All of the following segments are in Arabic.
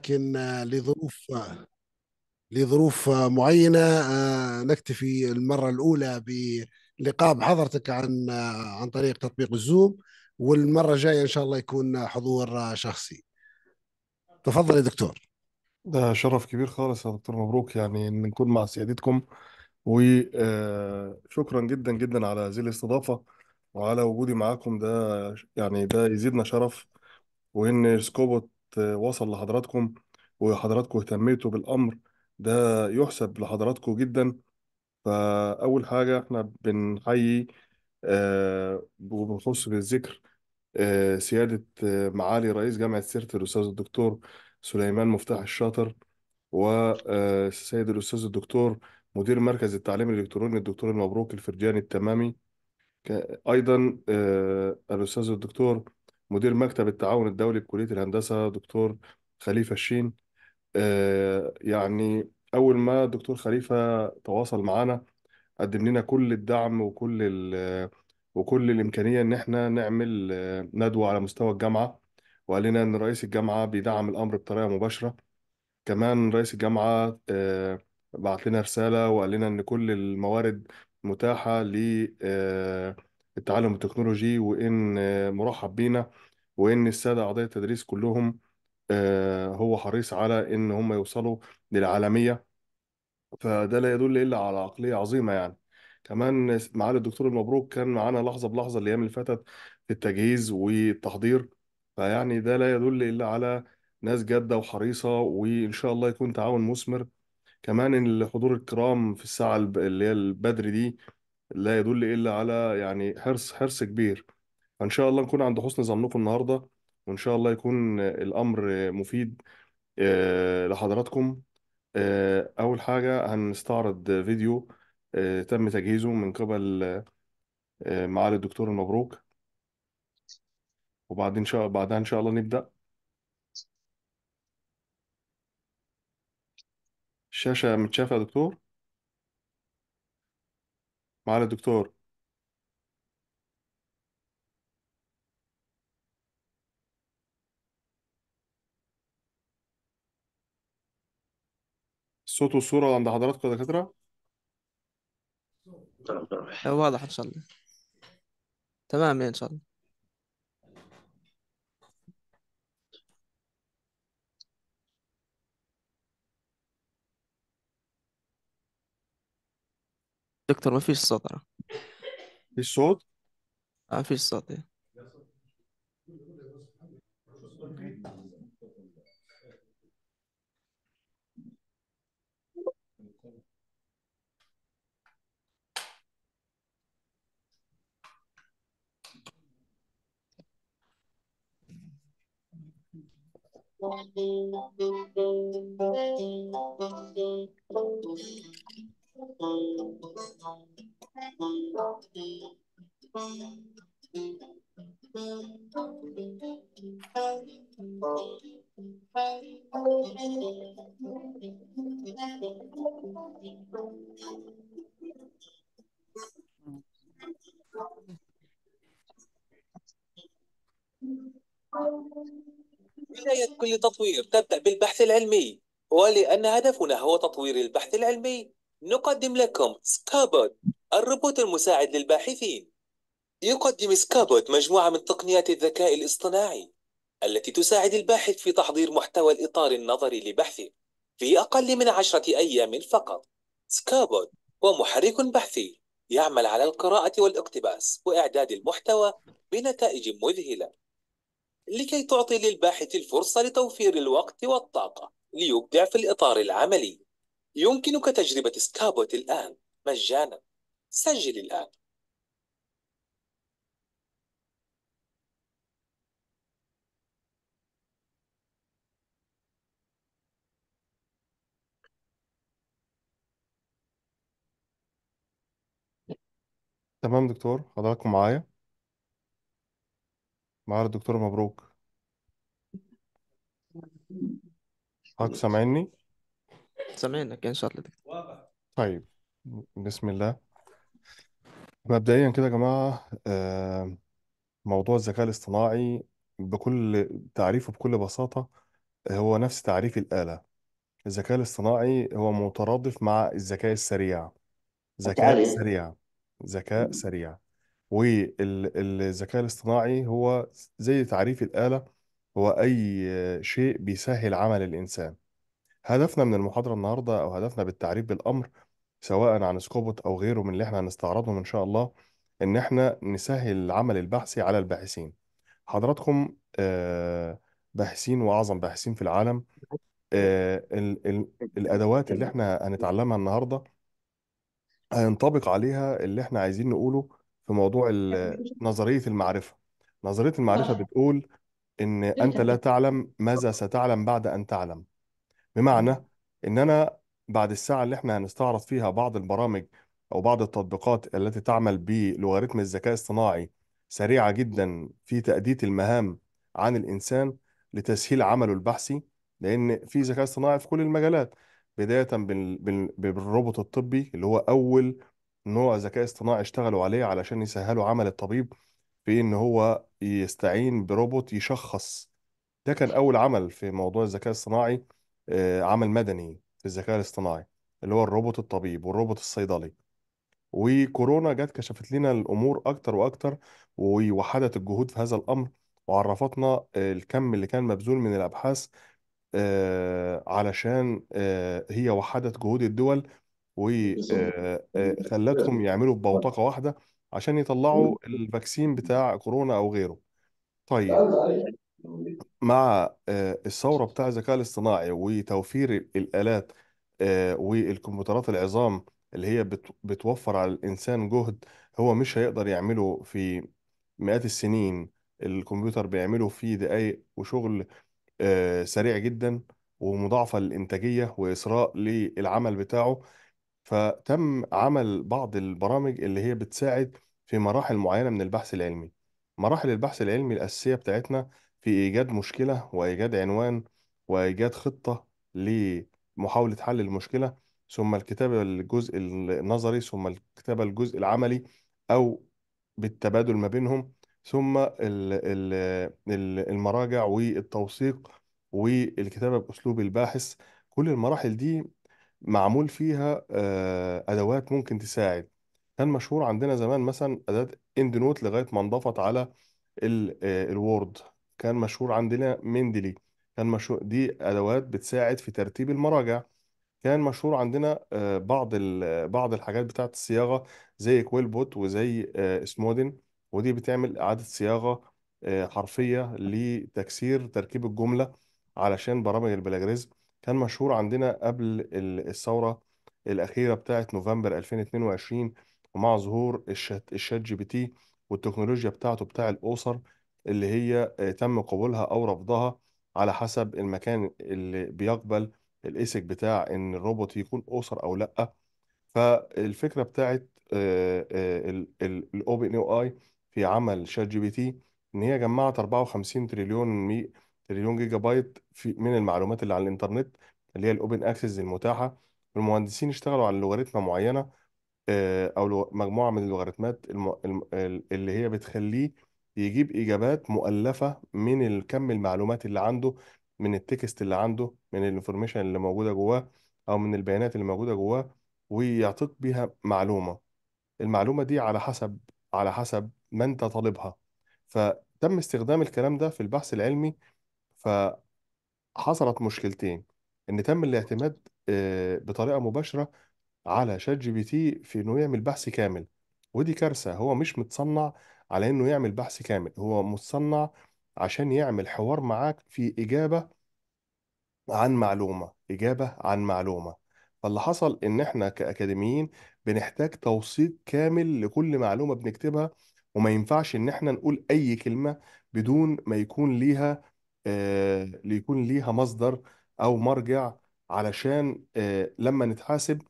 لكن آه، لظروف لظروف آه، معينة آه، نكتفي المرة الأولى بلقاء بحضرتك عن آه، عن طريق تطبيق الزوم والمرة الجاية إن شاء الله يكون حضور آه، شخصي. تفضل يا دكتور. ده شرف كبير خالص يا دكتور مبروك يعني إن نكون مع سيادتكم. وشكرا جدا جدا على هذه الاستضافة وعلى وجودي معاكم ده يعني ده يزيدنا شرف. وإن سكوبوت آه، وصل لحضراتكم وحضراتكم اهتميتوا بالأمر ده يحسب لحضراتكم جدا. فأول حاجة إحنا بنحيي آه، وبنخص بالذكر آه، سيادة آه، معالي رئيس جامعة سيرت الأستاذ الدكتور سليمان مفتاح الشاطر والسيد الأستاذ الدكتور مدير مركز التعليم الإلكتروني الدكتور المبروك الفرجاني التمامي. أيضا آه، الأستاذ الدكتور مدير مكتب التعاون الدولي بكلية الهندسة دكتور خليفة الشين. آه، يعني أول ما الدكتور خليفة تواصل معنا قدم لنا كل الدعم وكل وكل الإمكانية إن إحنا نعمل آه، ندوة على مستوى الجامعة. وقال لنا إن رئيس الجامعة بيدعم الأمر بطريقة مباشرة. كمان رئيس الجامعة آه، بعت لنا رسالة وقال لنا إن كل الموارد متاحة للتعلم التكنولوجي وإن آه، مرحب بينا وإن السادة أعضاء التدريس كلهم آه، هو حريص على إن هم يوصلوا للعالمية. فده لا يدل إلا على عقلية عظيمة يعني. كمان معالي الدكتور المبروك كان معانا لحظة بلحظة الأيام اللي فاتت في التجهيز والتحضير. فيعني ده لا يدل إلا على ناس جادة وحريصة وإن شاء الله يكون تعاون مثمر. كمان الحضور الكرام في الساعة الب- اللي هي البدري دي لا يدل إلا على يعني حرص حرص كبير. فإن شاء الله نكون عند حسن ظنكم النهاردة وإن شاء الله يكون الأمر مفيد آه، لحضراتكم. آه، أول حاجة هنستعرض فيديو آه، تم تجهيزه من قبل معالي الدكتور المبروك. وبعدين شاء بعدها إن شاء الله نبدأ. الشاشة متشافة يا دكتور؟ معالي الدكتور. الصوت والصورة عند حضراتكم يا دكاترة؟ واضح إن شاء الله. تمام إن شاء الله. دكتور ما فيش صوت أنا في الصوت ما فيش صوت إيه. بداية كل تطوير تبدأ بالبحث العلمي ولأن هدفنا هو تطوير البحث العلمي. نقدم لكم سكابوت الروبوت المساعد للباحثين. يقدم سكابوت مجموعة من تقنيات الذكاء الاصطناعي التي تساعد الباحث في تحضير محتوى الإطار النظري لبحثه في أقل من عشرة أيام فقط. سكابوت هو محرك بحثي يعمل على القراءة والاقتباس وإعداد المحتوى بنتائج مذهلة لكي تعطي للباحث الفرصة لتوفير الوقت والطاقة ليبدع في الإطار العملي. يمكنك تجربة سكابوت الآن مجانا. سجل الآن. تمام دكتور حضراتكم معايا؟ معالي الدكتور مبروك. حضرتك سامعني؟ سامعينك إن شاء الله دكتور طيب بسم الله. مبدئيا كده يا جماعة آه، موضوع الذكاء الاصطناعي بكل تعريفه بكل بساطة هو نفس تعريف الآلة. الذكاء الاصطناعي هو مترادف مع الذكاء السريع. ذكاء سريع. ذكاء سريع. والذكاء الاصطناعي هو زي تعريف الآلة هو أي شيء بيسهل عمل الإنسان. هدفنا من المحاضرة النهاردة أو هدفنا بالتعريف بالأمر سواء عن سكوبوت أو غيره من اللي إحنا هنستعرضهم إن شاء الله إن إحنا نسهل العمل البحثي على الباحثين. حضراتكم آه، باحثين وأعظم باحثين في العالم آه، ال- ال- الأدوات اللي إحنا هنتعلمها النهاردة هينطبق عليها اللي إحنا عايزين نقوله في موضوع نظرية المعرفة. نظرية المعرفة بتقول إن أنت لا تعلم ماذا ستعلم بعد أن تعلم. بمعنى إن أنا بعد الساعة اللي إحنا هنستعرض فيها بعض البرامج أو بعض التطبيقات التي تعمل بلوغاريتم الذكاء الاصطناعي سريعة جدا في تاديه المهام عن الإنسان لتسهيل عمله البحثي لأن في ذكاء اصطناعي في كل المجالات بداية بال- بال- بالروبوت الطبي اللي هو أول نوع ذكاء اصطناعي اشتغلوا عليه علشان يسهلوا عمل الطبيب في إن هو يستعين بروبوت يشخص. ده كان أول عمل في موضوع الذكاء الصناعي آه، عمل مدني في الذكاء الاصطناعي اللي هو الروبوت الطبيب والروبوت الصيدلي. وكورونا جت كشفت لنا الأمور أكتر وأكتر ووحدت الجهود في هذا الأمر وعرفتنا الكم اللي كان مبذول من الأبحاث آه، علشان آه، هي وحدت جهود الدول وخلتهم يعملوا ببوتقة واحدة عشان يطلعوا الفاكسين بتاع كورونا أو غيره. طيب. مع آه، الثورة بتاع الذكاء الاصطناعي وتوفير الآلات آه، والكمبيوترات العظام اللي هي بت- بتوفر على الإنسان جهد هو مش هيقدر يعمله في مئات السنين. الكمبيوتر بيعمله في دقايق وشغل آه، سريع جدا ومضاعفة للإنتاجية وإسراء للعمل بتاعه. فتم عمل بعض البرامج اللي هي بتساعد في مراحل معينة من البحث العلمي. مراحل البحث العلمي الأساسية بتاعتنا في إيجاد مشكلة وإيجاد عنوان وإيجاد خطة لمحاولة حل المشكلة ثم الكتابة الجزء النظري ثم الكتابة الجزء العملي أو بالتبادل ما بينهم ثم ال- ال- ال- المراجع والتوثيق والكتابة بأسلوب الباحث. كل المراحل دي معمول فيها آه، أدوات ممكن تساعد. كان مشهور عندنا زمان مثلا أداة EndNote لغاية ما انضافت على آه، ال Word. كان مشهور عندنا Mendeley كان مشهور دي أدوات بتساعد في ترتيب المراجع. كان مشهور عندنا آه، بعض ال- بعض الحاجات بتاعت الصياغة زي QuillBot وزي آه، Smodin. ودي بتعمل إعادة صياغة آه، حرفية لتكسير تركيب الجملة علشان برامج ال plagiarism. كان مشهور عندنا قبل ال- الثورة الأخيرة بتاعت نوفمبر 2022 ومع ظهور ال chat ال ChatGPT والتكنولوجيا بتاعته بتاع ال author اللي هي آه، تم قبولها أو رفضها على حسب المكان اللي بيقبل الايسك بتاع إن الروبوت يكون author أو لأ. فالفكرة بتاعت ال OpenAI في عمل ChatGPT إن هي جمعت 54 تريليون مي تريليون جيجا بايت في من المعلومات اللي على الإنترنت اللي هي ال open access المتاحة. المهندسين اشتغلوا على لوغاريتم معينة آه، أو لو- مجموعة من اللوغاريتمات اللي هي بتخليه يجيب إجابات مؤلفة من الكم المعلومات اللي عنده من ال text اللي عنده من ال information اللي موجودة جواه أو من البيانات اللي موجودة جواه ويعطيك بيها معلومة. المعلومة دي على حسب على حسب ما أنت طالبها. فتم استخدام الكلام ده في البحث العلمي فحصلت مشكلتين. إن تم الاعتماد آه، بطريقة مباشرة على ChatGPT في إنه يعمل بحث كامل. ودي كارثة. هو مش متصنع على إنه يعمل بحث كامل هو متصنع عشان يعمل حوار معاك في إجابة عن معلومة إجابة عن معلومة. فاللي حصل إن إحنا كأكاديميين بنحتاج توثيق كامل لكل معلومة بنكتبها وما ينفعش إن إحنا نقول أي كلمة بدون ما يكون ليها آه ليكون ليها مصدر أو مرجع علشان آه لما نتحاسب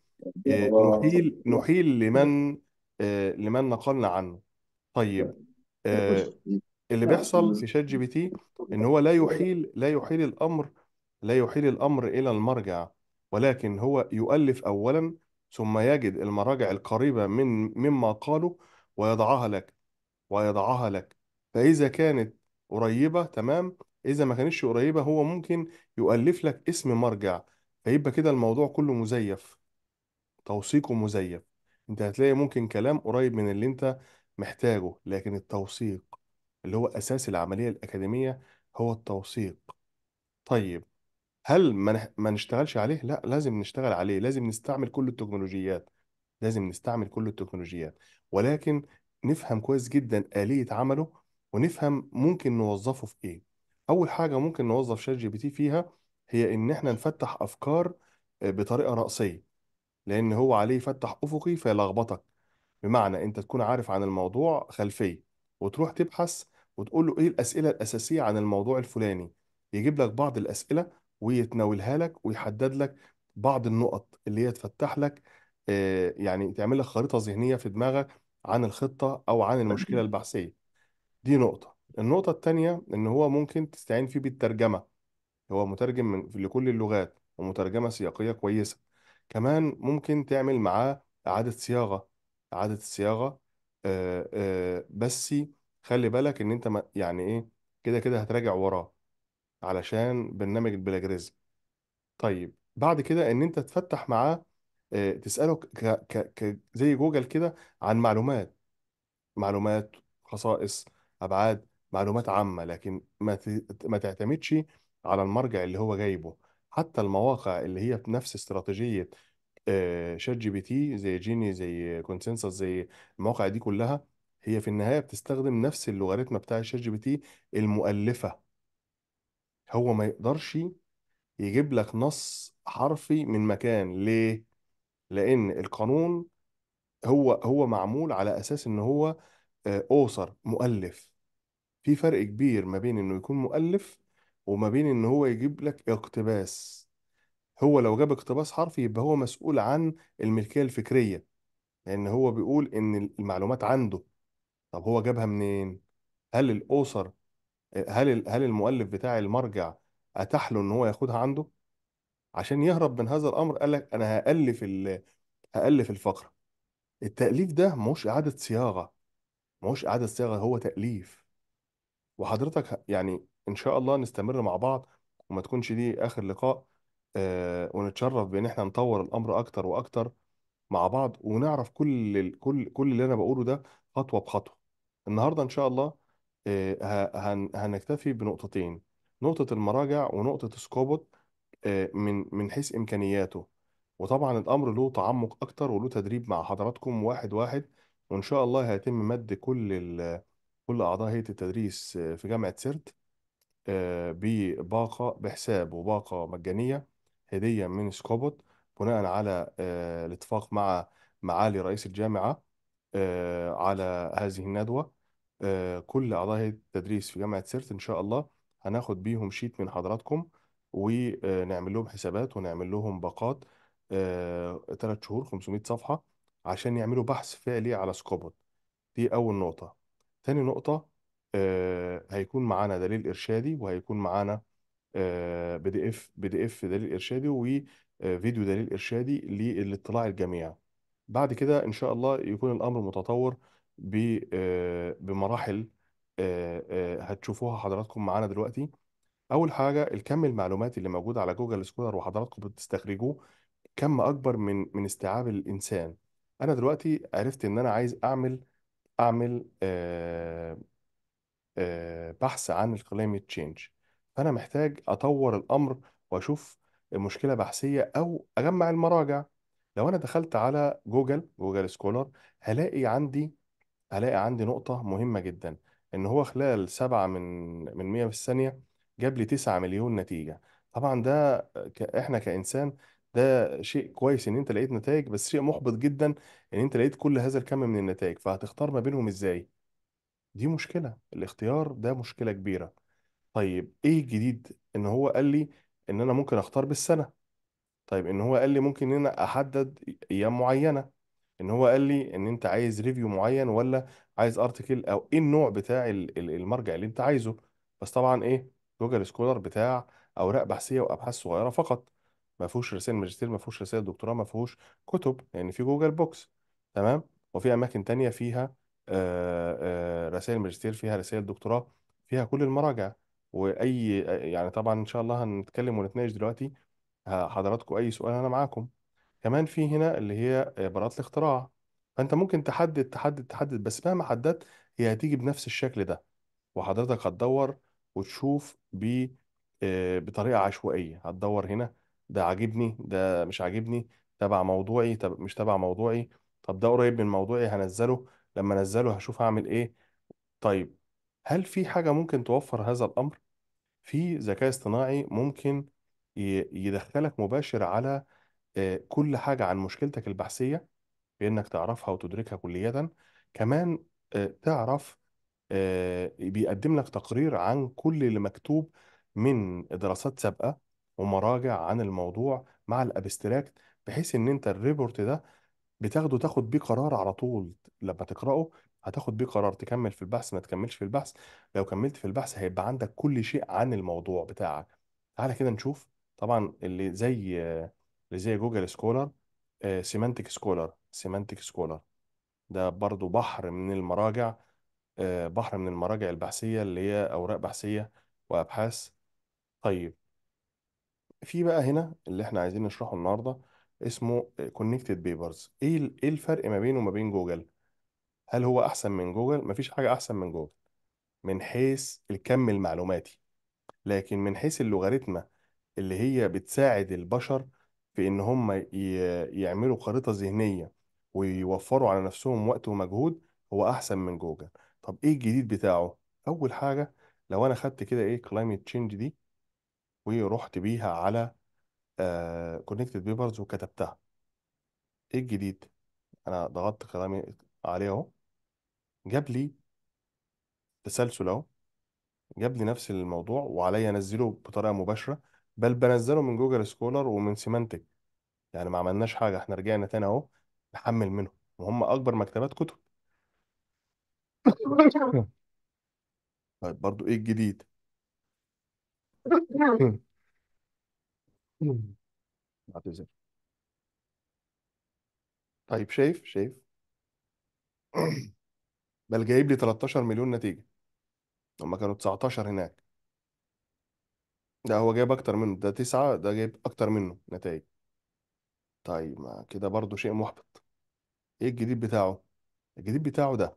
آه نحيل نحيل لمن آه لمن نقلنا عنه. طيب آه اللي بيحصل في ChatGPT إن هو لا يحيل لا يحيل الأمر لا يحيل الأمر إلى المرجع ولكن هو يؤلف اولا ثم يجد المراجع القريبة من مما قاله ويضعها لك ويضعها لك. فإذا كانت قريبة تمام إذا ما كانتش قريبة هو ممكن يؤلف لك اسم مرجع فيبقى كده الموضوع كله مزيف توثيقه مزيف. أنت هتلاقي ممكن كلام قريب من اللي أنت محتاجه لكن التوثيق اللي هو أساس العملية الأكاديمية هو التوثيق. طيب هل ما نشتغلش عليه؟ لا لازم نشتغل عليه لازم نستعمل كل التكنولوجيات لازم نستعمل كل التكنولوجيات. ولكن نفهم كويس جدا آلية عمله ونفهم ممكن نوظفه في إيه. أول حاجة ممكن نوظف شات جي بي تي فيها هي إن إحنا نفتح أفكار آه، بطريقة رأسية لأن هو عليه يفتح أفقي فيلخبطك. بمعنى أنت تكون عارف عن الموضوع خلفية وتروح تبحث وتقول له إيه الأسئلة الأساسية عن الموضوع الفلاني. يجيب لك بعض الأسئلة ويتناولها لك ويحدد لك بعض النقط اللي هي تفتح لك آه، يعني تعمل لك خريطة ذهنية في دماغك عن الخطة أو عن المشكلة البحثية. دي نقطة. النقطة التانية إن هو ممكن تستعين فيه بالترجمة. هو مترجم من لكل اللغات ومترجمة سياقية كويسة. كمان ممكن تعمل معاه إعادة صياغة. إعادة الصياغة آه، آه، بس خلي بالك إن أنت يعني إيه كده كده هتراجع وراه علشان برنامج ال plagiarism. طيب بعد كده إن أنت تفتح معاه آه، تسأله ك ك ك زي جوجل كده عن معلومات معلومات خصائص أبعاد معلومات عامة لكن ما ما تعتمدش على المرجع اللي هو جايبه. حتى المواقع اللي هي بنفس استراتيجية شات جي بي تي زي Jenni زي Consensus زي المواقع دي كلها هي في النهاية بتستخدم نفس ال logarithm بتاع شات جي بي تي المؤلفة. هو ما يقدرش يجيب لك نص حرفي من مكان. ليه؟ لأن القانون هو هو معمول على أساس إن هو اوثر مؤلف. في فرق كبير ما بين إنه يكون مؤلف وما بين إن هو يجيب لك اقتباس. هو لو جاب اقتباس حرفي يبقى هو مسؤول عن الملكية الفكرية لأن هو بيقول إن المعلومات عنده. طب هو جابها منين؟ هل الاوثر هل هل المؤلف بتاع المرجع أتاح له إن هو ياخدها عنده؟ عشان يهرب من هذا الأمر قال لك أنا هألف ال... هألف الفقرة التأليف ده مش إعادة صياغة مش إعادة صياغة هو تأليف. وحضرتك يعني إن شاء الله نستمر مع بعض وما تكونش دي آخر لقاء. آه ونتشرف بإن إحنا نطور الأمر أكتر وأكتر مع بعض ونعرف كل كل كل اللي أنا بقوله ده خطوة بخطوة. النهارده إن شاء الله آه هنكتفي بنقطتين نقطة المراجع ونقطة سكوبوت آه من من حيث إمكانياته. وطبعا الأمر له تعمق أكتر وله تدريب مع حضراتكم واحد واحد وإن شاء الله هيتم مد كل ال كل أعضاء هيئة التدريس في جامعة سيرت آه، بباقة بحساب وباقة مجانية. هدية من سكوبوت بناء على آه، الاتفاق مع معالي رئيس الجامعة آه، على هذه الندوة. آه، كل أعضاء هيئة التدريس في جامعة سرت إن شاء الله هناخد بيهم sheet من حضراتكم ونعمل لهم حسابات ونعمل لهم باقات ثلاث شهور 500 صفحة عشان يعملوا بحث فعلي على سكوبوت. دي أول نقطة. تاني نقطة هيكون معانا دليل إرشادي وهيكون معانا بي دي إف بي دي إف دليل إرشادي وفيديو دليل إرشادي للاطلاع الجميع بعد كده إن شاء الله يكون الأمر متطور ب- آه بمراحل آه آه هتشوفوها حضراتكم معانا دلوقتي. أول حاجة الكم المعلومات اللي موجود على جوجل سكولر وحضراتكم بتستخرجوه كم أكبر من من استيعاب الإنسان. أنا دلوقتي عرفت إن أنا عايز أعمل آه، آه، بحث عن ال climate change فانا محتاج أطور الأمر وأشوف مشكلة بحثية أو أجمع المراجع. لو أنا دخلت على جوجل جوجل سكولر هلاقي عندي هلاقي عندي نقطة مهمة جدا إن هو خلال سبعة من من 100 في الثانية جاب لي 9 مليون نتيجة. طبعا ده ك- إحنا كإنسان ده شيء كويس إن أنت لقيت نتائج بس شيء محبط جدا إن أنت لقيت كل هذا الكم من النتائج. فهتختار ما بينهم إزاي؟ دي مشكلة. الاختيار ده مشكلة كبيرة. طيب إيه الجديد؟ إن هو قال لي إن أنا ممكن أختار بالسنة. طيب إن هو قال لي ممكن إن أنا أحدد أيام معينة. إن هو قال لي إن أنت عايز review معين ولا عايز article أو إيه النوع بتاع ال- ال- المرجع اللي أنت عايزه. بس طبعا إيه؟ جوجل سكولر بتاع أوراق بحثية وأبحاث صغيرة فقط. ما فيهوش رسائل ماجستير ما فيهوش رسائل دكتوراه ما فيهوش كتب. يعني في جوجل بوكس تمام؟ وفي أماكن تانية فيها آه، آه، رسائل ماجستير فيها رسائل دكتوراه فيها كل المراجع. وأي يعني طبعا إن شاء الله هنتكلم ونتناقش دلوقتي حضراتكم أي سؤال أنا معاكم. كمان في هنا اللي هي براءة الاختراع. فأنت ممكن تحدد تحدد تحدد بس مهما حددت هي هتيجي بنفس الشكل ده. وحضرتك هتدور وتشوف ب آه، بطريقة عشوائية. هتدور هنا ده عاجبني ده مش عاجبني تبع موضوعي طب مش تبع موضوعي. طب ده قريب من موضوعي هنزله. لما أنزله هشوف هعمل إيه. طيب هل في حاجة ممكن توفر هذا الأمر؟ في ذكاء اصطناعي ممكن يدخلك مباشر على آه، كل حاجة عن مشكلتك البحثية بإنك تعرفها وتدركها كلية كمان آه، تعرف آه، بيقدم لك تقرير عن كل اللي مكتوب من دراسات سابقة ومراجع عن الموضوع مع ال abstract بحيث إن أنت ال report ده بتاخده تاخد بيه قرار على طول لما تقرأه هتاخد بيه قرار تكمل في البحث ما تكملش في البحث. لو كملت في البحث هيبقى عندك كل شيء عن الموضوع بتاعك. تعالى كده نشوف. طبعا اللي زي اللي زي جوجل سكولر سيمانتك سكولر سيمانتك سكولر ده برضو بحر من المراجع آه، بحر من المراجع البحثية اللي هي أوراق بحثية وأبحاث. طيب في بقى هنا اللي إحنا عايزين نشرحه النهاردة اسمه Connected Papers إيه إيه الفرق ما بينه وما بين جوجل هل هو أحسن من جوجل؟ مفيش حاجة أحسن من جوجل من حيث الكم المعلوماتي لكن من حيث اللوغاريتمة اللي هي بتساعد البشر في إن هم يعملوا خريطة ذهنية ويوفروا على نفسهم وقت ومجهود هو أحسن من جوجل. طب إيه الجديد بتاعه؟ أول حاجة لو أنا خدت كده إيه climate change دي ورحت بيها على Connected Papers وكتبتها. إيه الجديد؟ أنا ضغطت كلامي عليه أهو. جاب لي تسلسل أهو جاب لي نفس الموضوع وعليا انزله بطريقة مباشرة بل بنزله من جوجل سكولر ومن سيمانتك يعني ما عملناش حاجة إحنا رجعنا تاني أهو نحمل منهم وهم أكبر مكتبات كتب. طيب برضو إيه الجديد؟ اعتذر طيب شايف شايف. بل جايب لي 13 مليون نتيجة. هم كانوا 19 هناك. ده هو جايب أكتر منه. ده تسعة ده جايب أكتر منه نتائج. طيب ما كده برضو شيء محبط. إيه الجديد بتاعه؟ الجديد بتاعه ده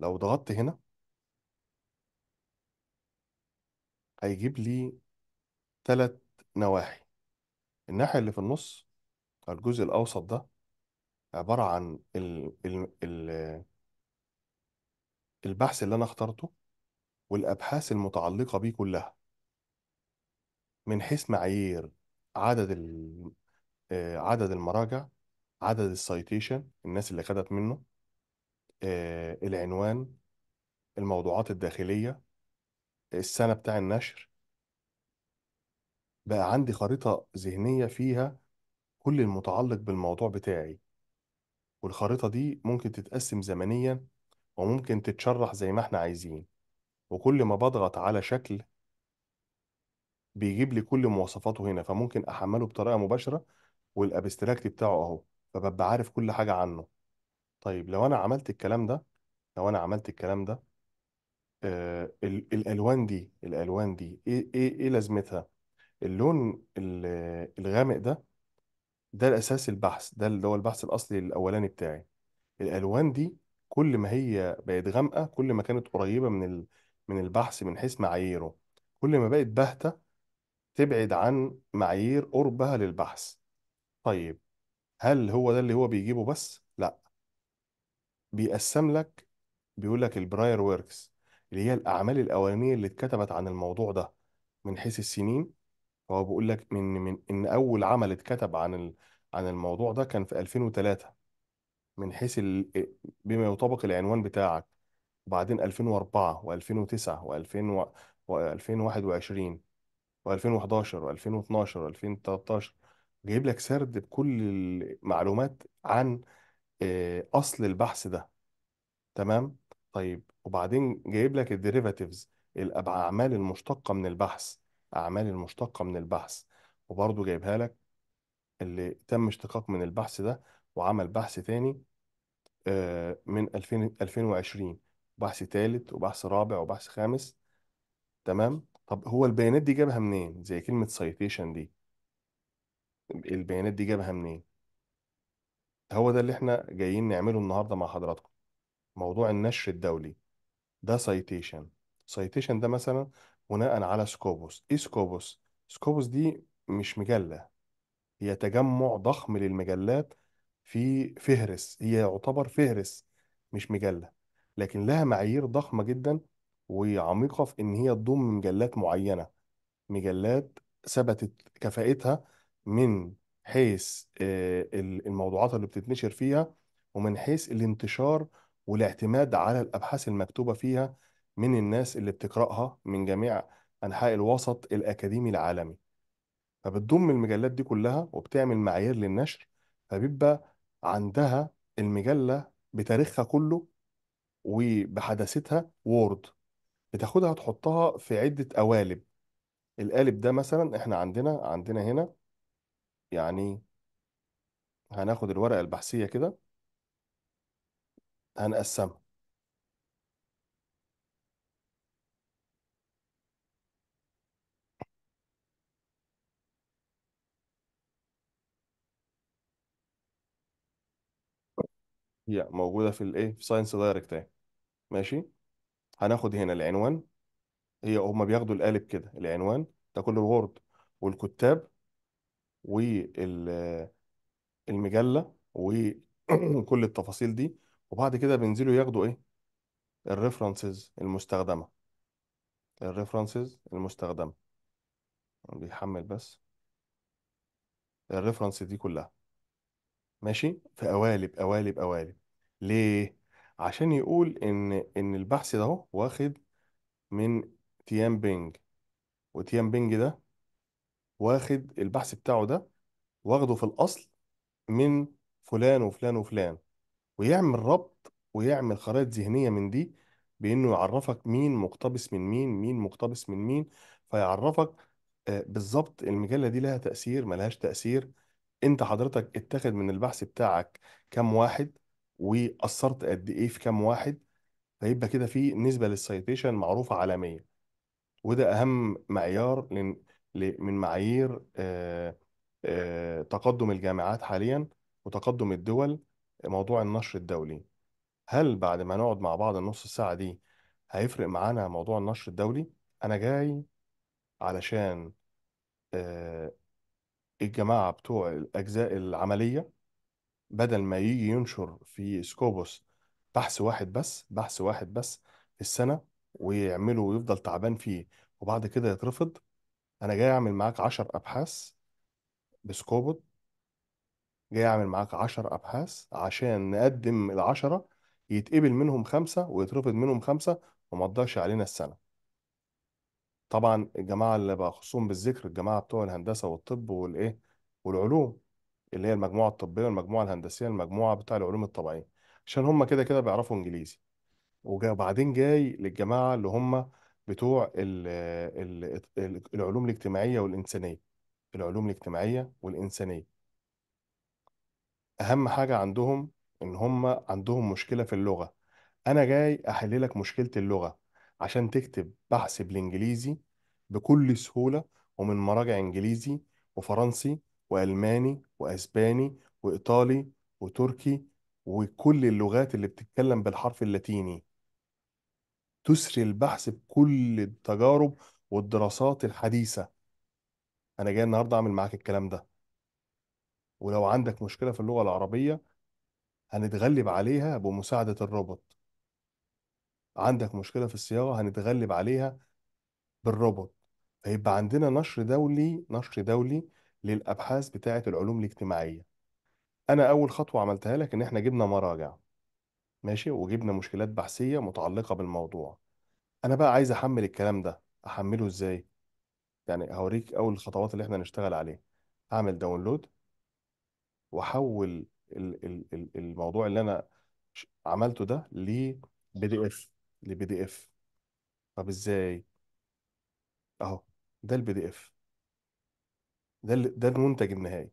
لو ضغطت هنا هيجيب لي ثلاث نواحي. الناحية اللي في النص الجزء الأوسط ده عبارة عن ال ال البحث اللي أنا اخترته والأبحاث المتعلقة بيه كلها. من حيث معايير عدد ال آه، عدد المراجع عدد السايتيشن الناس اللي خدت منه آه، العنوان الموضوعات الداخلية السنة بتاع النشر. بقى عندي خريطة ذهنية فيها كل المتعلق بالموضوع بتاعي. والخريطة دي ممكن تتقسم زمنيا وممكن تتشرح زي ما إحنا عايزين. وكل ما بضغط على شكل بيجيب لي كل مواصفاته هنا فممكن أحمله بطريقة مباشرة والابستراكت بتاعه أهو فببقى عارف كل حاجة عنه. طيب لو أنا عملت الكلام ده لو أنا عملت الكلام ده آه ال- الألوان دي الألوان دي إيه إيه إيه لازمتها؟ اللون ال- الغامق ده ده الأساس البحث ده اللي هو البحث الأصلي الأولاني بتاعي. الألوان دي كل ما هي بقت غامقة كل ما كانت قريبة من ال... من البحث من حيث معاييره. كل ما بقت باهتة تبعد عن معايير قربها للبحث. طيب هل هو ده اللي هو بيجيبه بس؟ لا. بيقسم لك بيقول لك البراير وركس اللي هي الأعمال الأولانية اللي اتكتبت عن الموضوع ده من حيث السنين. فهو بيقول لك من من إن أول عمل اتكتب عن ال... عن الموضوع ده كان في 2003 من حيث ال... بما يطابق العنوان بتاعك وبعدين 2004 و2009 و2000 و2021 و2011 و2012 و2013 جايب لك سرد بكل المعلومات عن آه، أصل البحث ده. تمام؟ طيب وبعدين جايب لك ال derivatives الأعمال المشتقة من البحث أعمال المشتقة من البحث. وبرضه جايبها لك اللي تم اشتقاق من البحث ده وعمل بحث تاني آه، من 2000 2020 بحث ثالث وبحث رابع وبحث خامس. تمام؟ طب هو البيانات دي جابها منين؟ زي كلمة citation دي. البيانات دي جابها منين؟ هو ده اللي إحنا جايين نعمله النهارده مع حضراتكم. موضوع النشر الدولي. ده citation citation ده مثلا بناء على سكوبوس إيه سكوبوس سكوبوس دي مش مجلة. هي تجمع ضخم للمجلات في فهرس هي يعتبر فهرس مش مجلة لكن لها معايير ضخمة جدا وعميقة في إن هي تضم مجلات معينة مجلات ثبتت كفاءتها من حيث آه، ال- الموضوعات اللي بتتنشر فيها ومن حيث الانتشار والاعتماد على الأبحاث المكتوبة فيها من الناس اللي بتقرأها من جميع أنحاء الوسط الأكاديمي العالمي. فبتضم المجلات دي كلها وبتعمل معايير للنشر فبيبقى عندها المجلة بتاريخها كله وبحداثتها وورد بتاخدها تحطها في عدة قوالب. القالب ده مثلا إحنا عندنا عندنا هنا يعني هناخد الورقة البحثية كده هنقسمها. هي موجودة في الإيه؟ في ساينس دايركت أهي. ماشي؟ هناخد هنا العنوان. هي هما بياخدوا القالب كده العنوان ده كله ال word والكتاب والمجلة وكل التفاصيل دي وبعد كده بينزلوا ياخدوا إيه؟ ال references المستخدمة. ال references المستخدمة. بيحمل بس. ال references دي كلها. ماشي؟ في قوالب قوالب قوالب. ليه؟ عشان يقول إن إن البحث ده أهو واخد من تيام بينج. وتيام بينج ده واخد البحث بتاعه ده واخده في الأصل من فلان وفلان وفلان. ويعمل ربط ويعمل خرائط ذهنية من دي بإنه يعرفك مين مقتبس من مين مين مقتبس من مين. فيعرفك آه، بالظبط المجلة دي لها تأثير ملهاش تأثير. أنت حضرتك اتاخد من البحث بتاعك كام واحد وأثرت قد إيه في كام واحد فيبقى كده في نسبة للسيتيشن معروفة عالميا وده أهم معيار من معايير آه، آه، تقدم الجامعات حاليا وتقدم الدول موضوع النشر الدولي. هل بعد ما نقعد مع بعض النص ساعة دي هيفرق معانا موضوع النشر الدولي؟ أنا جاي علشان آه، الجماعة بتوع الأجزاء العملية بدل ما يجي ينشر في Scopus بحث واحد بس بحث واحد بس في السنة ويعمله ويفضل تعبان فيه وبعد كده يترفض أنا جاي أعمل معاك عشر أبحاث ب Scopubot جاي أعمل معاك عشر أبحاث عشان نقدم العشرة يتقبل منهم خمسة ويترفض منهم خمسة وما تضيعش علينا السنة. طبعا الجماعة اللي بخصهم بالذكر الجماعة بتوع الهندسة والطب والإيه والعلوم اللي هي المجموعة الطبية والمجموعة الهندسية المجموعة بتاع العلوم الطبيعية عشان هم كده كده بيعرفوا إنجليزي. وجا- وبعدين جاي للجماعة اللي هم بتوع ال ال ال العلوم الاجتماعية والإنسانية. العلوم الاجتماعية والإنسانية. أهم حاجة عندهم إن هم عندهم مشكلة في اللغة. أنا جاي أحل لك مشكلة اللغة. عشان تكتب بحث بالإنجليزي بكل سهولة ومن مراجع إنجليزي وفرنسي وألماني وأسباني وإيطالي وتركي وكل اللغات اللي بتتكلم بالحرف اللاتيني. تسري البحث بكل التجارب والدراسات الحديثة. أنا جاي النهاردة أعمل معاك الكلام ده. ولو عندك مشكلة في اللغة العربية هنتغلب عليها بمساعدة الروبوت. عندك مشكلة في الصياغة هنتغلب عليها بالروبوت فيبقى عندنا نشر دولي نشر دولي للأبحاث بتاعة العلوم الاجتماعية. أنا أول خطوة عملتها لك إن إحنا جبنا مراجع ماشي؟ وجبنا مشكلات بحثية متعلقة بالموضوع. أنا بقى عايز أحمل الكلام ده أحمله إزاي؟ يعني هوريك أول الخطوات اللي إحنا نشتغل عليها. هعمل download وأحول ال- ال- ال- الموضوع اللي أنا عملته ده ل PDF ل PDF. طب إزاي؟ أهو ده ال PDF. ده ال- ده المنتج النهائي.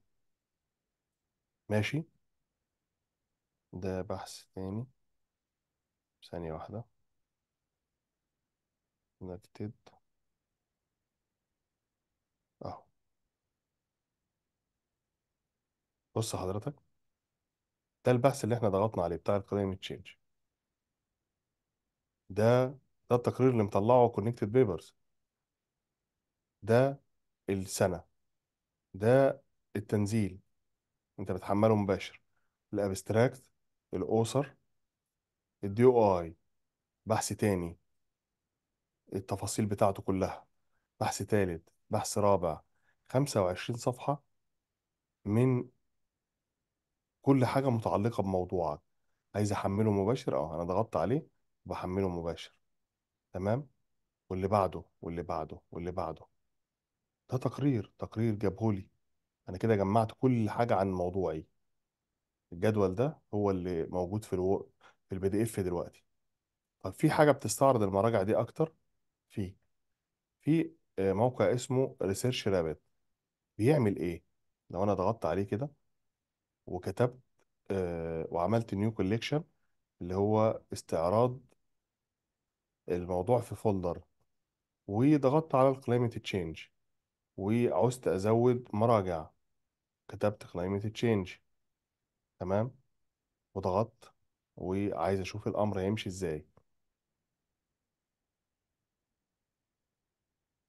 ماشي؟ ده بحث تاني. ثانية واحدة. نكتب. أهو. بص حضرتك ده البحث اللي إحنا ضغطنا عليه بتاع ال climate change ده ده التقرير اللي مطلعه Connected Papers ده السنة. ده التنزيل. انت بتحمله مباشر. ال abstract ال author ال DOI بحث تاني. التفاصيل بتاعته كلها. بحث تالت. بحث رابع. 25 صفحة من كل حاجة متعلقة بموضوعك. عايز أحمله مباشر؟ آه أنا ضغطت عليه. وبحمله مباشر تمام؟ واللي بعده واللي بعده واللي بعده. ده تقرير تقرير جابهولي. أنا كده جمعت كل حاجة عن موضوعي. الجدول ده هو اللي موجود في ألو... في ال PDF دلوقتي. طب في حاجة بتستعرض المراجع دي أكتر؟ في. في آه، موقع اسمه ResearchRabbit بيعمل إيه؟ لو أنا ضغطت عليه كده وكتبت آه، وعملت new collection اللي هو استعراض الموضوع في folder وضغطت على ال climate change وعوزت أزود مراجع. كتبت climate change تمام؟ وضغطت وعايز أشوف الأمر هيمشي إزاي.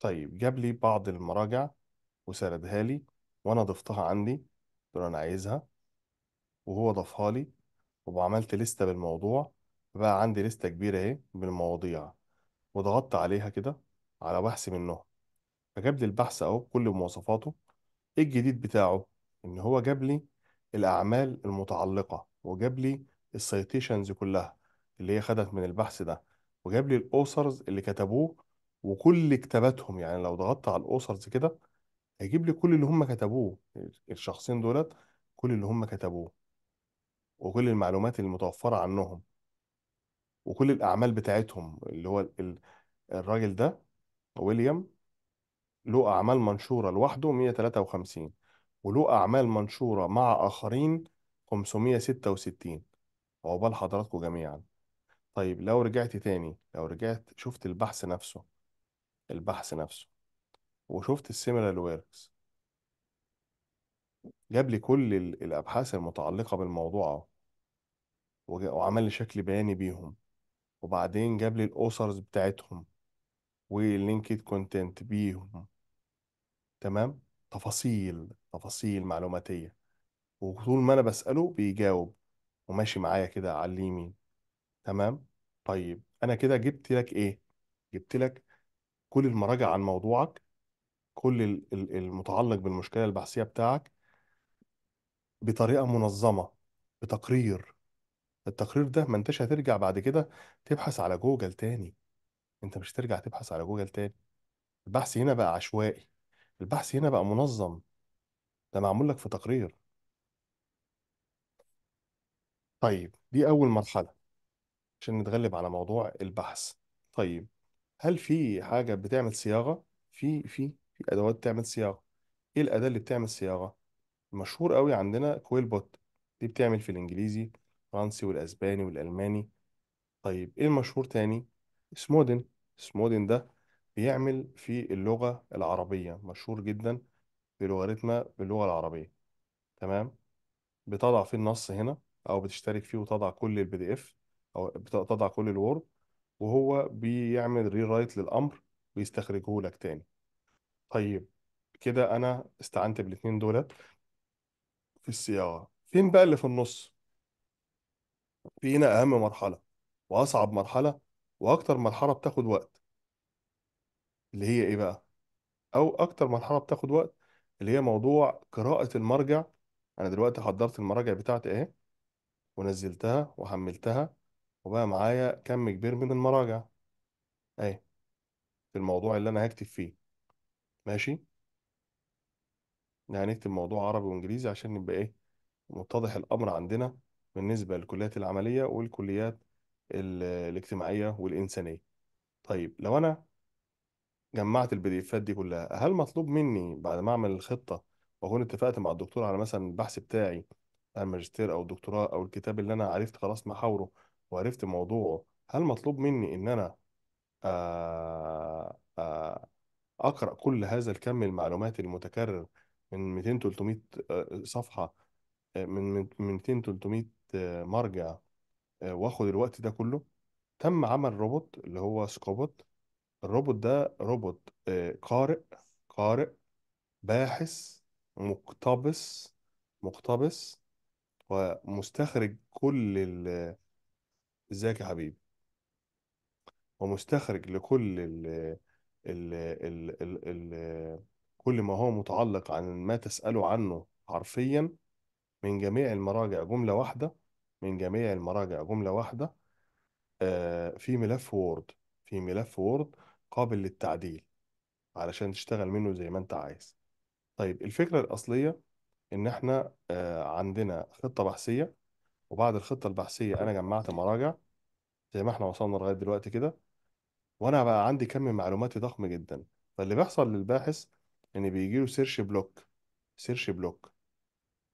طيب جاب لي بعض المراجع وسردها لي وأنا ضفتها عندي قلت أنا عايزها وهو ضافها لي وعملت لستة بالموضوع. بقى عندي لستة كبيرة أهي بالمواضيع وضغطت عليها كده على بحث منهم فجاب لي البحث أهو بكل مواصفاته إيه الجديد بتاعه؟ إن هو جاب لي الأعمال المتعلقة وجاب لي ال citations كلها اللي هي خدت من البحث ده وجاب لي ال authors اللي كتبوه وكل كتاباتهم. يعني لو ضغطت على ال authors كده هيجيب لي كل اللي هم كتبوه الشخصين دولت كل اللي هم كتبوه وكل المعلومات المتوفرة عنهم. وكل الأعمال بتاعتهم اللي هو ال- الراجل ده ويليام له أعمال منشورة لوحده 153 وله أعمال منشورة مع آخرين 566 عقبال حضراتكم جميعا. طيب لو رجعت تاني لو رجعت شفت البحث نفسه البحث نفسه وشفت ال similar works جاب لي كل ال- الأبحاث المتعلقة بالموضوع وعمل لي شكل بياني بيهم. وبعدين جاب لي ال authors بتاعتهم وال linked content بيهم. تمام؟ تفاصيل تفاصيل معلوماتية. وطول ما أنا بسأله بيجاوب وماشي معايا كده على اليمين. تمام؟ طيب أنا كده جبت لك إيه؟ جبت لك كل المراجع عن موضوعك كل ال- ال- المتعلق بالمشكلة البحثية بتاعك بطريقة منظمة بتقرير. التقرير ده ما انتش هترجع بعد كده تبحث على جوجل تاني. انت مش هترجع تبحث على جوجل تاني. البحث هنا بقى عشوائي. البحث هنا بقى منظم. ده معمول لك في تقرير. طيب دي أول مرحلة عشان نتغلب على موضوع البحث. طيب هل في حاجة بتعمل صياغة؟ في في في أدوات تعمل صياغة. إيه الأداة اللي بتعمل صياغة؟ مشهور قوي عندنا QuillBot دي بتعمل في الإنجليزي. الفرنسي والأسباني والألماني. طيب إيه المشهور تاني؟ Smodin. Smodin ده بيعمل في اللغة العربية مشهور جدا في لوغاريتما باللغة العربية. تمام؟ بتضع فيه النص هنا أو بتشترك فيه وتضع كل ال PDF أو بتضع كل ال Word وهو بيعمل rewrite للأمر ويستخرجه لك تاني. طيب كده أنا استعنت بالاتنين دولت في الصياغة. فين بقى اللي في النص؟ في هنا أهم مرحلة وأصعب مرحلة وأكتر مرحلة بتاخد وقت. اللي هي إيه بقى؟ أو أكتر مرحلة بتاخد وقت اللي هي موضوع قراءة المرجع. أنا دلوقتي حضرت المراجع بتاعتي أهي ونزلتها وحملتها وبقى معايا كم كبير من المراجع. أهي في الموضوع اللي أنا هكتب فيه. ماشي؟ يعني هنكتب موضوع عربي وإنجليزي عشان نبقى إيه؟ متضح الأمر عندنا. بالنسبة للكليات العملية والكليات ال- الاجتماعية والإنسانية. طيب لو أنا جمعت البي دي افات دي كلها هل مطلوب مني بعد ما أعمل الخطة وأكون اتفقت مع الدكتور على مثلا البحث بتاعي بتاع الماجستير أو الدكتوراه أو الكتاب اللي أنا عرفت خلاص محاوره وعرفت موضوعه هل مطلوب مني إن أنا آه، آه، أقرأ كل هذا الكم المعلومات المتكرر من 200 300 آه، صفحة من من 200 300 مرجع آه، واخد الوقت ده كله تم عمل روبوت اللي هو Scopubot. الروبوت ده روبوت آه، قارئ قارئ باحث مقتبس مقتبس ومستخرج كل ال إزيك يا حبيبي؟ ومستخرج لكل ال ال ال ال كل ما هو متعلق عن ما تسأله عنه حرفيا من جميع المراجع. جملة واحدة من جميع المراجع جملة واحدة آه، في ملف وورد في ملف وورد قابل للتعديل علشان تشتغل منه زي ما انت عايز. طيب الفكرة الأصلية إن إحنا آه، عندنا خطة بحثية وبعد الخطة البحثية أنا جمعت مراجع زي ما إحنا وصلنا لغاية دلوقتي كده وأنا بقى عندي كم معلوماتي ضخم جدا. فاللي بيحصل للباحث إن بيجيله search block search block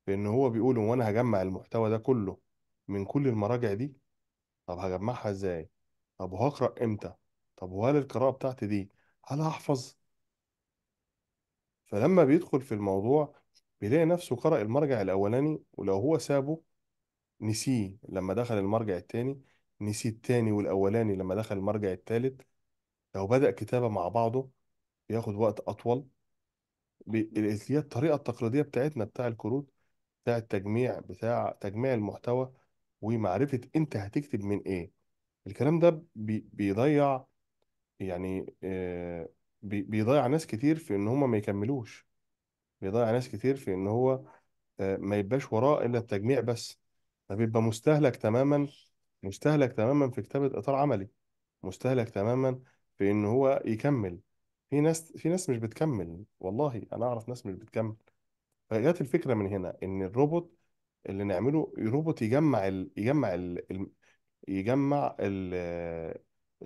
لأن هو بيقول هو أنا هجمع المحتوى ده كله من كل المراجع دي طب هجمعها إزاي؟ طب وهقرأ إمتى؟ طب وهل القراءة بتاعتي دي هل هحفظ؟ فلما بيدخل في الموضوع بيلاقي نفسه قرأ المرجع الأولاني ولو هو سابه نسيه لما دخل المرجع التاني نسي التاني والأولاني لما دخل المرجع التالت لو بدأ كتابة مع بعضه بياخد وقت أطول هي الطريقة التقليدية بتاعتنا بتاع الكروت بتاع التجميع بتاع تجميع المحتوى ومعرفة أنت هتكتب من إيه. الكلام ده بي بيضيع يعني آه، بي بيضيع ناس كتير في إن هما ما يكملوش. بيضيع ناس كتير في إن هو آه، ما يبقاش وراه إلا التجميع بس. فبيبقى مستهلك تماما مستهلك تماما في كتابة إطار عملي. مستهلك تماما في إن هو يكمل. في ناس في ناس مش بتكمل. والله أنا أعرف ناس مش بتكمل. فجت الفكرة من هنا إن الروبوت اللي نعمله روبوت يجمع ال... يجمع ال... يجمع ال...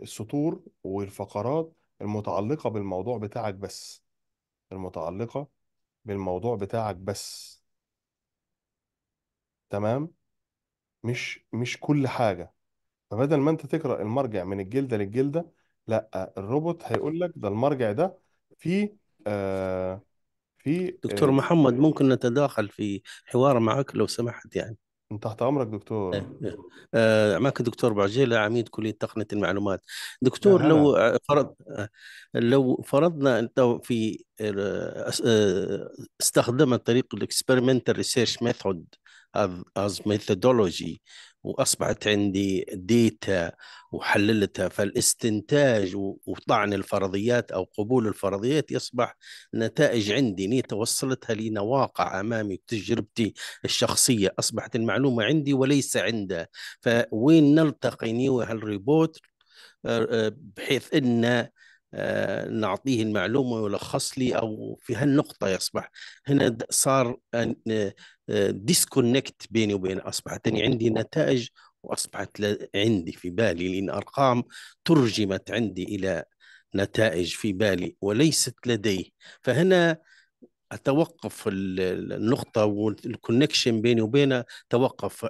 السطور والفقرات المتعلقة بالموضوع بتاعك بس. المتعلقة بالموضوع بتاعك بس. تمام؟ مش مش كل حاجة. فبدل ما انت تقرأ المرجع من الجلدة للجلدة لأ الروبوت هيقول لك ده المرجع ده فيه آه في دكتور آه محمد ممكن نتداخل في حوار معك لو سمحت يعني. انت تحت أمرك دكتور. آه، آه، معك دكتور بعجيلة عميد كلية تقنية المعلومات. دكتور لو فرض آه، لو فرضنا أنت في آه، استخدمت طريق ال experimental research method as methodology وأصبحت عندي data وحللتها فالاستنتاج وطعن الفرضيات أو قبول الفرضيات يصبح نتائج عندي أني وصلتها لي واقع أمامي بتجربتي الشخصية. أصبحت المعلومة عندي وليس عنده فوين نلتقي أني وهالروبوت آه، آه، بحيث إن آه، نعطيه المعلومة ويلخص لي أو في هالنقطة يصبح. هنا صار disconnect بيني وبينه أصبحت أني عندي نتائج وأصبحت عندي في بالي لأن أرقام ترجمت عندي إلى نتائج في بالي وليست لديه فهنا أتوقف ال- ال- النقطة وال connection بيني وبينه توقف.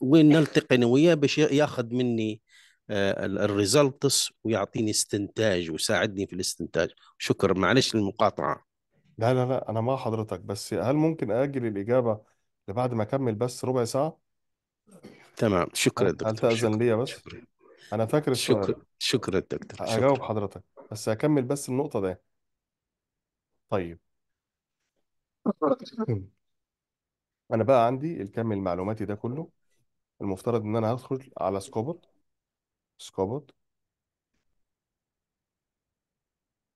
وين نلتقي أنا وياه؟ باش يأخذ مني الريزلتس ويعطيني استنتاج ويساعدني في الاستنتاج. شكرا. معلش المقاطعه لا لا لا أنا مع حضرتك بس هل ممكن آجل الإجابة لبعد ما أكمل بس ربع ساعة؟ تمام شكرا هل هل دكتور تأذن شكرا ليا بس؟ شكرا. أنا فاكر السؤال. شكرا شكرا دكتور هجاوب شكرا. حضرتك بس هكمل بس النقطة دي. طيب. أنا بقى عندي الكم المعلوماتي ده كله. المفترض إن أنا هدخل على سكوبوت. سكوبوت.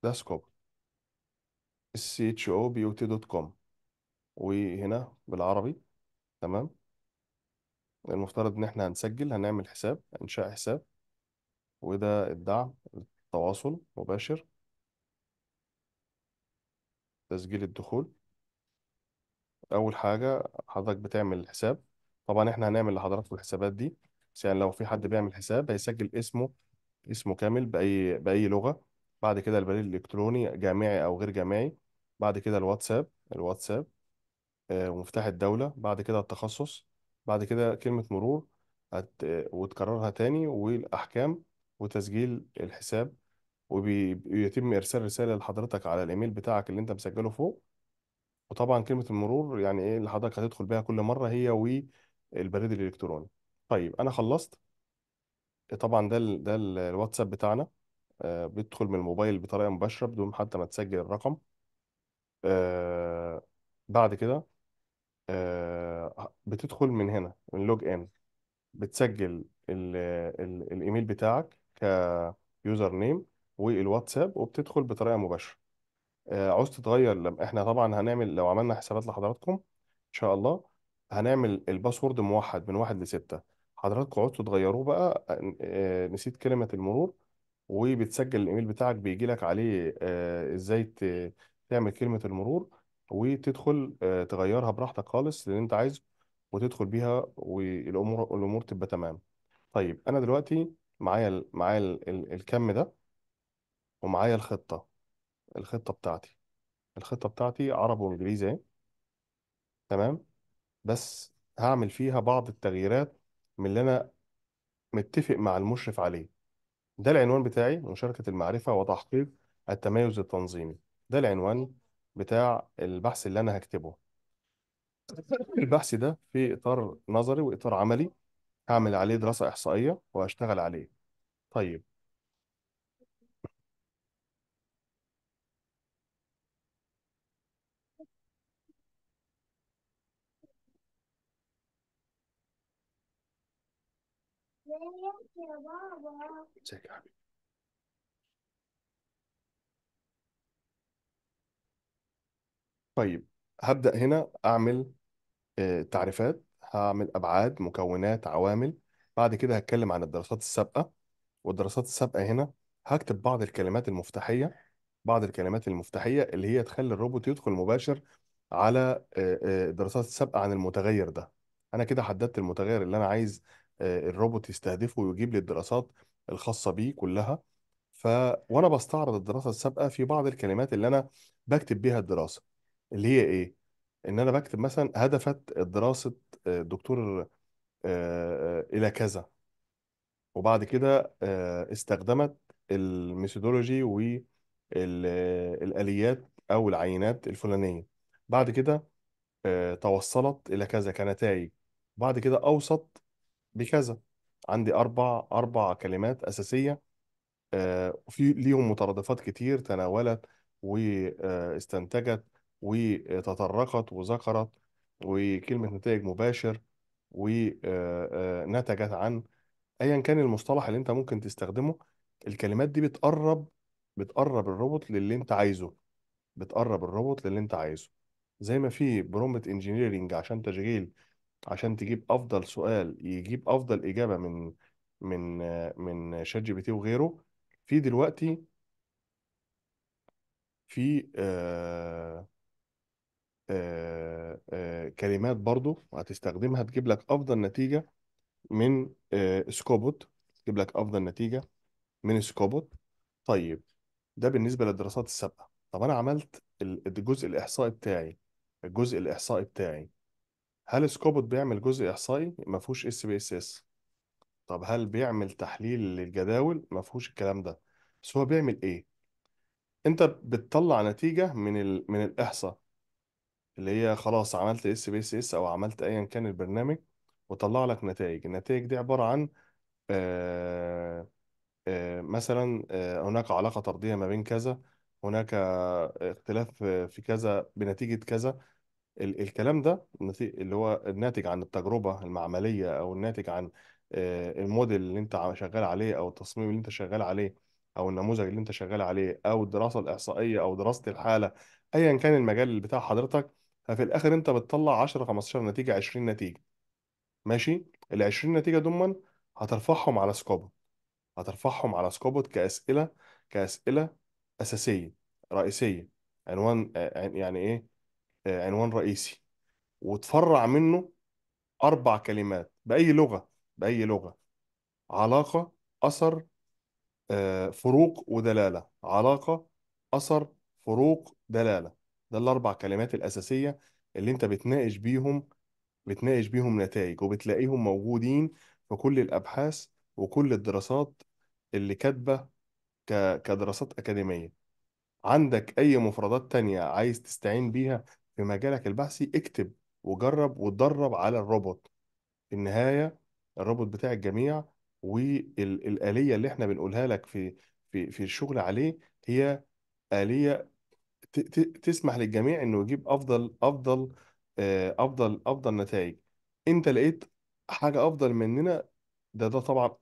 ده سكوبوت. com وهنا بالعربي تمام؟ المفترض إن إحنا هنسجل هنعمل حساب إنشاء حساب. وده الدعم التواصل مباشر. تسجيل الدخول. أول حاجة حضرتك بتعمل حساب. طبعا إحنا هنعمل لحضراتكم الحسابات دي. يعني لو في حد بيعمل حساب هيسجل اسمه اسمه كامل بأي بأي لغة. بعد كده البريد الإلكتروني جامعي أو غير جامعي. بعد كده الواتساب الواتساب آه، ومفتاح الدولة. بعد كده التخصص. بعد كده كلمة مرور. وتكررها تاني والأحكام وتسجيل الحساب. وبيتم إرسال رسالة لحضرتك على الإيميل بتاعك اللي أنت مسجله فوق. وطبعا كلمة المرور يعني إيه اللي حضرتك هتدخل بيها كل مرة هي والبريد الإلكتروني. طيب أنا خلصت. طبعا ده ده ال الواتساب بتاعنا. آه بيدخل من الموبايل بطريقة مباشرة بدون حتى ما تسجل الرقم. آه بعد كده آه بتدخل من هنا من log in بتسجل ال ال الإيميل بتاعك ك user name والواتساب وبتدخل بطريقة مباشرة. عاوز تتغير لما إحنا طبعا هنعمل لو عملنا حسابات لحضراتكم إن شاء الله هنعمل الباسورد موحد من واحد لستة. حضراتكم عاوزتوا تغيروه بقى نسيت كلمة المرور. وبتسجل الإيميل بتاعك بيجي لك عليه آه، إزاي تعمل كلمة المرور وتدخل آه، تغيرها براحتك خالص اللي أنت عايزه وتدخل بيها والأمور الأمور تبقى تمام. طيب أنا دلوقتي معايا معايا ال- ال- الكم ده ومعايا الخطة الخطة بتاعتي. الخطة بتاعتي عربي وإنجليزي أهي. تمام؟ بس هعمل فيها بعض التغييرات من اللي أنا متفق مع المشرف عليه. ده العنوان بتاعي مشاركة المعرفة وتحقيق التميز التنظيمي. ده العنوان بتاع البحث اللي أنا هكتبه. البحث ده في إطار نظري وإطار عملي. هعمل عليه دراسة إحصائية وأشتغل عليه. طيب ازيك يا حبيبي طيب هبدأ هنا. أعمل آه، تعريفات. هعمل أبعاد مكونات عوامل. بعد كده هتكلم عن الدراسات السابقة. والدراسات السابقة هنا هكتب بعض الكلمات المفتاحية بعض الكلمات المفتاحية اللي هي تخلي الروبوت يدخل مباشر على آه، آه، الدراسات السابقة عن المتغير ده. أنا كده حددت المتغير اللي أنا عايز الروبوت يستهدفه ويجيب لي الدراسات الخاصة بيه كلها. ف وأنا بستعرض الدراسة السابقة في بعض الكلمات اللي أنا بكتب بيها الدراسة. اللي هي إيه؟ إن أنا بكتب مثلا هدفت الدراسة آه، الدكتور آه، آه، إلى كذا. وبعد كده آه، استخدمت الميثودولوجي والآليات أو العينات الفلانية. بعد كده آه، توصلت إلى كذا كنتائج. بعد كده أوصت بكذا. عندي أربع أربع كلمات أساسية. آه، وفي ليهم مترادفات كتير تناولت واستنتجت وتطرقت وذكرت وكلمة نتائج مباشر ونتجت عن ايا كان المصطلح اللي أنت ممكن تستخدمه. الكلمات دي بتقرب بتقرب الروبوت للي أنت عايزه. بتقرب الروبوت للي أنت عايزه. زي ما في prompt engineering عشان تشغيل عشان تجيب أفضل سؤال يجيب أفضل إجابة من من من ChatGPT وغيره في دلوقتي في آه آه آه كلمات برضو هتستخدمها تجيب لك أفضل نتيجة من سكوبوت تجيب لك أفضل نتيجة من سكوبوت طيب ده بالنسبة للدراسات السابقة. طب أنا عملت ال- الجزء الإحصائي بتاعي الجزء الإحصائي بتاعي هل سكوبوت بيعمل جزء إحصائي؟ ما فيهوش SPSS. طب هل بيعمل تحليل للجداول؟ ما فيهوش الكلام ده. بس هو بيعمل إيه؟ أنت بتطلع نتيجة من ال... من الإحصاء اللي هي خلاص عملت SPSS أو عملت أيا كان البرنامج وطلع لك نتائج. النتائج دي عبارة عن آه، آه، مثلا آه، هناك علاقة طردية ما بين كذا هناك آه، اختلاف في كذا بنتيجة كذا. ال- الكلام ده اللي هو الناتج عن التجربة المعملية أو الناتج عن آه، الموديل اللي أنت شغال عليه أو التصميم اللي أنت شغال عليه أو النموذج اللي أنت شغال عليه أو الدراسة الإحصائية أو دراسة الحالة أيا كان المجال بتاع حضرتك ففي الآخر أنت بتطلع 10 15 نتيجة 20 نتيجة. ماشي؟ ال 20 نتيجة دول هترفعهم على سكوب هترفعهم على سكوبوت كأسئلة كأسئلة أساسية رئيسية. عنوان آه، عن- يعني إيه؟ آه، عنوان رئيسي وتفرع منه أربع كلمات بأي لغة بأي لغة. علاقة أثر آه، فروق ودلالة. علاقة أثر فروق دلالة. ده الأربع كلمات الأساسية اللي أنت بتناقش بيهم بتناقش بيهم نتائج وبتلاقيهم موجودين في كل الأبحاث وكل الدراسات اللي كاتبة كدراسات أكاديمية. عندك أي مفردات تانية عايز تستعين بيها في مجالك البحثي اكتب وجرب واتدرب على الروبوت. في النهاية الروبوت بتاع الجميع والآلية اللي إحنا بنقولها لك في في في الشغل عليه هي آلية تسمح للجميع انه يجيب أفضل أفضل آه، أفضل أفضل نتائج. انت لقيت حاجة أفضل مننا ده ده طبعا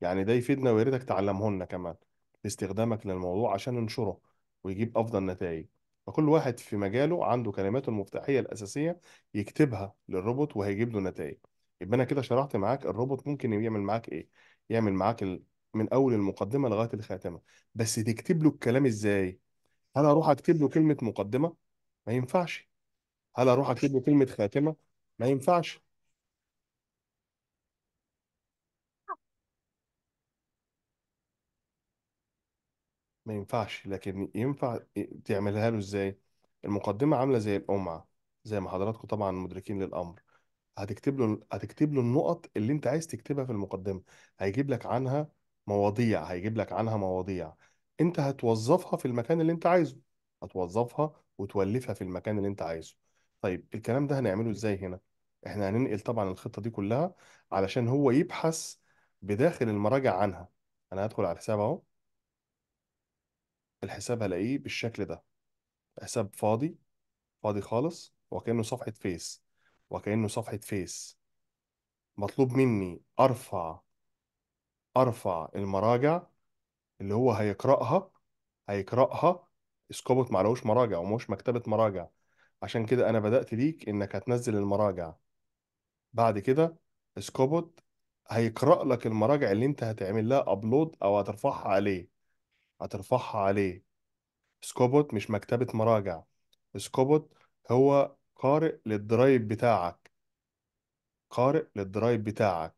يعني ده يفيدنا ويا ريتك تعلمه لنا كمان. باستخدامك للموضوع عشان ننشره ويجيب أفضل نتائج. فكل واحد في مجاله عنده كلماته المفتاحية الأساسية يكتبها للروبوت وهيجيب له نتائج. يبقى أنا كده شرحت معاك الروبوت ممكن يعمل معاك إيه؟ يعمل معاك ال... من أول المقدمة لغاية الخاتمة. بس تكتب له الكلام إزاي؟ هل أروح أكتب له كلمة مقدمة؟ ما ينفعش. هل أروح أكتب له كلمة خاتمة؟ ما ينفعش. ما ينفعش لكن ينفع تعملها له إزاي؟ المقدمة عاملة زي القمعة زي ما حضراتكم طبعا مدركين للأمر. هتكتب له هتكتب له النقط اللي أنت عايز تكتبها في المقدمة. هيجيب لك عنها مواضيع هيجيب لك عنها مواضيع. أنت هتوظفها في المكان اللي أنت عايزه. هتوظفها وتولفها في المكان اللي أنت عايزه. طيب الكلام ده هنعمله إزاي هنا؟ إحنا هننقل طبعا الخطة دي كلها علشان هو يبحث بداخل المراجع عنها. أنا هدخل على الحساب أهو. الحساب هلاقيه بالشكل ده. حساب فاضي فاضي خالص وكأنه صفحة فيس وكأنه صفحة فيس. مطلوب مني أرفع أرفع المراجع اللي هو هيقرأها هيقرأها. سكوبوت ما عليهوش مراجع ومش مكتبة مراجع. عشان كده أنا بدأت لك إنك هتنزل المراجع. بعد كده سكوبوت هيقرأ لك المراجع اللي أنت هتعمل لها upload أو هترفعها عليه. هترفعها عليه. سكوبوت مش مكتبة مراجع. سكوبوت هو قارئ لل drive بتاعك. قارئ للدرايف بتاعك.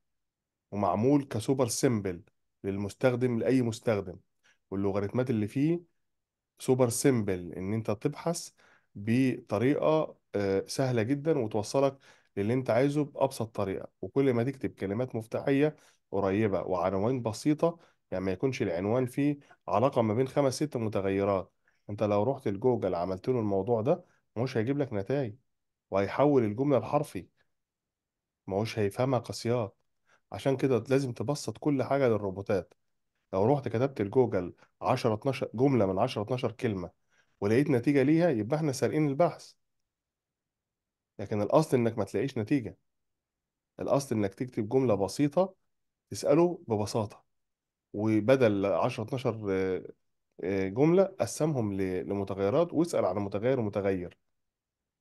ومعمول ك super simple للمستخدم لأي مستخدم. واللوغاريتمات اللي فيه super simple إن أنت تبحث بطريقة آه، سهلة جدا وتوصلك للي أنت عايزه بأبسط طريقة. وكل ما تكتب كلمات مفتاحية قريبة وعناوين بسيطة يعني ما يكونش العنوان فيه علاقة ما بين خمس ست متغيرات. أنت لو رحت لجوجل عملت له الموضوع ده مش هيجيب لك نتائج وهيحول الجملة الحرفي ماهوش هيفهمها قاسيات عشان كده لازم تبسط كل حاجة للروبوتات. لو رحت كتبت لجوجل 10 12 جملة من 10 12 كلمة ولقيت نتيجة ليها يبقى إحنا سارقين البحث. لكن الأصل إنك ما تلاقيش نتيجة. الأصل إنك تكتب جملة بسيطة تسأله ببساطة. وبدل 10 12 آه، آه، جملة قسمهم لمتغيرات واسأل على متغير ومتغير.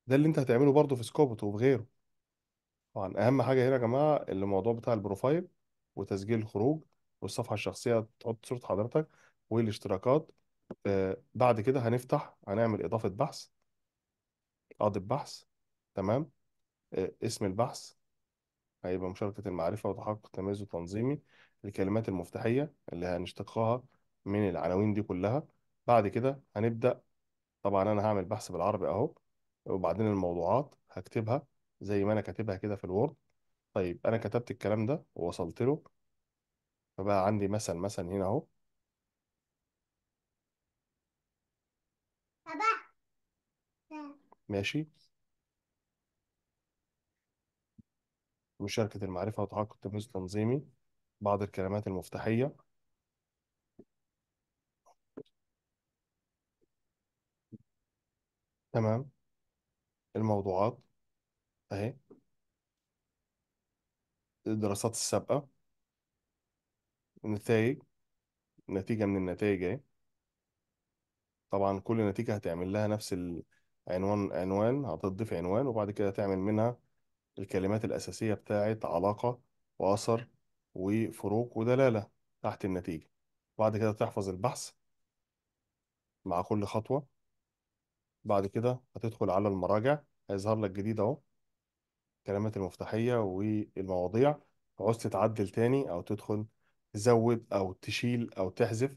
ده اللي انت هتعمله برضه في سكوبوت وفي غيره. طبعا أهم حاجة هنا يا جماعة الموضوع بتاع ال profile وتسجيل الخروج والصفحة الشخصية تحط صورة حضرتك والاشتراكات. آه، بعد كده هنفتح هنعمل إضافة بحث. قاعدة بحث تمام. اسم البحث هيبقى مشاركة المعرفة وتحقق التميز التنظيمي الكلمات المفتاحية اللي هنشتقها من العناوين دي كلها. بعد كده هنبدأ طبعا أنا هعمل بحث بالعربي أهو وبعدين الموضوعات هكتبها زي ما أنا كاتبها كده في الوورد. طيب أنا كتبت الكلام ده ووصلت له. فبقى عندي مثل مثلا هنا أهو. ماشي. مشاركة المعرفة وتحقق التميز التنظيمي. بعض الكلمات المفتاحية. تمام. الموضوعات. أهي. الدراسات السابقة. النتائج. نتيجة من النتائج أهي. طبعا كل نتيجة هتعمل لها نفس العنوان عنوان هتضيف عنوان وبعد كده تعمل منها الكلمات الأساسية بتاعت علاقة وأثر وفروق ودلالة تحت النتيجة. بعد كده تحفظ البحث مع كل خطوة. بعد كده هتدخل على المراجع هيظهر لك جديد أهو الكلمات المفتاحية والمواضيع. عاوز تتعدل تاني أو تدخل تزود أو تشيل أو تحذف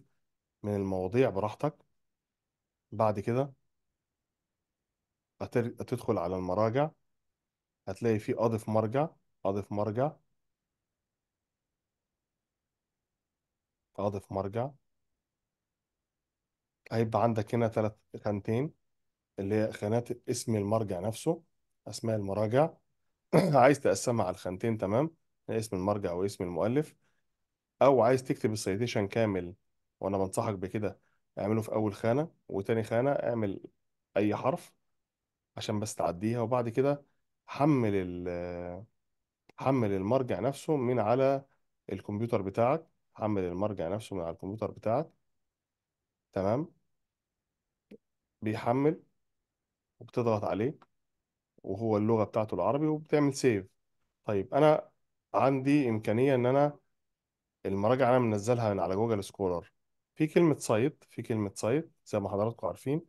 من المواضيع براحتك. بعد كده هتدخل على المراجع هتلاقي فيه أضف مرجع أضف مرجع. أضف مرجع هيبقى عندك هنا ثلاث خانتين اللي هي خانات اسم المرجع نفسه أسماء المراجع. عايز تقسمها على الخانتين تمام؟ اسم المرجع واسم المؤلف. أو عايز تكتب السيتيشن كامل وأنا بنصحك بكده اعمله في أول خانة وتاني خانة اعمل أي حرف عشان بس تعديها. وبعد كده حمل ال حمل المرجع نفسه من على الكمبيوتر بتاعك. حمل المرجع نفسه من على الكمبيوتر بتاعك تمام؟ بيحمل وبتضغط عليه وهو اللغة بتاعته العربي وبتعمل save طيب أنا عندي إمكانية إن أنا المراجع أنا منزلها من على Google Scholar في كلمة cite في كلمة cite زي ما حضراتكم عارفين.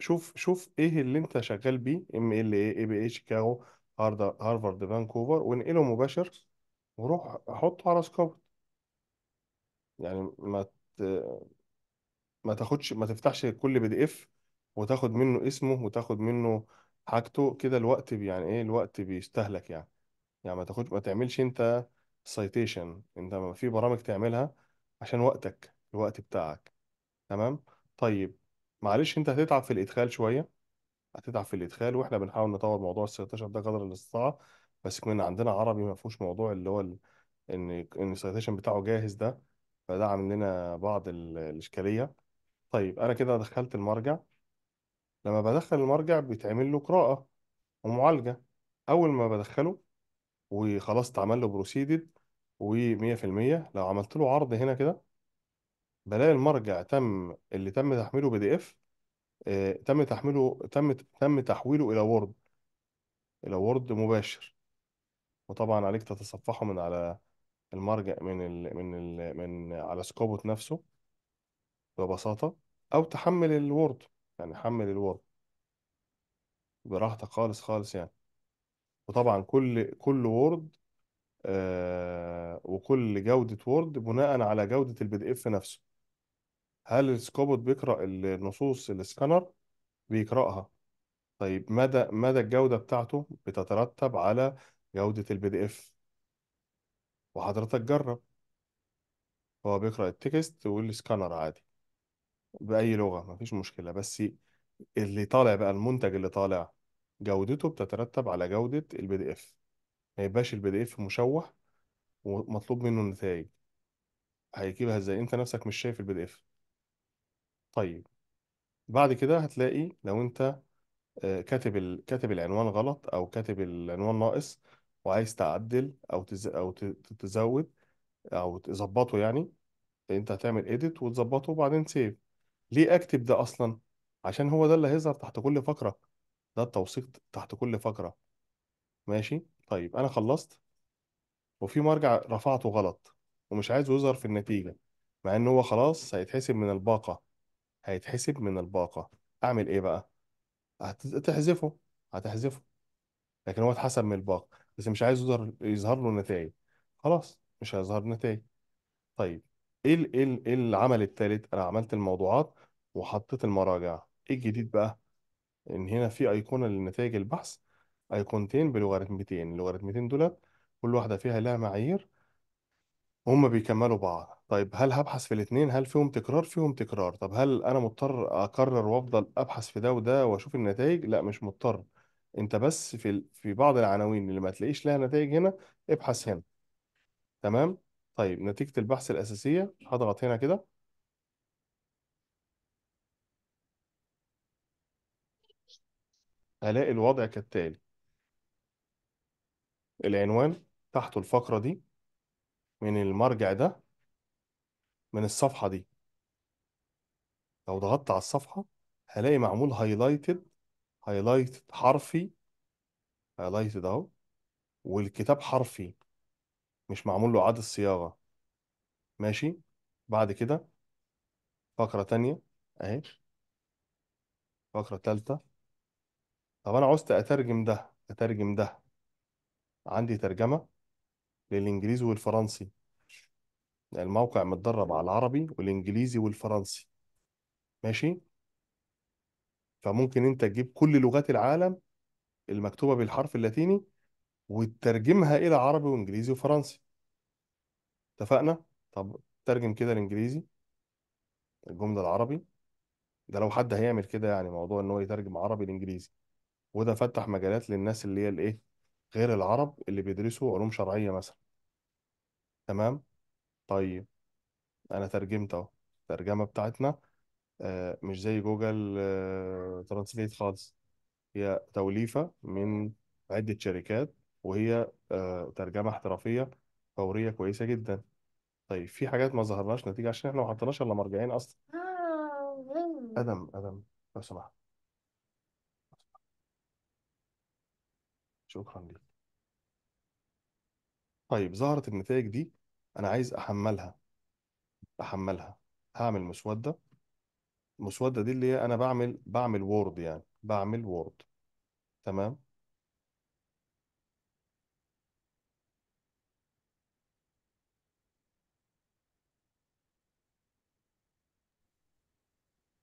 شوف شوف إيه اللي أنت شغال بيه إم إل اي إي بي اي شيكاغو هارفارد فانكوفر وانقله مباشر وروح حطه على سكوبوت يعني ما ت... ما تاخدش ما تفتحش كل PDF وتاخد منه اسمه وتاخد منه حاجته كده الوقت بي يعني إيه الوقت بيستهلك يعني. يعني ما تاخدش ما تعملش أنت citation أنت ما في برامج تعملها عشان وقتك الوقت بتاعك. تمام؟ طيب معلش أنت هتتعب في الإدخال شوية هتتعب في الإدخال وإحنا بنحاول نطور موضوع ال 16 ده قدر الاستطاعة بس كمان عندنا عربي ما فيهوش موضوع اللي هو ال... إن إن ال citation بتاعه جاهز ده. فده عامل لنا بعض ال- الإشكالية. طيب أنا كده دخلت المرجع. لما بدخل المرجع بيتعمل له قراءة ومعالجة. أول ما بدخله وخلاص اتعمل له processed و100% لو عملت له عرض هنا كده بلاقي المرجع تم اللي تم تحميله PDF آه، تم تحميله تم تم تحويله إلى Word إلى Word مباشر. وطبعا عليك تتصفحه من على المرجع من ال من ال من على سكوبوت نفسه ببساطة أو تحمل ال Word يعني حمل ال Word. براحتك خالص خالص يعني. وطبعا كل كل Word آه وكل جودة Word بناء على جودة ال PDF نفسه. هل السكوبوت بيقرأ النصوص السكانر بيقرأها. طيب مدى مدى الجودة بتاعته بتترتب على جودة ال PDF وحضرتك جرب. هو بيقرأ ال text وال scanner عادي. بأي لغة مفيش مشكلة. بس اللي طالع بقى المنتج اللي طالع جودته بتترتب على جودة ال PDF ما يبقاش ال PDF مشوه ومطلوب منه نتائج هيجيبها إزاي؟ أنت نفسك مش شايف البي دي اف طيب. بعد كده هتلاقي لو أنت آه، كاتب. كاتب العنوان غلط أو كاتب العنوان ناقص وعايز تعدل أو تز... أو تزود أو تظبطه يعني أنت هتعمل اديت وتظبطه وبعدين سيف ليه اكتب ده أصلا؟ عشان هو ده اللي هيظهر تحت كل فقرة. ده التوثيق تحت كل فقرة. ماشي؟ طيب أنا خلصت. وفي مرجع رفعته غلط ومش عايزه يظهر في النتيجة مع إن هو خلاص هيتحسب من الباقة. هيتحسب من الباقة. أعمل إيه بقى؟ هتحذفه هتحذفه. لكن هو اتحسب من الباقة. بس مش عايز يظهر يظهر له نتائج. خلاص مش هيظهر نتائج. طيب إيه ال- إيه ال- إيه العمل التالت؟ أنا عملت الموضوعات وحطيت المراجع إيه الجديد بقى؟ إن هنا في أيقونة لنتائج البحث. أيقونتين بلوغاريتمتين اللوغاريتمتين دول كل واحدة فيها لها معايير وهم بيكملوا بعض. طيب هل هبحث في الاثنين هل فيهم تكرار؟ فيهم تكرار. طب هل أنا مضطر اكرر وأفضل أبحث في ده وده وأشوف النتائج؟ لا مش مضطر. انت بس في ال- في بعض العناوين اللي ما تلاقيش لها نتائج هنا ابحث هنا. تمام؟ طيب نتيجة البحث الأساسية هضغط هنا كده. هلاقي الوضع كالتالي. العنوان تحته الفقرة دي من المرجع ده من الصفحة دي. لو ضغطت على الصفحة هلاقي معمول highlighted highlighted حرفي highlighted اهو والكتاب حرفي مش معمول له إعادة صياغة. ماشي؟ بعد كده فقرة تانية أهي. فقرة تالتة. طب أنا عاوزت أترجم ده أترجم ده. عندي ترجمة للإنجليزي والفرنسي. الموقع متدرب على العربي والإنجليزي والفرنسي. ماشي؟ فممكن أنت تجيب كل لغات العالم المكتوبة بالحرف اللاتيني وتترجمها إلى عربي وإنجليزي وفرنسي. اتفقنا؟ طب ترجم كده الإنجليزي الجملة العربي. ده لو حد هيعمل كده يعني موضوع إن هو يترجم عربي لإنجليزي. وده فتح مجالات للناس اللي هي الإيه؟ غير العرب اللي بيدرسوا علوم شرعية مثلا. تمام؟ طيب أنا ترجمت أهو. الترجمة بتاعتنا آه، مش زي جوجل آه، Translate خالص. هي توليفة من عدة شركات وهي آه، ترجمة احترافية فورية كويسة جدا. طيب في حاجات ما ظهرناش نتيجة عشان إحنا ما حطيناش إلا مرجعين أصلا. أدم أدم لو سمحت. شكرا ليك. طيب ظهرت النتائج دي أنا عايز أحملها أحملها. هعمل مسودة. المسودة دي اللي هي أنا بعمل بعمل وورد يعني بعمل وورد تمام؟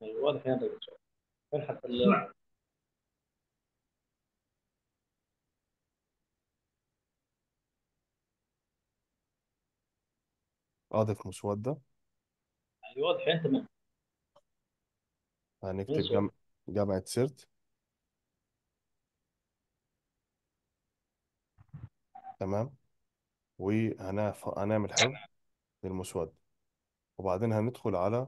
أيوة، واضح يعني دكتور. وين حتى ال- اضيف مسودة؟ أيوة، واضح تمام هنكتب ماشي. جم... جامعة سيرت. تمام. وهنعمل حفظ للمسودة. وبعدين هندخل على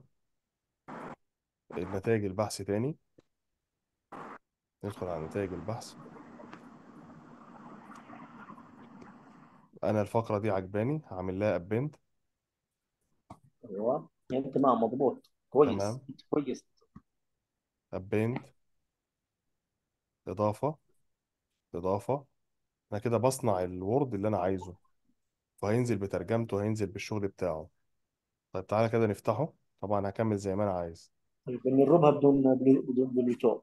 نتائج البحث تاني. ندخل على نتائج البحث. أنا الفقرة دي عجباني. هعمل لها ابند أيوة. يعني تمام مضبوط. كويس. تمام. كويس. ابند إضافة. إضافة. أنا كده بصنع الوورد اللي أنا عايزه. وهينزل بترجمته وهينزل بالشغل بتاعه. طيب تعالى كده نفتحه. طبعا هكمل زي ما أنا عايز. طيب بدون بدون بلوتوث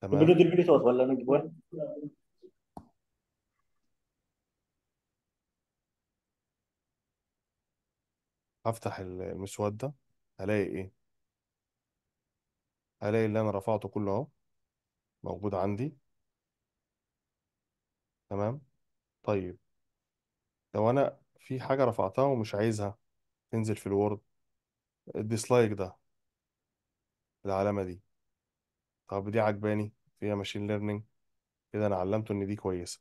تمام. بدون البلوتوث ولا نجيب وين؟ هفتح ال- المسودة هلاقي إيه؟ هلاقي اللي أنا رفعته كله أهو موجود عندي. تمام؟ طيب. لو أنا في حاجة رفعتها ومش عايزها تنزل في ال Word ال dislike ده العلامة دي طب دي عجباني فيها machine learning كده أنا علمته إن دي كويسة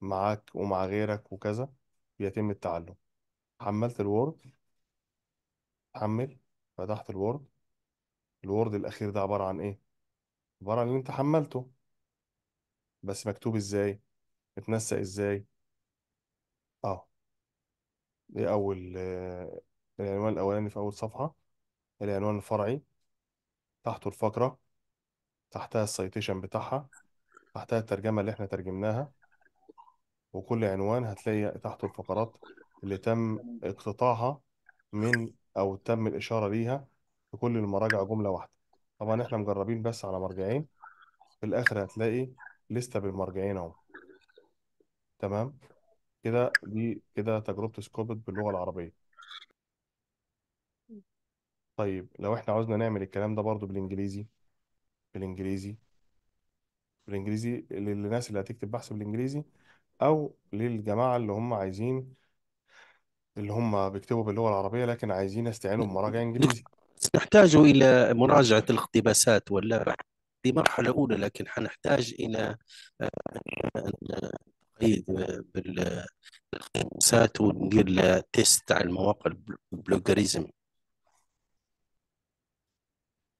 معاك ومع غيرك وكذا بيتم التعلم. حملت ال Word حمل فتحت ال Word. ال Word الأخير ده عبارة عن إيه؟ عبارة عن اللي أنت حملته. بس مكتوب إزاي؟ متنسق إزاي؟ آه. دي أول آه، العنوان الأولاني في أول صفحة؟ العنوان الفرعي. تحته الفقرة. تحتها ال citation بتاعها. تحتها الترجمة اللي إحنا ترجمناها. وكل عنوان هتلاقي تحته الفقرات اللي تم اقتطاعها من أو تم الإشارة ليها في كل المراجع جملة واحدة. طبعا إحنا مجربين بس على مرجعين في الآخر هتلاقي لستة بالمرجعين أهو. تمام؟ كده دي كده تجربة سكوبت باللغة العربية. طيب لو إحنا عاوزنا نعمل الكلام ده برضو بالإنجليزي بالإنجليزي بالإنجليزي للناس اللي هتكتب بحث بالإنجليزي أو للجماعة اللي هم عايزين اللي هم بيكتبوا باللغة العربية لكن عايزين يستعينوا بمراجع إنجليزي. نحتاج إلى مراجعة الاقتباسات ولا دي مرحلة أولى لكن حنحتاج إلى تقييد بالاقتباسات وندير تيست على المواقع البلوجريزم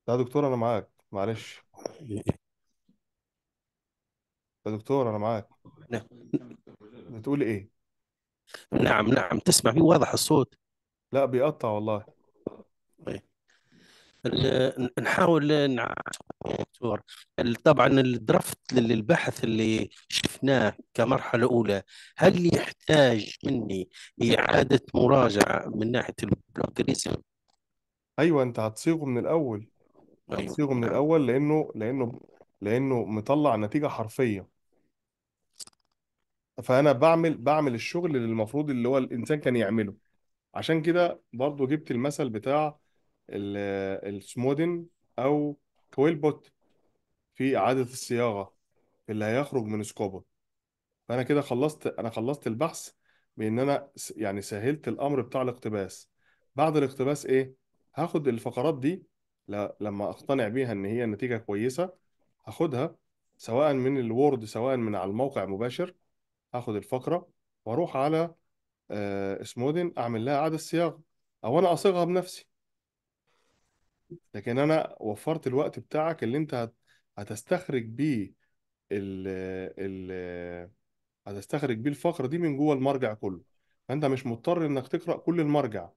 لا دكتور أنا معاك. معلش. يا دكتور أنا معاك. بتقول إيه؟ نعم نعم. تسمع في واضح الصوت. لا بيقطع والله. ال- نحاول نع- دكتور. ال- طبعا الدرافت للبحث اللي شفناه كمرحلة أولى هل يحتاج مني إعادة مراجعة من ناحية ال plagiarism؟ أيوه أنت هتصيغه من الأول. أيوة. هتصيغه من الأول لأنه لأنه لأنه مطلع نتيجة حرفية. فأنا بعمل بعمل الشغل اللي المفروض اللي هو الإنسان كان يعمله. عشان كده برضو جبت المثل بتاع السمودن أو QuillBot في إعادة الصياغة اللي هيخرج من سكوبه فأنا كده خلصت أنا خلصت البحث بإن أنا يعني سهلت الأمر بتاع الاقتباس. بعد الاقتباس إيه؟ هاخد الفقرات دي لما أقتنع بيها إن هي نتيجة كويسة هاخدها سواء من الوورد سواء من على الموقع مباشر هاخد الفقرة وأروح على آه، اسمودن أعمل لها إعادة صياغة أو أنا أصيغها بنفسي. لكن أنا وفرت الوقت بتاعك اللي أنت هت- هتستخرج بيه ال ال هتستخرج بيه الفقرة دي من جوه المرجع كله. فأنت مش مضطر إنك تقرأ كل المرجع.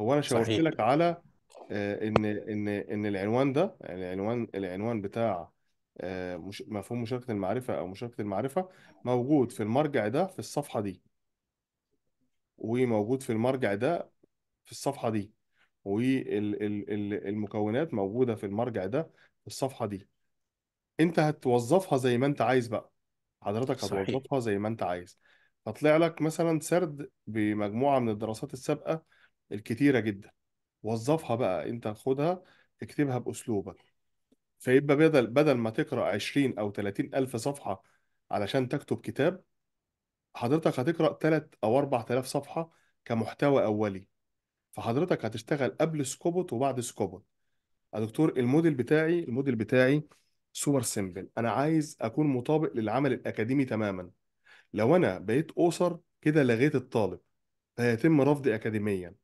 هو أنا شاورت صحيح. لك على آه، إن إن إن العنوان ده يعني العنوان العنوان بتاع آه، مش مفهوم مشاركة المعرفة أو مشاركة المعرفة موجود في المرجع ده في الصفحة دي. وموجود في المرجع ده في الصفحة دي. والمكونات موجودة في المرجع ده في الصفحة دي. انت هتوظفها زي ما انت عايز بقى. حضرتك صحيح. هتوظفها زي ما انت عايز. هطلع لك مثلا سرد بمجموعة من الدراسات السابقة الكتيرة جدا. وظفها بقى. انت خدها اكتبها بأسلوبك. فيبقى بدل بدل ما تقرأ 20 أو 30 ألف صفحة علشان تكتب كتاب حضرتك هتقرأ 3 أو 4000 صفحة كمحتوى أولي. فحضرتك هتشتغل قبل سكوبوت وبعد سكوبوت. يا دكتور الموديل بتاعي الموديل بتاعي super simple. أنا عايز أكون مطابق للعمل الأكاديمي تماما. لو أنا بقيت author كده لغيت الطالب فيتم رفضي أكاديميا.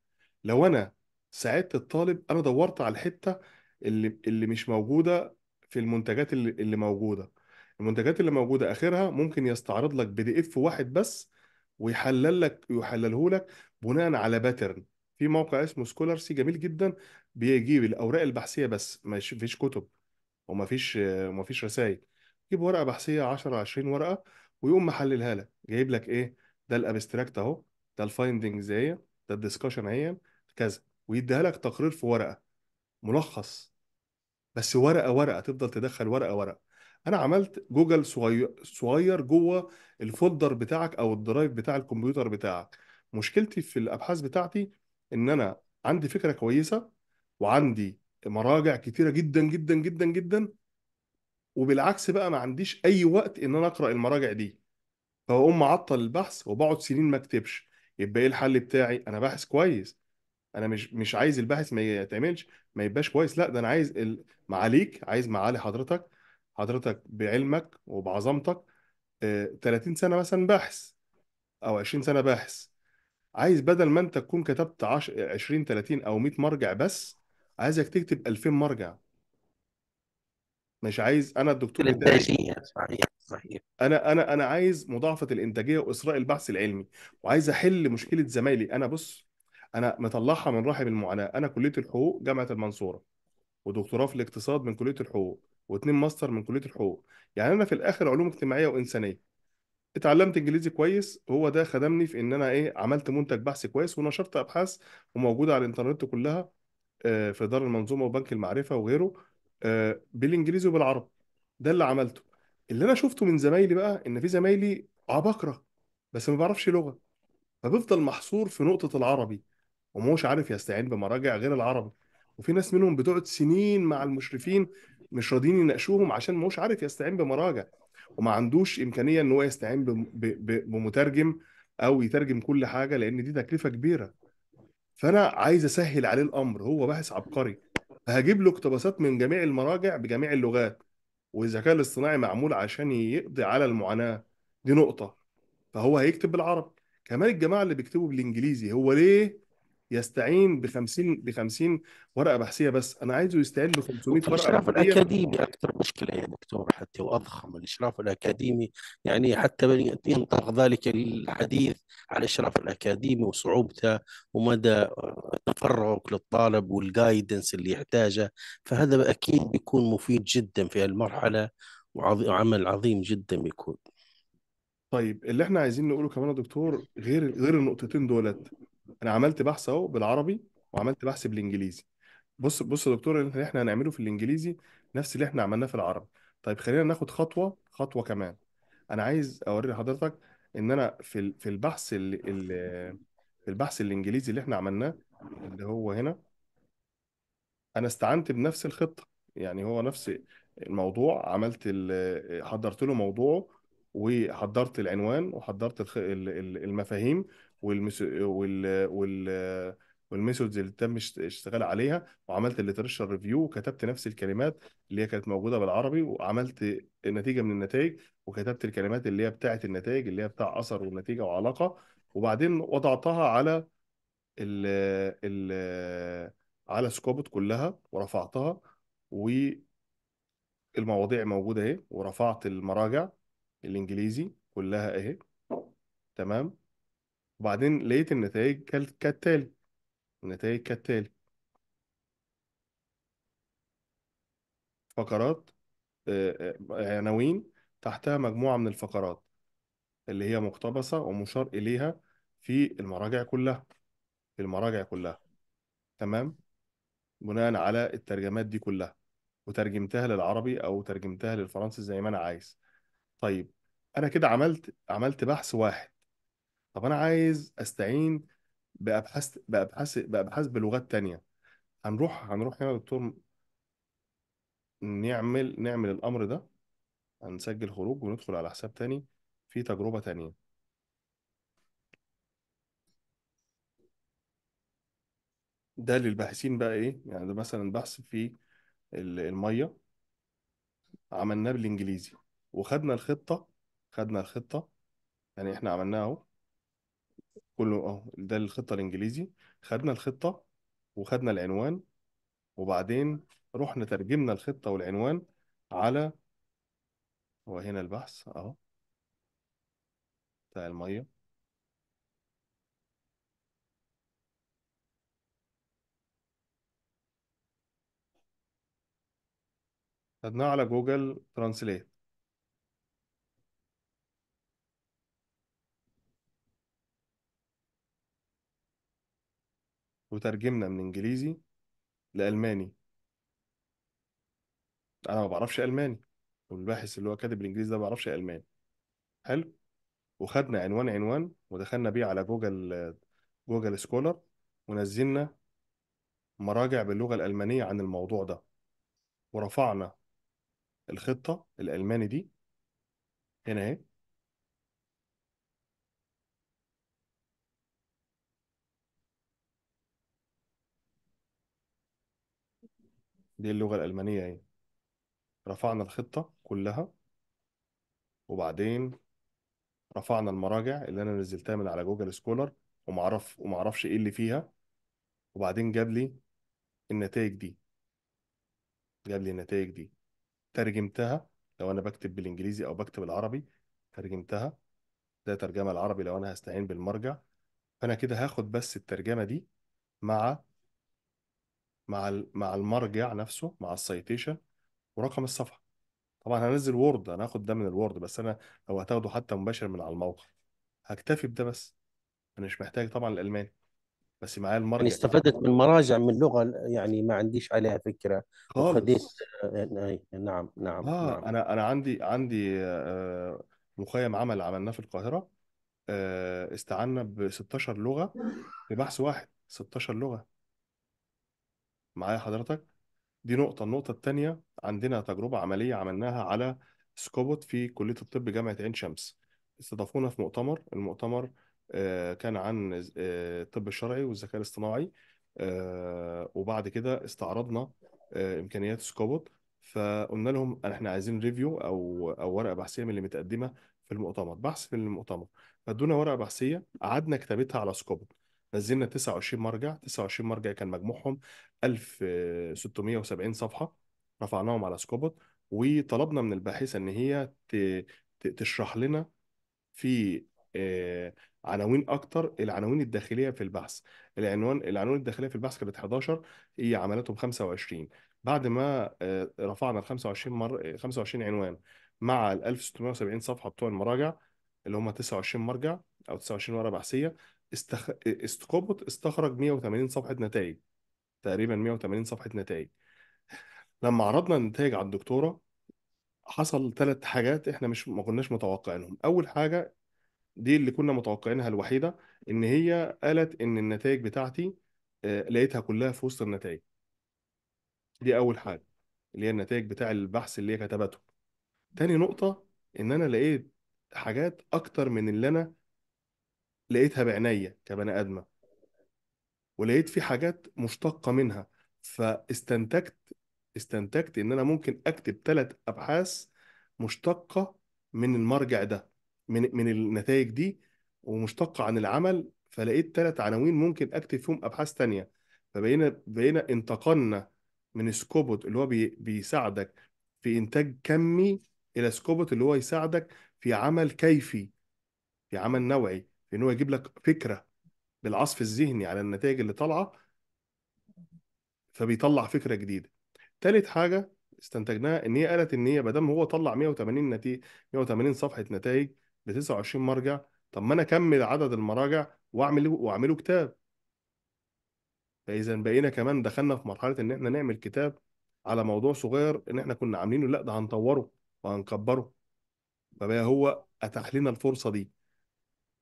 لو أنا ساعدت الطالب أنا دورت على الحتة اللي اللي مش موجودة في المنتجات اللي, اللي موجودة. المنتجات اللي موجودة آخرها ممكن يستعرض لك PDF واحد بس ويحلل لك يحلله لك بناء على pattern في موقع اسمه Scholarcy جميل جدا بيجيب الأوراق البحثية بس ما فيش كتب وما فيش وما فيش رسائل جيب ورقة بحثية 10 20 ورقة ويقوم محللها لك. جايب لك إيه؟ ده ال abstract أهو ده ال findings اهي ده ال discussion اهي كذا. ويديها لك تقرير في ورقة ملخص. بس ورقة ورقة تفضل تدخل ورقة ورقة. أنا عملت جوجل صغير صغير جوه الفولدر بتاعك أو الدرايف بتاع الكمبيوتر بتاعك. مشكلتي في الأبحاث بتاعتي إن أنا عندي فكرة كويسة وعندي مراجع كتيرة جدا جدا جدا جدا وبالعكس بقى ما عنديش أي وقت إن أنا أقرأ المراجع دي. فبقوم معطل البحث وبقعد سنين ما أكتبش. يبقى إيه الحل بتاعي؟ أنا باحث كويس. أنا مش مش عايز الباحث ما يتعملش ما يبقاش كويس. لا ده أنا عايز ال... معاليك عايز معالي حضرتك حضرتك بعلمك وبعظمتك آه، 30 سنة مثلا باحث أو 20 سنة باحث. عايز بدل ما انت تكون كتبت 10 20 30 أو 100 مرجع بس عايزك تكتب 2000 مرجع. مش عايز أنا الدكتور بتاعي الإنتاجية صحيح صحيح. أنا أنا أنا عايز مضاعفة الإنتاجية وإسراء البحث العلمي وعايز أحل مشكلة زمايلي. أنا بص أنا مطلعها من رحم المعاناه أنا كلية الحقوق جامعة المنصورة ودكتوراه في الاقتصاد من كلية الحقوق واتنين ماستر من كلية الحقوق. يعني أنا في الآخر علوم اجتماعية وإنسانية. اتعلمت انجليزي كويس هو ده خدمني في إن أنا إيه عملت منتج بحث كويس ونشرت أبحاث وموجودة على الإنترنت كلها آه، في دار المنظومة وبنك المعرفة وغيره آه، بالإنجليزي وبالعربي. ده اللي عملته. اللي أنا شفته من زمايلي بقى إن في زمايلي عباقرة بس ما بيعرفش لغة فبيفضل محصور في نقطة العربي ومش عارف يستعين بمراجع غير العربي. وفي ناس منهم بتقعد سنين مع المشرفين مش راضيين يناقشوهم عشان مش عارف يستعين بمراجع. وما عندوش إمكانية إن هو يستعين بمترجم أو يترجم كل حاجة لأن دي تكلفة كبيرة. فأنا عايز أسهل عليه الأمر هو باحث عبقري. فهجيب له اقتباسات من جميع المراجع بجميع اللغات والذكاء الاصطناعي معمول عشان يقضي على المعاناة. دي نقطة. فهو هيكتب بالعربي. كمان الجماعة اللي بيكتبوا بالإنجليزي هو ليه يستعين ب 50 ب 50 ورقة بحثية بس. أنا عايزه يستعين ب 500 ورقة والإشراف بحثية. الأكاديمي أكثر مشكلة يا دكتور حتى وأضخم الإشراف الأكاديمي. يعني حتى ينطبق ذلك الحديث على الإشراف الأكاديمي وصعوبته ومدى تفرغك للطالب والجايدنس اللي يحتاجه. فهذا أكيد بيكون مفيد جدا في المرحلة وعظ- وعمل عظيم جدا بيكون. طيب اللي إحنا عايزين نقوله كمان يا دكتور غير غير النقطتين دولت. أنا عملت بحث أهو بالعربي وعملت بحث بالإنجليزي. بص بص يا دكتور اللي إحنا هنعمله في الإنجليزي نفس اللي إحنا عملناه في العربي. طيب خلينا ناخد خطوة خطوة كمان. أنا عايز أوري لحضرتك إن أنا في في البحث ال- ال- في البحث الإنجليزي اللي إحنا عملناه اللي هو هنا أنا استعنت بنفس الخطة. يعني هو نفس الموضوع عملت حضرت له موضوعه وحضرت العنوان وحضرت المفاهيم والمس... وال... وال... وال methods اللي تم اشت- اشتغال عليها وعملت ال literature review وكتبت نفس الكلمات اللي هي كانت موجودة بالعربي وعملت النتيجه من النتائج وكتبت الكلمات اللي هي بتاعة النتائج اللي هي بتاع أثر والنتيجه وعلاقة وبعدين وضعتها على ال ال على سكوبت كلها ورفعتها والمواضيع موجودة اهي ورفعت المراجع الإنجليزي كلها اهي تمام؟ وبعدين لقيت النتائج كال- كالتالي. النتائج كالتالي. فقرات عناوين تحتها مجموعة من الفقرات اللي هي مقتبسة ومشار إليها في المراجع كلها في المراجع كلها. تمام؟ بناء على الترجمات دي كلها. وترجمتها للعربي أو ترجمتها للفرنسي زي ما أنا عايز. طيب أنا كده عملت عملت بحث واحد. طب أنا عايز أستعين بأبحاث بأبحاث بأبحاث بلغات تانية. هنروح هنروح هنا يا دكتور نعمل نعمل الأمر ده هنسجل خروج وندخل على حساب تاني في تجربة تانية. ده للباحثين بقى إيه؟ يعني ده مثلا بحث في ال- المية. عملناه بالإنجليزي. وخدنا الخطة خدنا الخطة. يعني إحنا عملناها أهو. كله اهو ده الخطة الإنجليزي. خدنا الخطة وخدنا العنوان وبعدين رحنا ترجمنا الخطة والعنوان على وهنا البحث اهو بتاع المية. خدناه على جوجل translate. وترجمنا من إنجليزي لألماني. أنا ما بعرفش ألماني والباحث اللي هو كاتب الإنجليزي ده ما بيعرفش ألماني. حلو. وخدنا عنوان عنوان ودخلنا بيه على جوجل جوجل scholar ونزلنا مراجع باللغة الألمانية عن الموضوع ده. ورفعنا الخطة الألماني دي. هنا أهي. دي اللغة الألمانية اهي رفعنا الخطة كلها وبعدين رفعنا المراجع اللي أنا نزلتها من على جوجل scholar ومعرف ومعرفش إيه اللي فيها. وبعدين جاب لي النتائج دي. جاب لي النتائج دي. ترجمتها لو أنا بكتب بالإنجليزي أو بكتب العربي ترجمتها. ده ترجمة العربي لو أنا هستعين بالمرجع. فأنا كده هاخد بس الترجمة دي مع مع مع المرجع نفسه مع ال citation ورقم الصفحة. طبعا هنزل Word أنا هاخد ده من ال Word بس أنا لو هتاخده حتى مباشر من على الموقع. هكتفي بده بس. أنا مش محتاج طبعا الألماني. بس معايا يعني المرجع استفدت من مراجع من لغة يعني ما عنديش عليها وخديت خالص. آه، نعم نعم آه نعم. أنا أنا عندي عندي آه، مخيم عمل عملناه في القاهرة. آه، استعنا ب 16 لغة في بحث واحد. 16 لغة. معايا حضرتك. دي نقطة النقطة التانية عندنا تجربة عملية عملناها على سكوبوت في كلية الطب جامعة عين شمس. استضافونا في مؤتمر المؤتمر آه، كان عن آه، الطب الشرعي والذكاء الاصطناعي آه، وبعد كده استعرضنا إمكانيات سكوبوت. فقلنا لهم إحنا عايزين review أو أو ورقة بحثية من اللي متقدمة في المؤتمر بحث في المؤتمر. فادونا ورقة بحثية قعدنا كتابتها على سكوبوت. نزلنا 29 مرجع 29 مرجع كان مجموعهم 1670 صفحة رفعناهم على سكوبوت وطلبنا من الباحثة إن هي تشرح لنا في آه، عناوين أكتر العناوين الداخلية في البحث. العنوان العناوين الداخلية في البحث كانت 11 هي عملتهم 25 بعد ما آه، رفعنا ال 25 مر 25 عنوان مع ال 1670 صفحة بتوع المراجع اللي هم 29 مرجع أو 29 ورقة بحثية استخ... استكوبوت استخرج 180 صفحة نتائج تقريبا 180 صفحة نتائج. لما عرضنا النتائج على الدكتورة حصل ثلاث حاجات إحنا مش ما كناش متوقعينهم. أول حاجة دي اللي كنا متوقعينها الوحيدة إن هي قالت إن النتائج بتاعتي آه، لقيتها كلها في وسط النتائج. دي أول حاجة اللي هي النتائج بتاع البحث اللي هي كتبته. تاني نقطة إن أنا لقيت حاجات أكتر من اللي أنا لقيتها بعينيا كبني آدمة. ولقيت في حاجات مشتقة منها. فاستنتجت استنتجت إن أنا ممكن أكتب ثلاث أبحاث مشتقة من المرجع ده من من النتائج دي ومشتقة عن العمل. فلقيت ثلاث عناوين ممكن أكتب فيهم أبحاث تانية. فبقينا بقينا انتقلنا من سكوبوت اللي هو بي بيساعدك في إنتاج كمي إلى سكوبوت اللي هو يساعدك في عمل كيفي في عمل نوعي في إن هو يجيب لك فكرة بالعصف الذهني على النتائج اللي طالعة فبيطلع فكرة جديدة. تالت حاجة استنتجناها إن هي قالت إن هي بدل هو طلع 180 نتيجة 180 صفحة نتائج ب 29 مرجع طب ما أنا أكمل عدد المراجع واعمل وأعمله كتاب. فإذا بقينا كمان دخلنا في مرحلة إن إحنا نعمل كتاب على موضوع صغير إن إحنا كنا عاملينه لأ ده هنطوره. وهنكبره. فبقى هو أتاح لنا الفرصة دي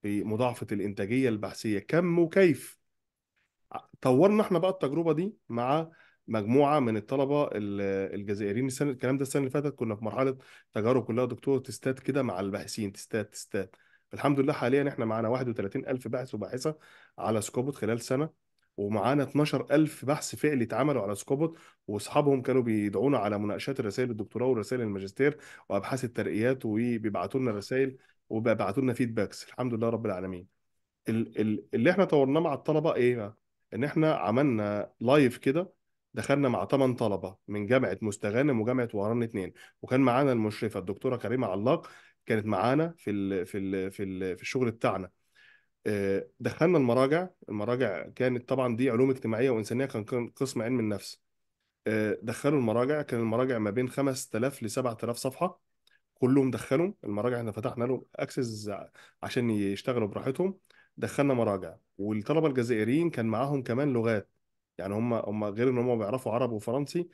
في مضاعفة الإنتاجية البحثية. كم وكيف؟ طورنا إحنا بقى التجربة دي مع مجموعة من الطلبة ال- الجزائريين. السنة الكلام ده السنة اللي فاتت كنا في مرحلة تجارب كلها دكتور تستات كده مع الباحثين تستات تستات. الحمد لله حاليا إحنا معانا 31 ألف باحث وباحثة على سكوبوت خلال سنة. ومعانا 12 ألف بحث فعلي اتعملوا على سكوبوت واصحابهم كانوا بيدعونا على مناقشات رسائل الدكتوراه ورسائل الماجستير وأبحاث الترقيات وبيبعتوا لنا رسائل وبيبعتوا لنا feedbacks الحمد لله رب العالمين. ال- ال- اللي إحنا طورناه مع الطلبة إيه بقى؟ إن إحنا عملنا live كده دخلنا مع 8 طلبة من جامعة مستغانم وجامعة وهران اتنين. وكان معانا المشرفة الدكتورة كريمة علاق كانت معانا في ال في ال في ال في الشغل بتاعنا. دخلنا المراجع. المراجع كانت طبعا دي علوم اجتماعية وإنسانية كان قسم علم النفس. آه، دخلوا المراجع. كان المراجع ما بين 5000 ل 7000 صفحة. كلهم دخلوا المراجع. إحنا فتحنا لهم أكسس عشان يشتغلوا براحتهم. دخلنا مراجع. والطلبة الجزائريين كان معاهم كمان لغات. يعني هم هم غير إن هم بيعرفوا عربي وفرنسي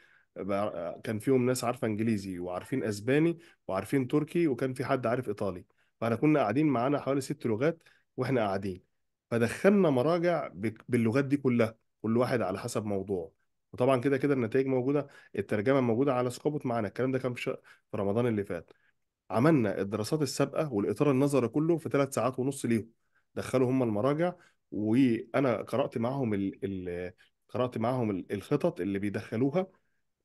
كان فيهم ناس عارفة إنجليزي وعارفين أسباني وعارفين تركي وكان في حد عارف إيطالي. فإحنا كنا قاعدين معانا حوالي ست لغات. وإحنا قاعدين. فدخلنا مراجع باللغات دي كلها كل واحد على حسب موضوع وطبعا كده كده النتائج موجودة الترجمة موجودة على سكوبوت معانا. الكلام ده كان في رمضان اللي فات. عملنا الدراسات السابقة والإطار النظري كله في ثلاث ساعات ونص ليهم. دخلوا هم المراجع وأنا قرأت معاهم ال... ال... قرأت معاهم ال- الخطط اللي بيدخلوها.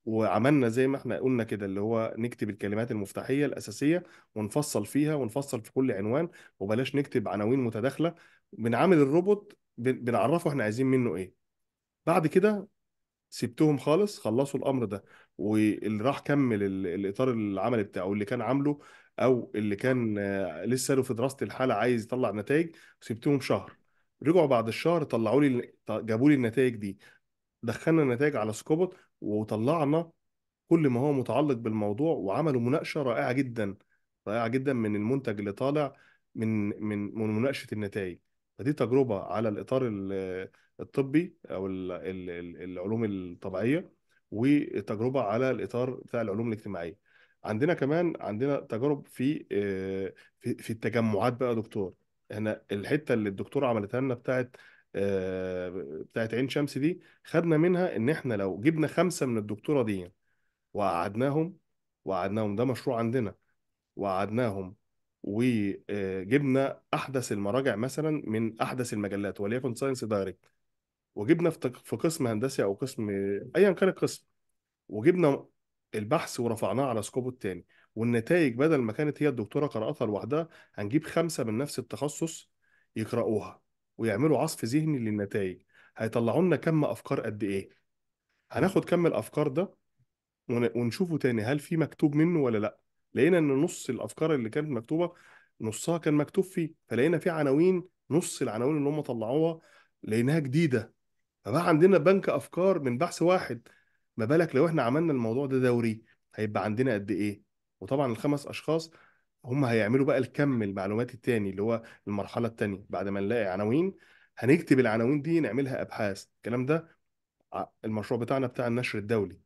وعملنا زي ما إحنا قلنا كده اللي هو نكتب الكلمات المفتاحية الأساسية ونفصل فيها ونفصل في كل عنوان وبلاش نكتب عناوين متداخلة. بنعامل الروبوت بن- بنعرفه إحنا عايزين منه إيه. بعد كده سبتهم خالص خلصوا الأمر ده. واللي راح كمل ال- الإطار العملي بتاعه اللي كان عامله أو اللي كان آه، لسه له في دراسة الحالة عايز يطلع نتائج سبتهم شهر. رجعوا بعد الشهر طلعوا لي جابوا لي النتائج دي. دخلنا النتائج على سكوبوت. وطلعنا كل ما هو متعلق بالموضوع وعملوا مناقشة رائعة جدا رائعة جدا من المنتج اللي طالع من من من مناقشة النتائج. فدي تجربة على الإطار ال- الطبي أو ال- ال- ال- العلوم الطبيعية وتجربة على الإطار بتاع العلوم الاجتماعية. عندنا كمان عندنا تجارب في آه، في التجمعات بقى يا دكتور. إحنا الحتة اللي الدكتوره عملتها لنا بتاعت بتاعت عين شمس دي خدنا منها إن إحنا لو جبنا خمسة من الدكتورة دي وقعدناهم وقعدناهم ده مشروع عندنا. وقعدناهم وجبنا أحدث المراجع مثلا من أحدث المجلات وليكن ScienceDirect وجبنا في قسم هندسي أو قسم ايا كان القسم. وجبنا البحث ورفعناه على سكوب التاني. والنتائج بدل ما كانت هي الدكتورة قرأتها لوحدها هنجيب خمسة من نفس التخصص يقرأوها. ويعملوا عصف ذهني للنتائج هيطلعوا لنا كم أفكار قد إيه؟ هناخد كم الأفكار ده ون- ونشوفه تاني. هل في مكتوب منه ولا لأ؟ لقينا إن نص الأفكار اللي كانت مكتوبة نصها كان مكتوب فيه. فلقينا في عناوين نص العناوين اللي هم طلعوها لقيناها جديدة. فبقى عندنا بنك أفكار من بحث واحد. ما بالك لو إحنا عملنا الموضوع ده دوري هيبقى عندنا قد إيه؟ وطبعا الخمس أشخاص هم هيعملوا بقى الكم المعلومات التاني اللي هو المرحلة التانية. بعد ما نلاقي عناوين هنكتب العناوين دي نعملها أبحاث. الكلام ده ع- المشروع بتاعنا بتاع النشر الدولي.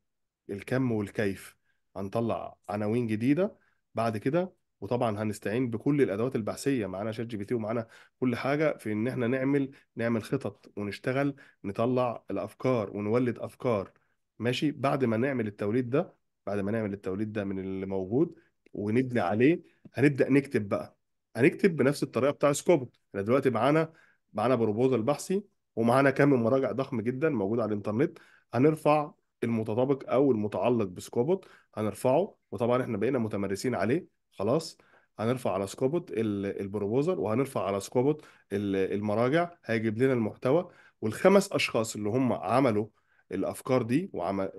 الكم والكيف. هنطلع عناوين جديدة بعد كده وطبعا هنستعين بكل الأدوات البحثية. معانا ChatGPT ومعانا كل حاجة في إن إحنا نعمل نعمل خطط ونشتغل نطلع الأفكار ونولد أفكار. ماشي؟ بعد ما نعمل التوليد ده بعد ما نعمل التوليد ده من اللي موجود ونبني عليه هنبدأ نكتب بقى. هنكتب بنفس الطريقة بتاع سكوبوت إحنا دلوقتي معانا معانا proposal بحثي ومعانا كم مراجع ضخم جدا موجود على الإنترنت. هنرفع المتطابق أو المتعلق بسكوبوت هنرفعه وطبعا إحنا بقينا متمرسين عليه. خلاص هنرفع على سكوبوت ال- ال proposal وهنرفع على سكوبوت ال- المراجع. هيجيب لنا المحتوى. والخمس أشخاص اللي هم عملوا الأفكار دي وعمل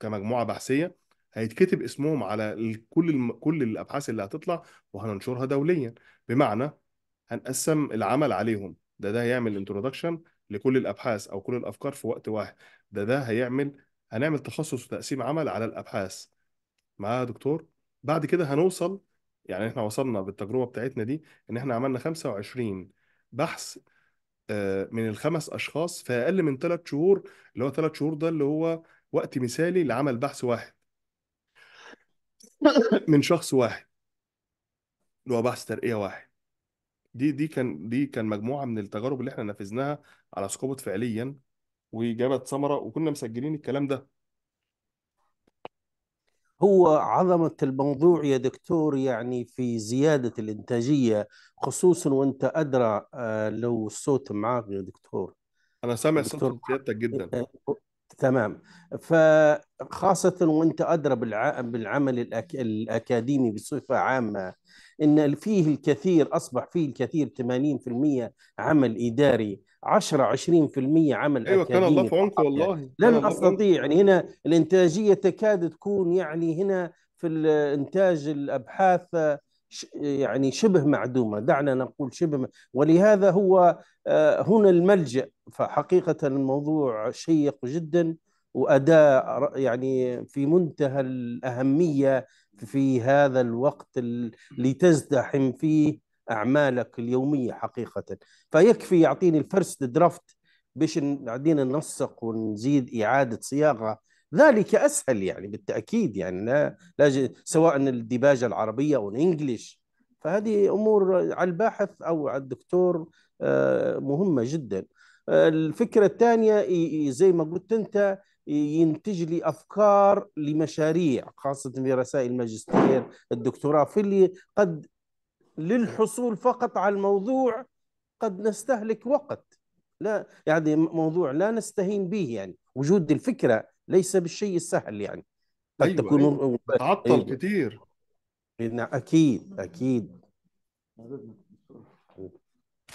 كمجموعه بحثية هيتكتب اسمهم على كل الم... كل الأبحاث اللي هتطلع وهننشرها دوليا. بمعنى هنقسم العمل عليهم. ده ده هيعمل introduction لكل الأبحاث أو كل الأفكار في وقت واحد. ده ده هيعمل هنعمل تخصص وتقسيم عمل على الأبحاث. معايا يا دكتور؟ بعد كده هنوصل يعني إحنا وصلنا بالتجربة بتاعتنا دي إن إحنا عملنا 25 بحث آه، من الخمس أشخاص في أقل من ثلاث شهور. اللي هو ثلاث شهور ده اللي هو وقت مثالي لعمل بحث واحد. من شخص واحد. اللي هو بحث ترقية واحد. دي دي كان دي كان مجموعة من التجارب اللي إحنا نفذناها على سكوبت فعليا وجابت ثمرة وكنا مسجلين الكلام ده. هو عظمة الموضوع يا دكتور يعني في زيادة الإنتاجية خصوصا وأنت أدرى آه، لو الصوت معاك يا دكتور. أنا سامع صوت سيادتك جدا. تمام. فخاصة وانت بالع... بالعمل الأك... الأكاديمي بصفة عامة إن فيه الكثير أصبح فيه الكثير 80% عمل إداري 10 20% عمل أيوه كان الله في عونكم والله. لن أستطيع يعني هنا الإنتاجية تكاد تكون يعني هنا في إنتاج الأبحاث ش- يعني شبه معدومة دعنا نقول شبه ولهذا هو آه، هنا الملجأ. فحقيقة الموضوع شيق جدا وأداء يعني في منتهى الأهمية في هذا الوقت اللي تزدحم فيه أعمالك اليومية حقيقة. فيكفي يعطيني الفرست درافت باش بعدين ننسق ونزيد إعادة صياغة ذلك أسهل يعني بالتأكيد يعني لا, لا سواء الديباجة العربية أو الإنجليش. فهذه أمور على الباحث أو على الدكتور آه، مهمة جدا. آه، ي- ي- زي ما قلت أنت ينتج لي أفكار لمشاريع خاصة في رسائل الماجستير الدكتوراه في اللي قد للحصول فقط على الموضوع قد نستهلك وقت. لا يعني موضوع لا نستهين به يعني. وجود الفكرة ليس بالشيء السهل يعني. قد أيوه تكون أيوه تعطل إيه، كتير. أكيد أكيد.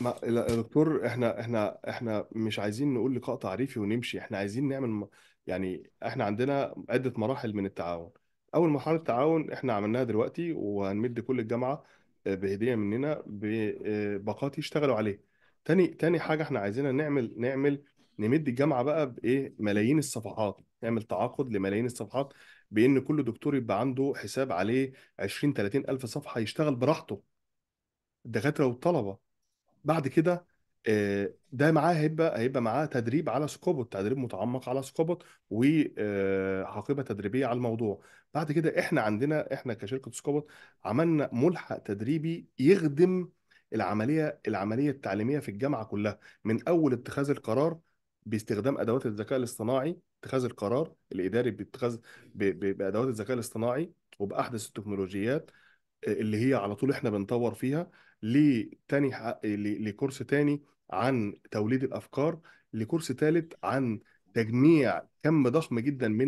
ما يا دكتور إحنا إحنا إحنا مش عايزين نقول لقاء تعريفي ونمشي. إحنا عايزين نعمل م- يعني إحنا عندنا عدة مراحل من التعاون. أول مرحلة التعاون إحنا عملناها دلوقتي وهنمد كل الجامعة آه، بهدية مننا بباقات يشتغلوا عليه تاني تاني حاجة إحنا عايزينها نعمل نعمل نمد الجامعة بقى بإيه؟ ملايين الصفحات. نعمل تعاقد لملايين الصفحات بإن كل دكتور يبقى عنده حساب عليه 20 30 ألف صفحة يشتغل براحته. الدكاترة والطلبة. بعد كده آه، ده معاه هيبقى هيبقى معاه تدريب على سكوبوت تدريب متعمق على سكوبوت وحقيبه تدريبية على الموضوع. بعد كده إحنا عندنا إحنا كشركة سكوبوت عملنا ملحق تدريبي يخدم العملية العملية التعليمية في الجامعة كلها. من أول اتخاذ القرار باستخدام أدوات الذكاء الاصطناعي اتخاذ القرار الإداري باتخاذ بأدوات الذكاء الاصطناعي وبأحدث التكنولوجيات اللي هي على طول إحنا بنطور فيها لتاني لكورس تاني عن توليد الأفكار لكورس تالت عن تجميع كم ضخم جدا من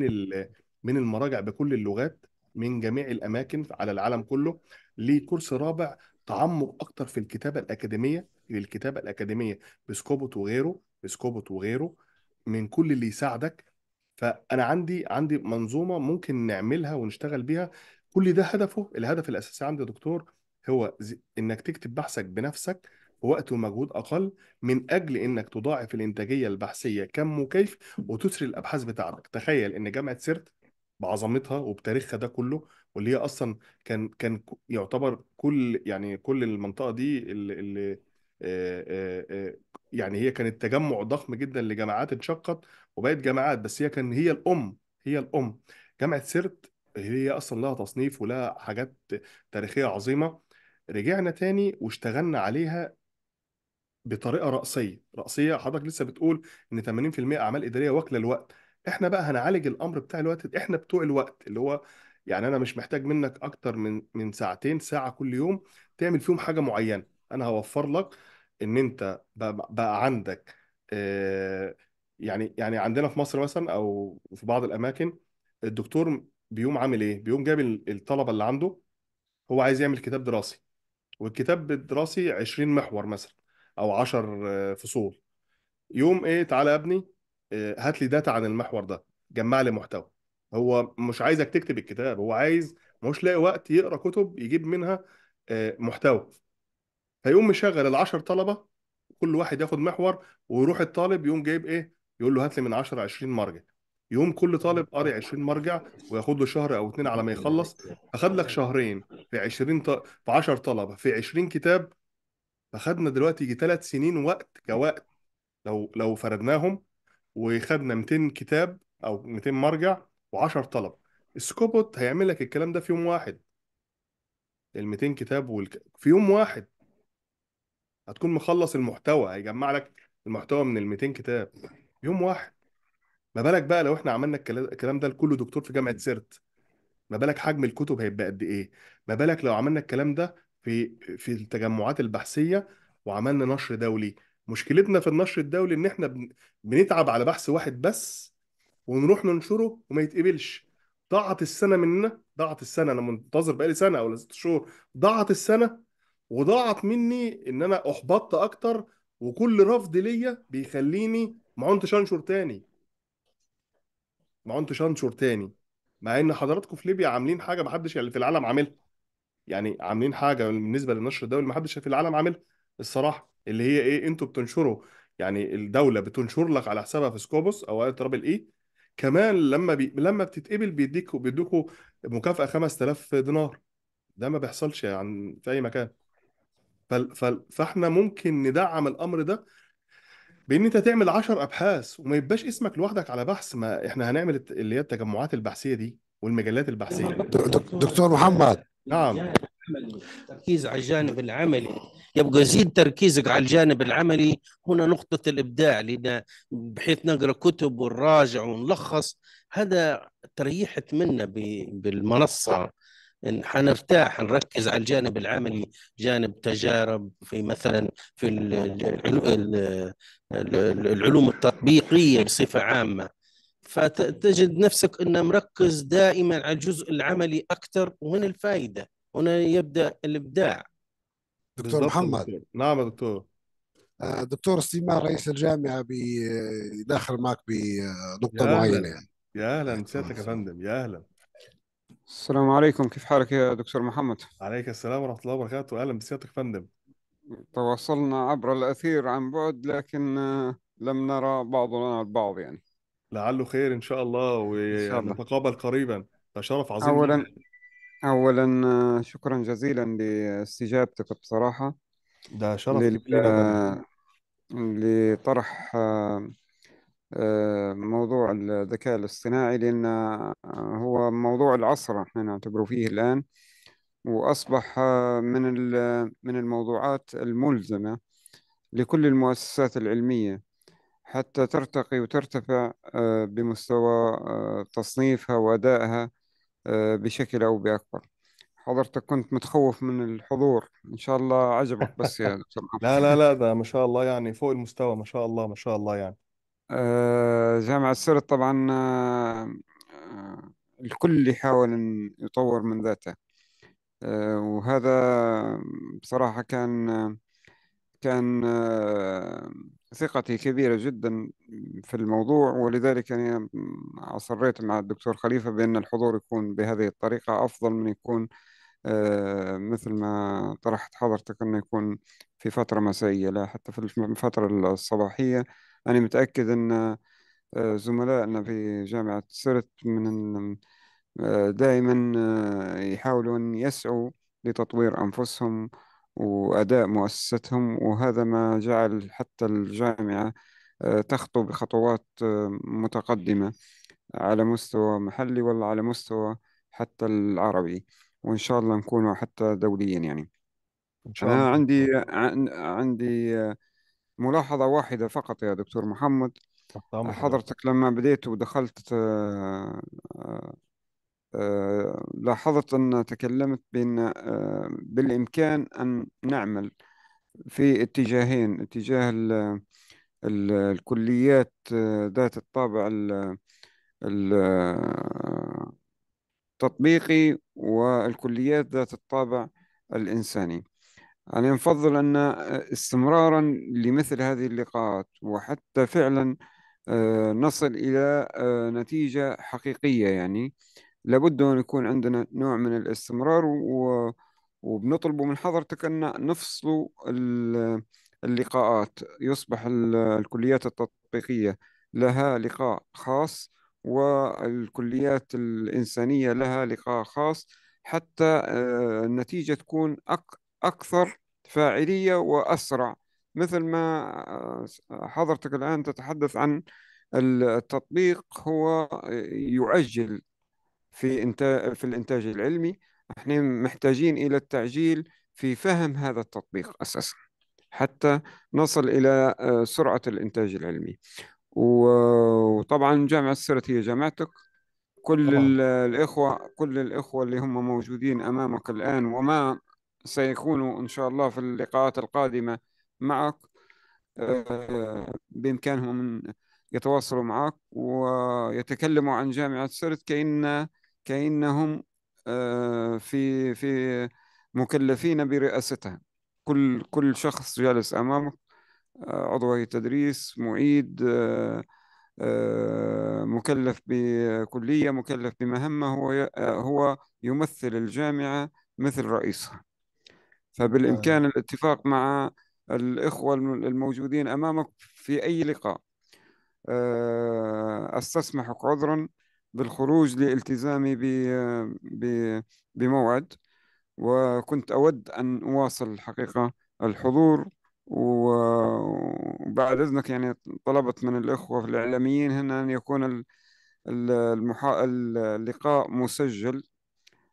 من المراجع بكل اللغات من جميع الأماكن على العالم كله لكورس رابع تعمق أكتر في الكتابة الأكاديمية للكتابه الأكاديمية بسكوبوت وغيره بسكوبوت وغيره من كل اللي يساعدك فأنا عندي عندي منظومة ممكن نعملها ونشتغل بيها. كل ده هدفه الهدف الأساسي عندي يا دكتور هو إنك تكتب بحثك بنفسك في وقت ومجهود أقل من أجل إنك تضاعف الإنتاجية البحثية كم وكيف وتسري الأبحاث بتاعتك. تخيل إن جامعة سيرت بعظمتها وبتاريخها ده كله واللي هي أصلا كان كان يعتبر كل يعني كل المنطقة دي اللي, اللي يعني هي كانت تجمع ضخم جدا لجامعات انشقت وبقت جامعات بس هي كان هي الأم هي الأم جامعه سيرت هي أصلا لها تصنيف ولها حاجات تاريخية عظيمة. رجعنا تاني واشتغلنا عليها بطريقة رأسية. رأسية حضرتك لسه بتقول إن 80% أعمال إدارية واكلة الوقت. إحنا بقى هنعالج الأمر بتاع الوقت إحنا بتوع الوقت اللي هو يعني أنا مش محتاج منك أكتر من من ساعتين ساعة كل يوم تعمل فيهم حاجة معينة. أنا هوفر لك إن أنت بقى, بقى عندك آه، يعني يعني عندنا في مصر مثلا أو في بعض الأماكن الدكتور بيقوم عامل إيه؟ بيقوم جايب ال- الطلبة اللي عنده هو عايز يعمل كتاب دراسي والكتاب الدراسي 20 محور مثلا أو 10 فصول. يوم إيه؟ تعالى يا ابني آه، هات لي data عن المحور ده جمع لي محتوى. هو مش عايزك تكتب الكتاب هو عايز مش لاقي وقت يقرأ كتب يجيب منها آه، محتوى. فيقوم مشغل العشر طلبة كل واحد ياخد محور ويروح الطالب يقوم جايب إيه؟ يقول له هات لي من 10 20 مرجع. يقوم كل طالب قاري 20 مرجع وياخد له شهر أو اتنين على ما يخلص. فخد لك شهرين في 20 ط... في 10 طلبة. في 20 كتاب. فخدنا دلوقتي يجي ثلاث سنين وقت كوقت. لو لو فردناهم وخدنا 200 كتاب أو 200 مرجع و10 طلب. السكوبوت هيعمل لك الكلام ده في يوم واحد. ال 200 كتاب والك... في يوم واحد. هتكون مخلص المحتوى. هيجمع لك المحتوى من ال 200 كتاب. يوم واحد. ما بالك بقى لو إحنا عملنا الكلا- الكلام ده لكل دكتور في جامعة سيرت. ما بالك حجم الكتب هيبقى قد إيه؟ ما بالك لو عملنا الكلام ده في في التجمعات البحثية وعملنا نشر دولي. مشكلتنا في النشر الدولي إن إحنا بن- بنتعب على بحث واحد بس ونروح ننشره وما يتقبلش. ضاعت السنة مننا ضاعت السنة أنا منتظر بقالي سنة أو ست شهور. ضاعت السنة وضاعت مني إن أنا أحبطت أكتر وكل رفض ليا بيخليني ما عدتش انشر تاني. ما عدتش انشر تاني. مع ان حضراتكم في ليبيا عاملين حاجة ما حدش اللي في العالم عاملها. يعني عاملين حاجة بالنسبة للنشر الدولي ما حدش في العالم عاملها. الصراحة اللي هي إيه أنتوا بتنشروا يعني الدولة بتنشر لك على حسابها في Scopus أو IEEE. كمان لما بي... لما بتتقبل بيديكوا بيدوكوا مكافأة 5000 دينار. ده ما بيحصلش يعني في أي مكان. فال... فال... فاحنا ممكن ندعم الأمر ده بإن أنت تعمل 10 أبحاث وما يبقاش اسمك لوحدك على بحث ما إحنا هنعمل الت- اللي هي التجمعات البحثية دي والمجلات البحثية دك- دك- دكتور محمد. نعم. تركيز على الجانب العملي. يبقى زيد تركيزك على الجانب العملي. هنا نقطة الإبداع لنا بحيث نقرأ كتب ونراجع ونلخص هذا تريحت منا ب- بالمنصة. حنرتاح نركز على الجانب العملي جانب تجارب في مثلا في ال- العلو- ال- ال- العلوم التطبيقية بصفة عامة. فتجد نفسك أن مركز دائما على الجزء العملي أكثر وهنا الفائدة هنا يبدأ الإبداع. دكتور محمد. نعم دكتور. آه، دكتور استيمان رئيس الجامعة بيداخل معك معينة أهلا. يعني. يا أهلا سيادتك يا فندم. يا أهلا. السلام عليكم. كيف حالك يا دكتور محمد؟ عليك السلام ورحمة الله وبركاته. أهلا بسيادتك يا فندم. تواصلنا عبر الأثير عن بعد لكن آه، لم نرى بعضنا البعض يعني. لعله خير إن شاء الله إن شاء الله. ونتقابل قريبا. ده شرف عظيم أولا لينا أولا آه، شكرا جزيلا لاستجابتك بصراحة. ده شرف لل- لطرح آه، موضوع الذكاء الاصطناعي لأن هو موضوع العصر إحنا نعتبره فيه الآن وأصبح من من الموضوعات الملزمة لكل المؤسسات العلمية حتى ترتقي وترتفع آه، بمستوى آه، تصنيفها وأدائها آه، بشكل أو بأكبر حضرتك كنت متخوف من الحضور إن شاء الله عجبك بس يا دكتور. لا لا لا ده ما شاء الله يعني فوق المستوى ما شاء الله ما شاء الله يعني آه، جامعة سرت طبعا آه، آه، الكل يحاول أن يطور من ذاته. وهذا بصراحة كان كان ثقتي كبيرة جدا في الموضوع. ولذلك أنا أصريت مع الدكتور خليفة بأن الحضور يكون بهذه الطريقة. أفضل من يكون مثل ما طرحت حضرتك أنه يكون في فترة مسائية لا حتى في الفترة الصباحية. أنا متأكد أن آه، زملائنا في جامعة سرت من دائما يحاولوا أن يسعوا لتطوير أنفسهم وأداء مؤسستهم وهذا ما جعل حتى الجامعة آه، تخطو بخطوات آه، متقدمة على مستوى محلي ولا على مستوى حتى العربي. وإن شاء الله نكونوا حتى دوليا يعني. إن شاء أنا الله عندي عن- عندي آه، ملاحظة واحدة فقط يا دكتور محمد. حضرتك لما بديت ودخلت آه، آه، آه، لاحظت أن تكلمت بأن بالإمكان أن نعمل في اتجاهين اتجاه ال- ال- الكليات ذات الطابع ال- ال- التطبيقي والكليات ذات الطابع الإنساني. أنا نفضل أن استمرارا لمثل هذه اللقاءات وحتى فعلا آه، نصل إلى آه، نتيجة حقيقية يعني. لابد أن يكون عندنا نوع من الاستمرار وبنطلب من حضرتك أن نفصل ال- اللقاءات. يصبح ال- الكليات التطبيقية لها لقاء خاص والكليات الإنسانية لها لقاء خاص حتى آه، النتيجة تكون أك- أكثر فاعلية وأسرع. مثل ما آه، حضرتك الآن تتحدث عن التطبيق هو يعجل في إنتاج في الإنتاج العلمي. إحنا محتاجين إلى التعجيل في فهم هذا التطبيق أساسا حتى نصل إلى آه، سرعة الإنتاج العلمي. وطبعا جامعة السرت هي جامعتك. كل طبعا. ال- الإخوة كل الإخوة اللي هم موجودين أمامك الآن وما سيكونوا إن شاء الله في اللقاءات القادمة معك. آه، بإمكانهم أن يتواصلوا معك ويتكلموا عن جامعة سرت كأن كأنهم آه، في في مكلفين برئاستها كل كل شخص جالس أمامك آه، عضو هيئة تدريس معيد مكلف بكلية مكلف بمهمة هو هو يمثل الجامعة مثل رئيسها. فبالإمكان الاتفاق مع الإخوة الم- الموجودين أمامك في أي لقاء آه، أستسمحك عذرا بالخروج لالتزامي بموعد وكنت أود أن أواصل الحقيقة الحضور وبعد إذنك يعني طلبت من الإخوة الإعلاميين هنا أن يكون. اللقاء مسجل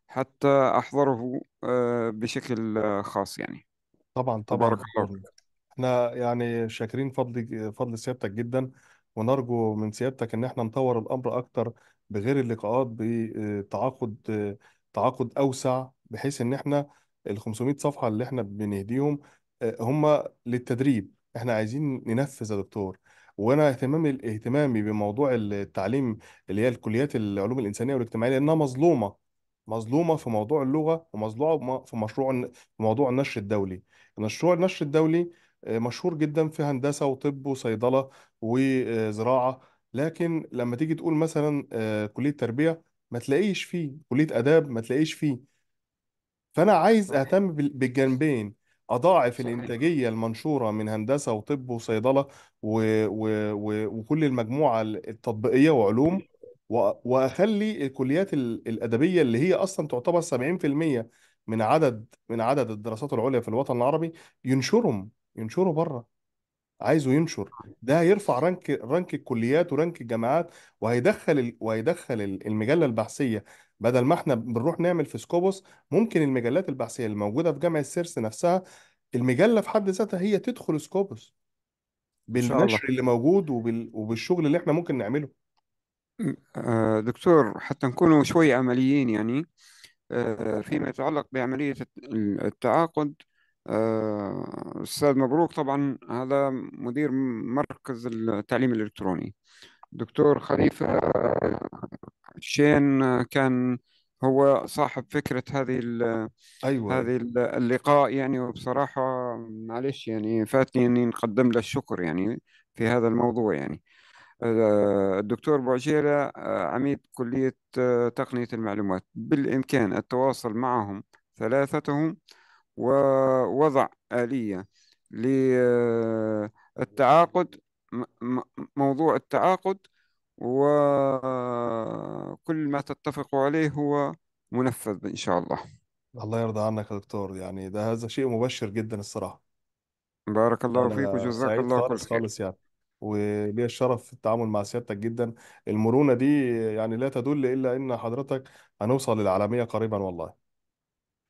حتى أحضره آه، بشكل آه، خاص يعني. طبعا طبعا وبارك الله. فيك إحنا يعني شاكرين فضل فضل سيادتك جدا ونرجو من سيادتك إن إحنا نطور الأمر أكتر بغير اللقاءات بتعاقد تعاقد أوسع بحيث إن إحنا ال 500 صفحة اللي إحنا بنهديهم آه، هم للتدريب. إحنا عايزين ننفذ يا دكتور. وأنا اهتمامي اهتمامي بموضوع التعليم اللي هي الكليات العلوم الإنسانية والاجتماعية لأنها مظلومة. مظلومة في موضوع اللغة ومظلومة في مشروع في موضوع النشر الدولي. مشروع النشر الدولي آه، مشهور جدا في هندسة وطب وصيدلة وزراعة لكن لما تيجي تقول مثلا آه، كلية تربية ما تلاقيش فيه. كلية آداب ما تلاقيش فيه. فأنا عايز صحيح. بال- بالجانبين. أضاعف صحيح. الإنتاجية المنشورة من هندسة وطب وصيدلة و... و... و... وكل المجموعة التطبيقية وعلوم و... وأخلي الكليات ال- الأدبية اللي هي أصلا تعتبر 70% من عدد من عدد الدراسات العليا في الوطن العربي ينشرهم ينشروا بره عايزه ينشر. ده هيرفع rank rank الكليات و rank الجامعات وهيدخل ال... وهيدخل ال- المجلة البحثية. بدل ما إحنا بنروح نعمل في Scopus ممكن المجلات البحثية اللي موجودة في جامعة سرت نفسها المجلة في حد ذاتها هي تدخل Scopus. بالنشر اللي موجود وبال... وبالشغل اللي إحنا ممكن نعمله. آه، دكتور حتى نكونوا شوي عمليين يعني آه، فيما يتعلق بعملية الت- التعاقد آه، أستاذ مبروك طبعا هذا مدير مركز التعليم الإلكتروني. دكتور خليفة شين كان هو صاحب فكرة هذه ال- أيوه. هذه ال- اللقاء يعني وبصراحة معلش يعني فاتني أني نقدم له الشكر يعني في هذا الموضوع يعني. الدكتور بوعجيرة آه، عميد كلية آه، تقنية المعلومات. بالإمكان التواصل معهم ثلاثتهم ووضع آلية للتعاقد م- موضوع التعاقد وكل ما تتفقوا عليه هو منفذ إن شاء الله. الله يرضى عنك يا دكتور. يعني ده هذا شيء مبشر جدا الصراحة. بارك الله فيك أنا وجزاك الله كل خالص خير. خالص يعني. وليا الشرف في التعامل مع سيادتك جدا. المرونة دي يعني لا تدل إلا إن حضرتك هنوصل للعالمية قريبا والله.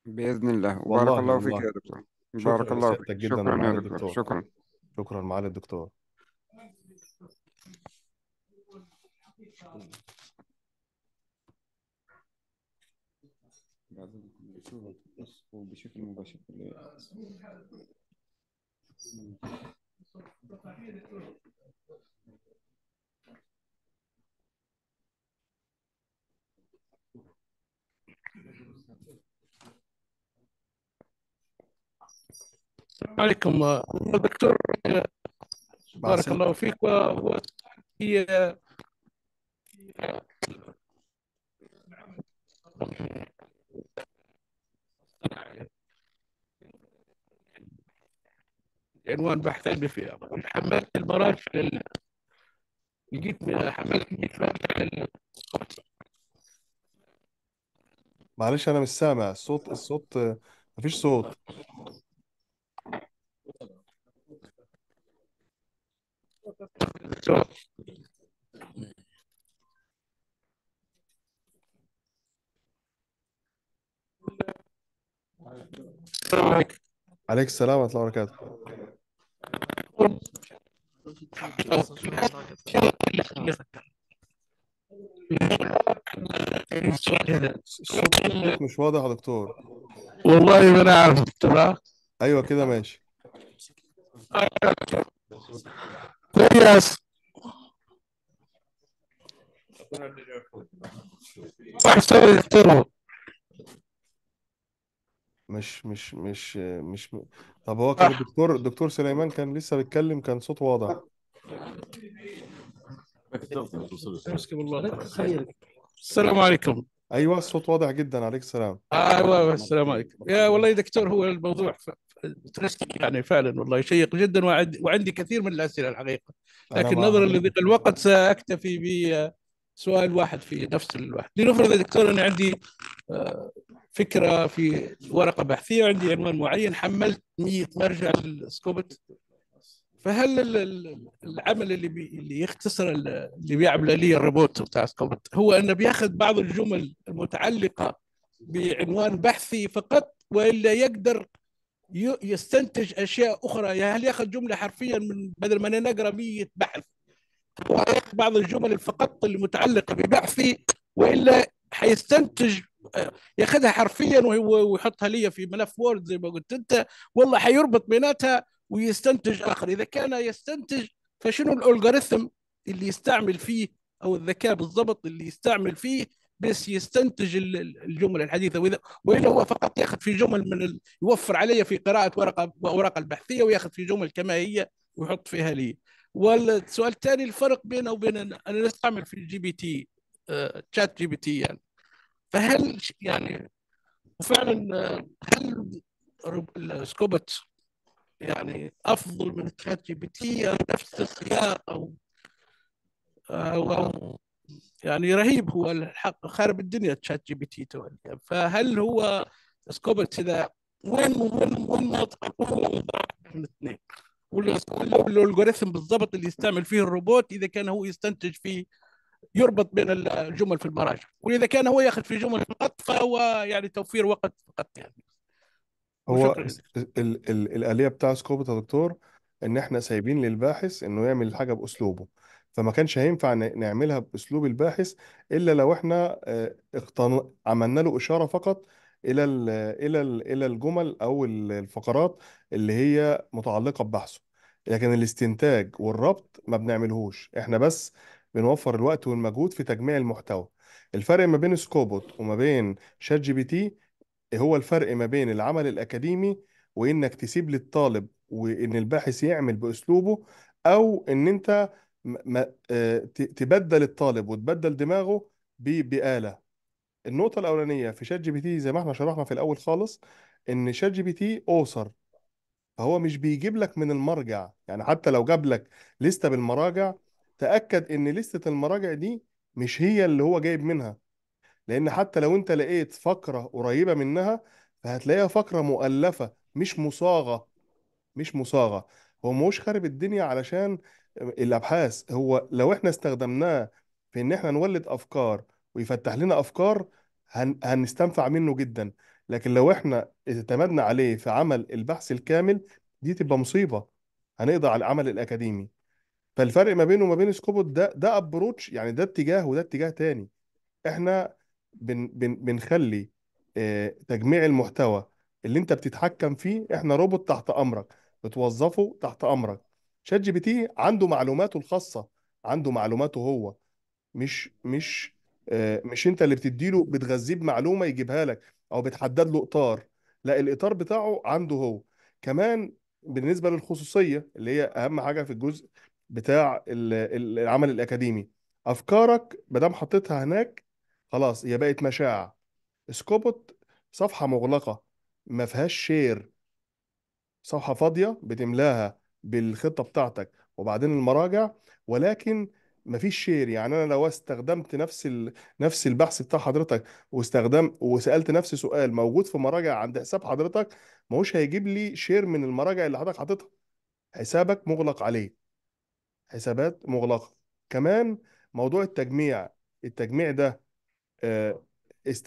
بإذن الله. وبارك والله الله فيك والله. يا دكتور. بارك شكرا الله فيك. لسيادتك جدا شكرا يا معالي دكتور. الدكتور. شكرا. شكرا معالي الدكتور. بشكل مباشر عليكم آه، دكتور بارك الله فيك و- هي عنوان بحث علمي فيها حملت المراجع لل- لقيت حملت لقيت معلش أنا مش سامع. الصوت الصوت مفيش صوت. السلام عليكم عليك السلام ورحمة الله وبركاته. مش واضح يا دكتور. والله ما أنا عارف دكتور أيوه كده ماشي. دكتور مش مش مش مش طب هو كان الدكتور الدكتور سليمان كان لسه بيتكلم كان صوت واضح. السلام عليكم. أيوه الصوت واضح جدا. عليك السلام. أيوه السلام عليكم. يا والله يا دكتور هو الموضوع يعني فعلا والله شيق جدا وعندي, كثير من الأسئلة الحقيقة. لكن نظرا لضيق الوقت سأكتفي بسؤال واحد في نفس الواحد لنفرض يا دكتور أنا عندي آه، فكرة في ورقة بحثية وعندي عنوان معين حملت 100 مرجع للسكوبت. فهل ال- ال- العمل اللي بي اللي يختصر ال- اللي بيعمله لي الروبوت بتاع سكوبت هو أنه بياخذ بعض الجمل المتعلقة بعنوان بحثي فقط وإلا يقدر يستنتج أشياء أخرى. يعني هل يأخذ جملة حرفيا من بدل ما نقرأ 100 بحث بعض الجمل فقط المتعلقه ببحثي وإلا حيستنتج يأخذها حرفيا ويحطها لي في ملف وورد زي ما قلت أنت. والله حيربط بيناتها ويستنتج آخر. إذا كان يستنتج فشنو الألغوريثم اللي يستعمل فيه؟ أو الذكاء بالضبط اللي يستعمل فيه؟ بس يستنتج ال- ال- الجمل الحديثة. واذا وإلا هو فقط ياخذ في جمل من ال... يوفر علي في قراءة ورقه ورقه البحثية وياخذ في جمل كما هي ويحط فيها لي. والسؤال الثاني الفرق بينه وبين أنا نستعمل في الجي بي تي تشات جي بي تي يعني. فهل يعني وفعلا آه، هل السكوبت يعني أفضل من ChatGPT أو نفس السياق أو أو, يعني رهيب هو الحق خارب الدنيا ChatGPT تو. فهل هو سكوبت اذا وين وين وين هو من الاثنين ال algorithm بالضبط اللي يستعمل فيه الروبوت إذا كان هو يستنتج فيه يربط بين الجمل في المراجع. وإذا كان هو ياخذ في جمل فقط فهو يعني توفير وقت فقط يعني. هو وشكرا ال ال ال الآلية بتاع سكوبت يا دكتور إن إحنا سايبين للباحث إنه يعمل الحاجة بأسلوبه. فما كانش هينفع نعملها بأسلوب الباحث إلا لو إحنا آه، اقتن... عملنا له إشارة فقط إلى ال إلى ال إلى الجمل ال- الفقرات اللي هي متعلقة ببحثه. لكن الاستنتاج والربط ما بنعملهوش. إحنا بس بنوفر الوقت والمجهود في تجميع المحتوى. الفرق ما بين سكوبوت وما بين ChatGPT هو الفرق ما بين العمل الأكاديمي وإنك تسيب للطالب وإن الباحث يعمل بأسلوبه أو إن أنت ما آه، تبدل الطالب وتبدل دماغه بآلة. النقطة الأولانية في ChatGPT زي ما إحنا شرحنا في الأول خالص إن ChatGPT author فهو مش بيجيب لك من المرجع يعني حتى لو جاب لك لستة بالمراجع تأكد إن لستة المراجع دي مش هي اللي هو جايب منها. لأن حتى لو أنت لقيت فقرة قريبة منها فهتلاقيها فقرة مؤلفة مش مصاغة. مش مصاغة. هو مش خارب الدنيا علشان الأبحاث هو لو إحنا استخدمناه في إن إحنا نولد أفكار ويفتح لنا أفكار هن هنستنفع منه جدا. لكن لو إحنا اعتمدنا عليه في عمل البحث الكامل دي تبقى مصيبة. هنقضي على العمل الأكاديمي. فالفرق ما بينه وما بين سكوبوت ده ده approach يعني ده اتجاه وده اتجاه تاني. إحنا بن بن بنخلي آه، تجميع المحتوى اللي أنت بتتحكم فيه إحنا روبوت تحت أمرك بتوظفه تحت أمرك. ChatGPT عنده معلوماته الخاصة عنده معلوماته هو. مش مش آه، مش انت اللي بتديله بتغذيه بمعلومة يجيبها لك أو بتحدد له إطار. لا الإطار بتاعه عنده هو. كمان بالنسبة للخصوصية اللي هي أهم حاجة في الجزء بتاع ال- ال- العمل الأكاديمي. أفكارك ما دام حطيتها هناك خلاص هي بقت مشاع سكوبوت صفحة مغلقة ما فيهاش share. صفحة فاضية بتملاها. بالخطة بتاعتك وبعدين المراجع ولكن مفيش share يعني أنا لو استخدمت نفس ال... نفس البحث بتاع حضرتك واستخدم وسألت نفس سؤال موجود في مراجع عند حساب حضرتك ماهوش هيجيب لي share من المراجع اللي حضرتك حاططها. حسابك مغلق عليه. حسابات مغلقة. كمان موضوع التجميع. التجميع ده آه،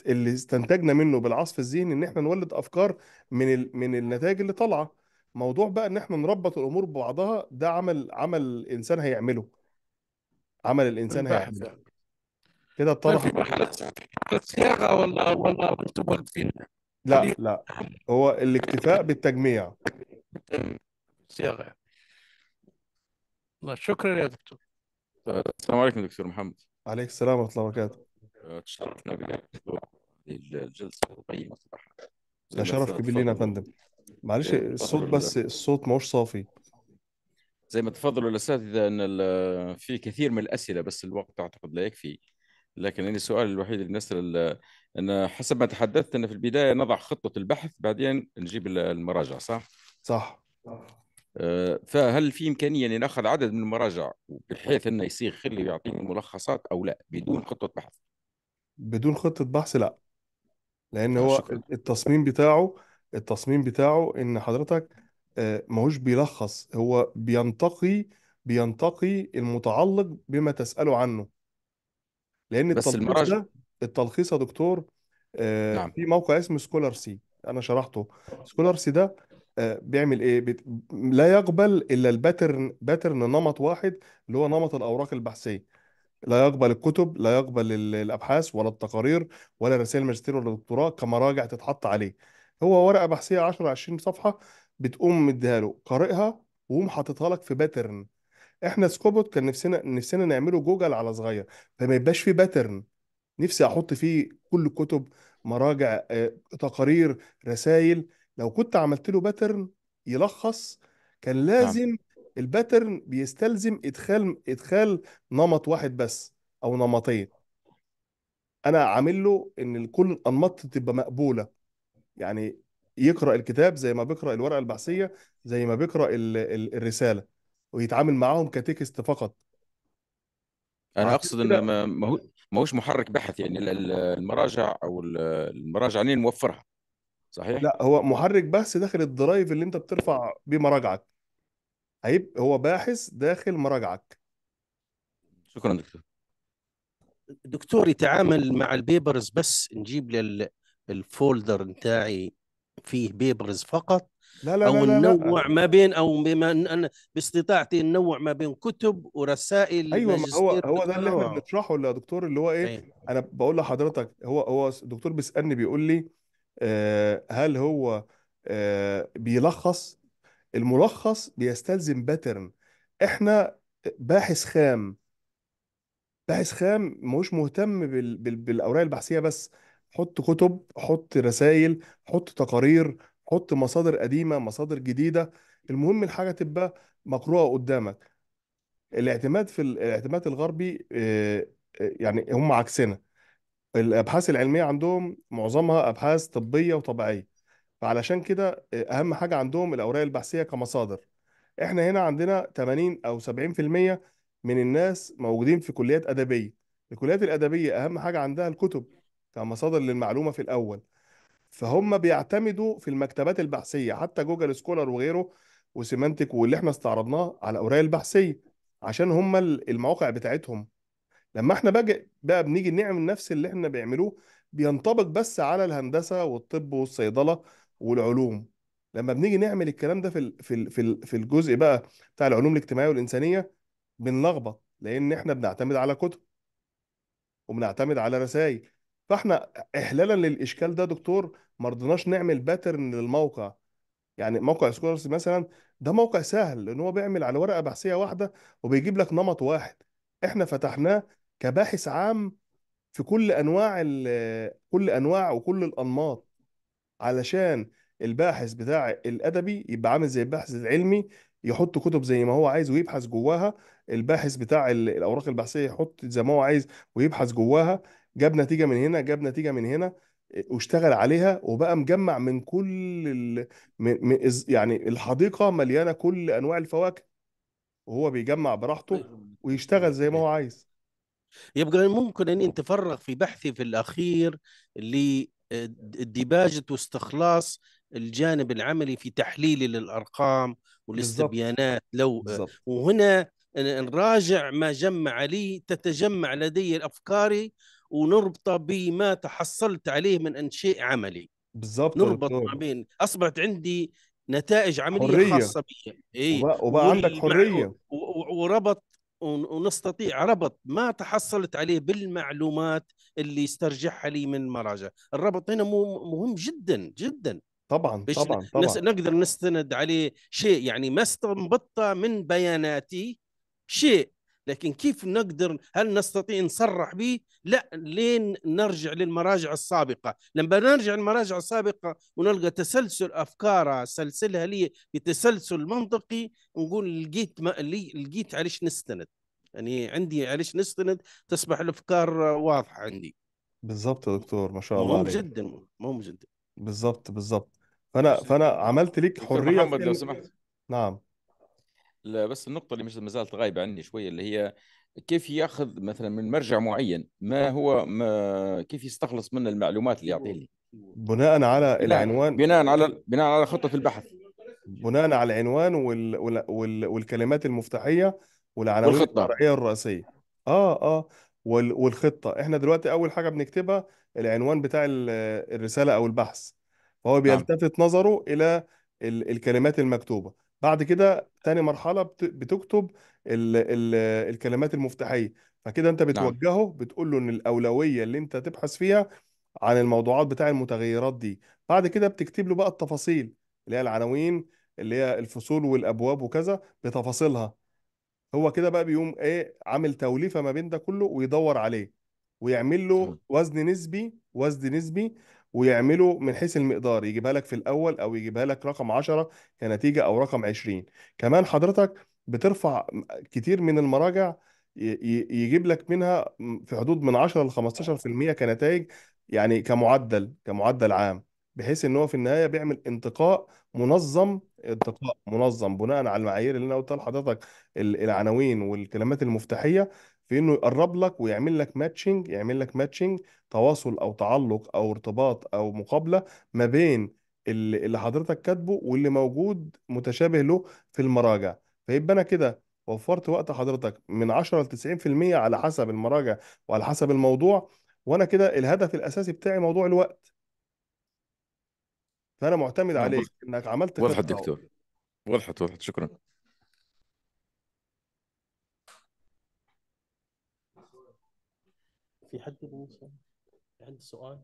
اللي استنتجنا منه بالعصف الذهني إن إحنا نولد أفكار من ال... من النتائج اللي طالعة. موضوع بقى إن إحنا نربط الأمور ببعضها ده عمل عمل الإنسان هيعمله. عمل الإنسان الباحث هيعمله. كده اتضح في مرحلة مرحلة صياغة ولا ولا أنتم في لا لا. هو الاكتفاء بالتجميع. صياغة. يعني. شكرا يا دكتور. السلام عليكم دكتور محمد. عليك السلام ورحمة الله وبركاته. تشرفنا بهذه الجلسة القيمة صراحة. ده شرف كبير لينا يا فندم. معلش إيه، الصوت بس الصوت ماهوش صافي. زي ما تفضلوا الأساتذة أن ال- في كثير من الأسئلة بس الوقت أعتقد لا يكفي. لكن أنا السؤال الوحيد اللي بنسأل أن حسب ما تحدثت أن في البداية نضع خطة البحث بعدين نجيب ال- المراجع صح؟ صح. آه، فهل في إمكانية أن نأخذ عدد من المراجع بحيث أنه يصيغ خلي ويعطيني ملخصات أو لا بدون خطة بحث؟ بدون خطة بحث لا. لأن هو شكرا. التصميم بتاعه التصميم بتاعه إن حضرتك آه، ماهوش بيلخص هو بينتقي بينتقي المتعلق بما تسأله عنه. لأن بس التلخيص المراجع ده التلخيص يا دكتور آه، نعم. في موقع اسمه Scholarcy أنا شرحته. Scholarcy ده آه، بيعمل إيه؟ بت... لا يقبل إلا ال pattern pattern نمط واحد اللي هو نمط الأوراق البحثية. لا يقبل الكتب لا يقبل ال- الأبحاث ولا التقارير ولا رسائل الماجستير ولا الدكتوراه كمراجع تتحط عليه. هو ورقة بحثية 10 20 صفحة بتقوم مديها له. قارئها وقوم حاططها لك في pattern إحنا سكوبوت كان نفسنا نفسنا نعمله جوجل على صغير. فما يبقاش فيه pattern نفسي أحط فيه كل الكتب مراجع آه، تقارير رسائل لو كنت عملت له pattern يلخص كان نعم. لازم ال pattern بيستلزم إدخال إدخال نمط واحد بس أو نمطين. أنا عامل له إن كل الأنماط تبقى مقبولة. يعني يقرأ الكتاب زي ما بيقرأ الورقة البحثيه زي ما بيقرأ ال- ال- الرسالة ويتعامل معاهم ك text فقط. أنا أقصد إن كده ما ما هو ما هوش محرك بحث يعني ال- ال- المراجع أو ال- المراجع نين نوفرها صحيح؟ لا هو محرك بحث داخل ال drive اللي أنت بترفع بيه مراجعك. هيبقى هو باحث داخل مراجعك. شكرا دكتور. دكتور يتعامل مع ال papers بس نجيب لي ال folder نتاعي فيه papers فقط لا لا أو لا لا ننوع ما بين أو بما إن أنا باستطاعتي ننوع ما بين كتب ورسائل أيوه ما هو هو ده اللي إحنا بنشرحه يا دكتور اللي هو إيه أي. أنا بقول لحضرتك هو هو الدكتور بيسألني بيقول لي آه هل هو آه بيلخص الملخص بيستلزم pattern. إحنا باحث خام باحث خام مش مهتم بال... بال... بالأوراق البحثية بس. حط كتب حط رسائل حط تقارير حط مصادر قديمة مصادر جديدة. المهم الحاجة تبقى مقروءة قدامك. الاعتماد في ال- الاعتماد الغربي آه، آه، يعني هم عكسنا. الأبحاث العلمية عندهم معظمها أبحاث طبية وطبيعية. فعلشان كده آه، أهم حاجة عندهم الأوراق البحثية كمصادر. إحنا هنا عندنا 80 أو 70% من الناس موجودين في كليات أدبية. الكليات الأدبية أهم حاجة عندها الكتب. كمصادر للمعلومة في الأول. فهم بيعتمدوا في المكتبات البحثية حتى Google Scholar وغيره و Semantic واللي إحنا استعرضناه على الاوراق البحثية عشان هم ال- المواقع بتاعتهم. لما إحنا بقى بقى بنيجي نعمل نفس اللي إحنا بيعملوه بينطبق بس على الهندسة والطب والصيدلة والعلوم. لما بنيجي نعمل الكلام ده في في في الجزء بقى بتاع العلوم الاجتماعية والإنسانية بنلخبط لأن إحنا بنعتمد على كتب وبنعتمد على رسائل فاحنا احلالا للإشكال ده دكتور ما رضيناش نعمل pattern للموقع. يعني موقع Scholars مثلا ده موقع سهل لأن هو بيعمل على ورقة بحثية واحدة وبيجيب لك نمط واحد. إحنا فتحناه كباحث عام في كل أنواع كل أنواع وكل الأنماط علشان الباحث بتاع الأدبي يبقى عامل زي الباحث العلمي يحط كتب زي ما هو عايز ويبحث جواها. الباحث بتاع ال- الأوراق البحثية يحط زي ما هو عايز ويبحث جواها. جاب نتيجة من هنا جاب نتيجة من هنا واشتغل عليها وبقى مجمع من كل ال... من... من... يعني الحديقة مليانة كل أنواع الفواكه. وهو بيجمع براحته ويشتغل زي ما هو عايز. يبقى ممكن اني نتفرغ في بحثي في الأخير لديباجه واستخلاص الجانب العملي في تحليلي للارقام والاستبيانات. لو بالظبط وهنا نراجع ما جمع لي تتجمع لدي أفكاري ونربطه بما تحصلت عليه من أن شيء عملي. بالظبط يا نربط ما بين أصبحت عندي نتائج عملية حرية. خاصة بي. اي وبقى, وبقى عندك. حرية. وربط ون- ونستطيع ربط ما تحصلت عليه بالمعلومات اللي استرجعها لي من مراجع. الربط هنا مهم جدا جدا. طبعا طبعا. طبعا. نقدر نستند عليه شيء يعني ما استنبطه من بياناتي شيء لكن كيف نقدر هل نستطيع نصرح به؟ لا لين نرجع للمراجع السابقة. لما نرجع للمراجع السابقة ونلقى تسلسل أفكارها سلسلها لي بتسلسل منطقي نقول لقيت ما لي لقيت عليش نستند. يعني عندي عليش نستند؟ تصبح الأفكار واضحة عندي. بالظبط يا دكتور ما شاء الله مهم عليك. جدا مهم جدا. بالظبط بالظبط فأنا فأنا عملت ليك حرية في محمد لو سمحت. نعم. بس النقطة اللي مش ما زالت غايبة عني شوية اللي هي كيف يأخذ مثلا من مرجع معين ما هو ما كيف يستخلص من المعلومات اللي يعطيه لي؟ بناء على العنوان. بناء على بناء على خطة البحث. بناء على العنوان وال... وال... وال... والكلمات المفتاحية والعناوين والخطة. الفرعيه الرئيسية. آه آه. وال... والخطة. إحنا دلوقتي أول حاجة بنكتبها العنوان بتاع ال- الرسالة أو البحث. فهو نعم. بيلتفت نظره ال... الكلمات المكتوبة. بعد كده تاني مرحلة بت... بتكتب ال... ال... الكلمات المفتاحية. فكده انت نعم. بتوجهه بتقول له إن الأولوية اللي انت تبحث فيها عن الموضوعات بتاع المتغيرات دي. بعد كده بتكتب له بقى التفاصيل اللي هي العناوين اللي هي الفصول والأبواب وكذا بتفاصيلها. هو كده بقى بيقوم إيه عامل توليفة ما بين ده كله ويدور عليه ويعمل له تمام. وزن نسبي وزن نسبي ويعمله من حيث المقدار يجيبها لك في الأول أو يجيبها لك رقم 10 كنتيجة أو رقم 20 كمان حضرتك بترفع كتير من المراجع يجيب لك منها في حدود من 10 ل 15% كنتائج يعني كمعدل كمعدل عام بحيث إن هو في النهاية بيعمل انتقاء منظم انتقاء منظم بناء على المعايير اللي أنا قلتها لحضرتك ال- العناوين والكلمات المفتاحية. في إنه يقرب لك ويعمل لك matching يعمل لك matching تواصل أو تعلق أو ارتباط أو مقابلة ما بين اللي اللي حضرتك كاتبه واللي موجود متشابه له في المراجع. فيبقى أنا كده وفرت وقت حضرتك من 10 ل 90% على حسب المراجع وعلى حسب الموضوع وأنا كده الهدف الأساسي بتاعي موضوع الوقت. فأنا معتمد نعم عليك إنك عملت وضحت دكتور. وضحت وضحت شكرا. في حد عنده سؤال؟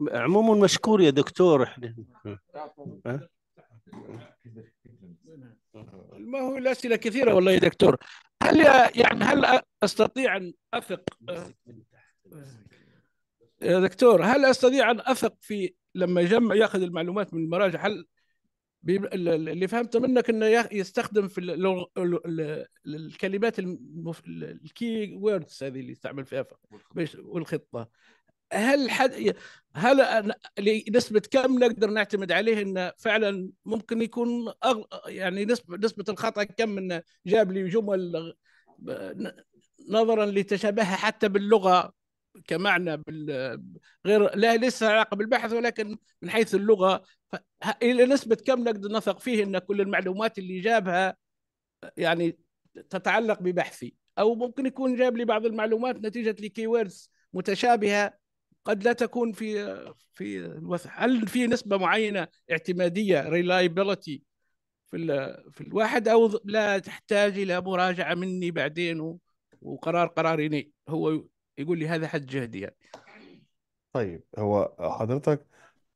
عموما مشكور يا دكتور إحنا؟ ما هو الأسئلة كثيرة والله يا دكتور. هل يعني هل أستطيع أن أثق؟ يا دكتور هل أستطيع أن أثق في لما يجمع يأخذ المعلومات من المراجع؟ هل اللي فهمته منك إنه يستخدم في ال- ال- ال- ال- الكلمات المف... ال keywords هذه اللي يستعمل فيها والخطة. هل حد هل أنا- لنسبة كم نقدر نعتمد عليه إنه فعلا ممكن يكون أغ... يعني نسبة نسبة الخطأ كم إنه جاب لي جمل نظرا لتشابهها حتى باللغة؟ كمعنى بال... غير لا ليس علاقة بالبحث ولكن من حيث اللغة. ف... ه- إلى نسبة كم نقدر نثق فيه إن كل المعلومات اللي جابها يعني تتعلق ببحثي؟ أو ممكن يكون جاب لي بعض المعلومات نتيجة لكي ووردز متشابهة قد لا تكون في في الوث هل في نسبة معينة اعتمادية reliability في ال- في الواحد أو لا تحتاج إلى مراجعة مني بعدين وقرار قراري هو يقول لي هذا حد جهدي يعني. طيب هو حضرتك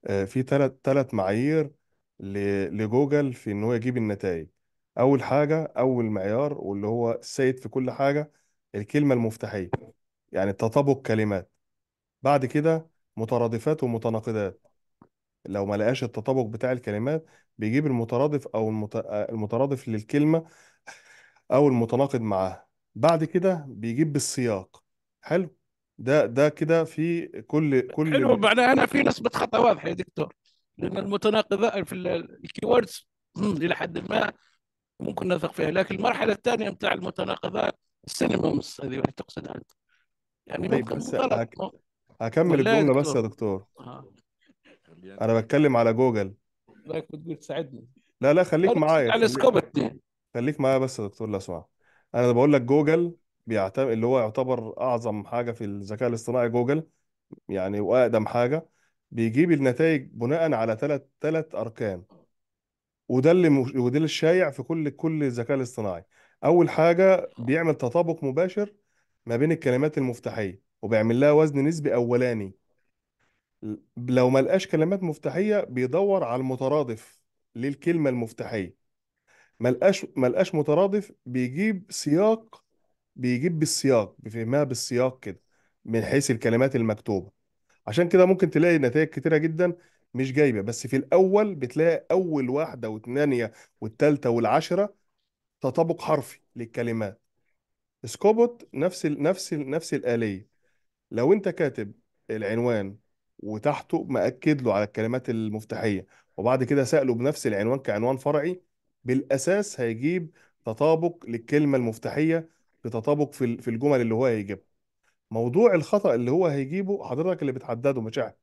آه، في ثلاث ثلاث معايير لجوجل في إن هو يجيب النتائج. أول حاجة أول معيار واللي هو السيد في كل حاجة الكلمة المفتاحية يعني تطابق كلمات. بعد كده مترادفات ومتناقضات. لو ما لقاش التطابق بتاع الكلمات بيجيب المترادف أو المت... المترادف للكلمة أو المتناقض معاها. بعد كده بيجيب بالسياق. حلو. ده ده كده في كل كل حلو معناها أنا في نسبة خطأ واضحة يا دكتور. لأن المتناقضات في ال keywords إلى حد ما ممكن نثق فيها. لكن المرحلة الثانية بتاع المتناقضات ال synonyms هذه اللي تقصدها انت يعني طيب ممكن بس ولا يا الجملة بس يا دكتور. آه. أنا بتكلم على جوجل. تساعدني لا لا خليك معايا على خليك سكوبوت خليك معايا بس يا دكتور لو سمحت. أنا بقول لك جوجل بيعتمد اللي هو يعتبر أعظم حاجة في الذكاء الاصطناعي جوجل يعني وأقدم حاجة بيجيب النتائج بناء على ثلاث ثلاث أركان. وده اللي مش... وده اللي الشايع في كل كل الذكاء الاصطناعي. أول حاجة بيعمل تطابق مباشر ما بين الكلمات المفتاحية وبيعمل لها وزن نسبي أولاني. لو ما لقاش كلمات مفتاحية بيدور على المترادف للكلمة المفتاحية. ملقاش ملقاش مترادف بيجيب سياق بيجيب بالسياق بيفهمها بالسياق كده من حيث الكلمات المكتوبة. عشان كده ممكن تلاقي نتائج كتيرة جدا مش جايبة. بس في الأول بتلاقي أول واحدة والثانية والثالثة والعشرة تطابق حرفي للكلمات. سكوبوت نفس ال نفس ال نفس الآلية. لو أنت كاتب العنوان وتحته مأكد له على الكلمات المفتاحية وبعد كده سأله بنفس العنوان كعنوان فرعي بالأساس هيجيب تطابق للكلمة المفتاحية بتطابق في في الجمل اللي هو هيجيبها. موضوع الخطأ اللي هو هيجيبه حضرتك اللي بتحدده مش إحنا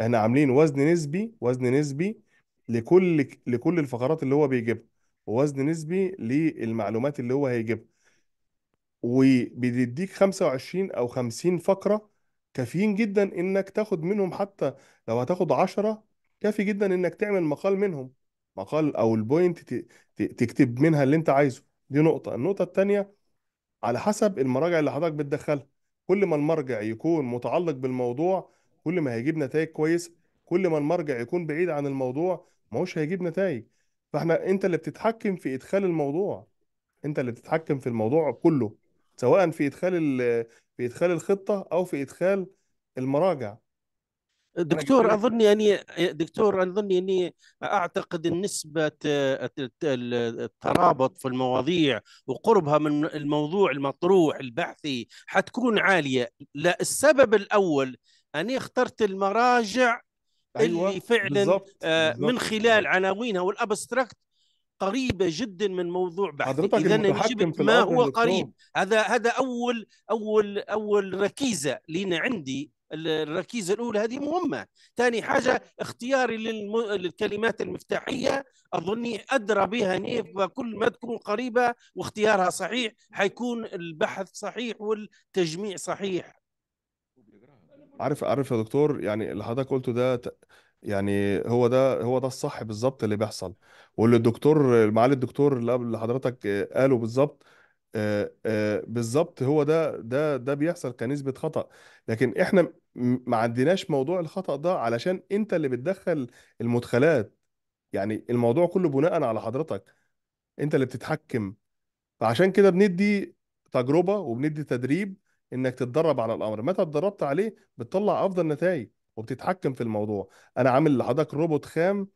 إحنا عاملين وزن نسبي وزن نسبي لكل لكل الفقرات اللي هو بيجيبها. ووزن نسبي للمعلومات اللي هو هيجيبها. وبيديك 25 أو 50 فقرة كافيين جدا إنك تاخد منهم حتى لو هتاخد 10 كافي جدا إنك تعمل مقال منهم. مقال أو ال point تكتب منها اللي أنت عايزه. دي نقطة. النقطة التانية على حسب المراجع اللي حضرتك بتدخلها. كل ما المرجع يكون متعلق بالموضوع كل ما هيجيب نتائج كويس كل ما المرجع يكون بعيد عن الموضوع ما هوش هيجيب نتائج. فاحنا انت اللي بتتحكم في إدخال الموضوع. انت اللي بتتحكم في الموضوع كله سواء في إدخال ال- في إدخال الخطة أو في إدخال المراجع. دكتور لك أظن يعني دكتور أظن اني أعتقد ان نسبه الترابط في المواضيع وقربها من الموضوع المطروح البحثي حتكون عالية. لا السبب الأول أني اخترت المراجع أيوه اللي فعلا بالظبط آه، من بالظبط خلال عناوينها والأبستراكت قريبة جدا من موضوع بحثي. حضرتك اذا ما هو قريب. هذا هذا أول أول أول ركيزة لنا عندي. الركيزة الأولى هذه مهمة. ثاني حاجة اختياري للم... للكلمات المفتاحية. أظني أدرى بها نيف وكل ما تكون قريبة واختيارها صحيح حيكون البحث صحيح والتجميع صحيح. عارف عارف يا دكتور يعني اللي حضرتك قلته ده يعني هو ده هو ده الصح بالظبط اللي بيحصل. واللي الدكتور معالي الدكتور اللي قبل حضرتك قاله بالظبط آه، آه، بالظبط هو ده ده ده بيحصل كنسبة خطأ. لكن إحنا ما عندناش موضوع الخطأ ده علشان أنت اللي بتدخل المدخلات. يعني الموضوع كله بناء على حضرتك. أنت اللي بتتحكم. فعشان كده بندي تجربة وبندي تدريب إنك تتدرب على الأمر. متى اتدربت عليه؟ بتطلع أفضل نتائج وبتتحكم في الموضوع. أنا عامل لحضرتك روبوت خام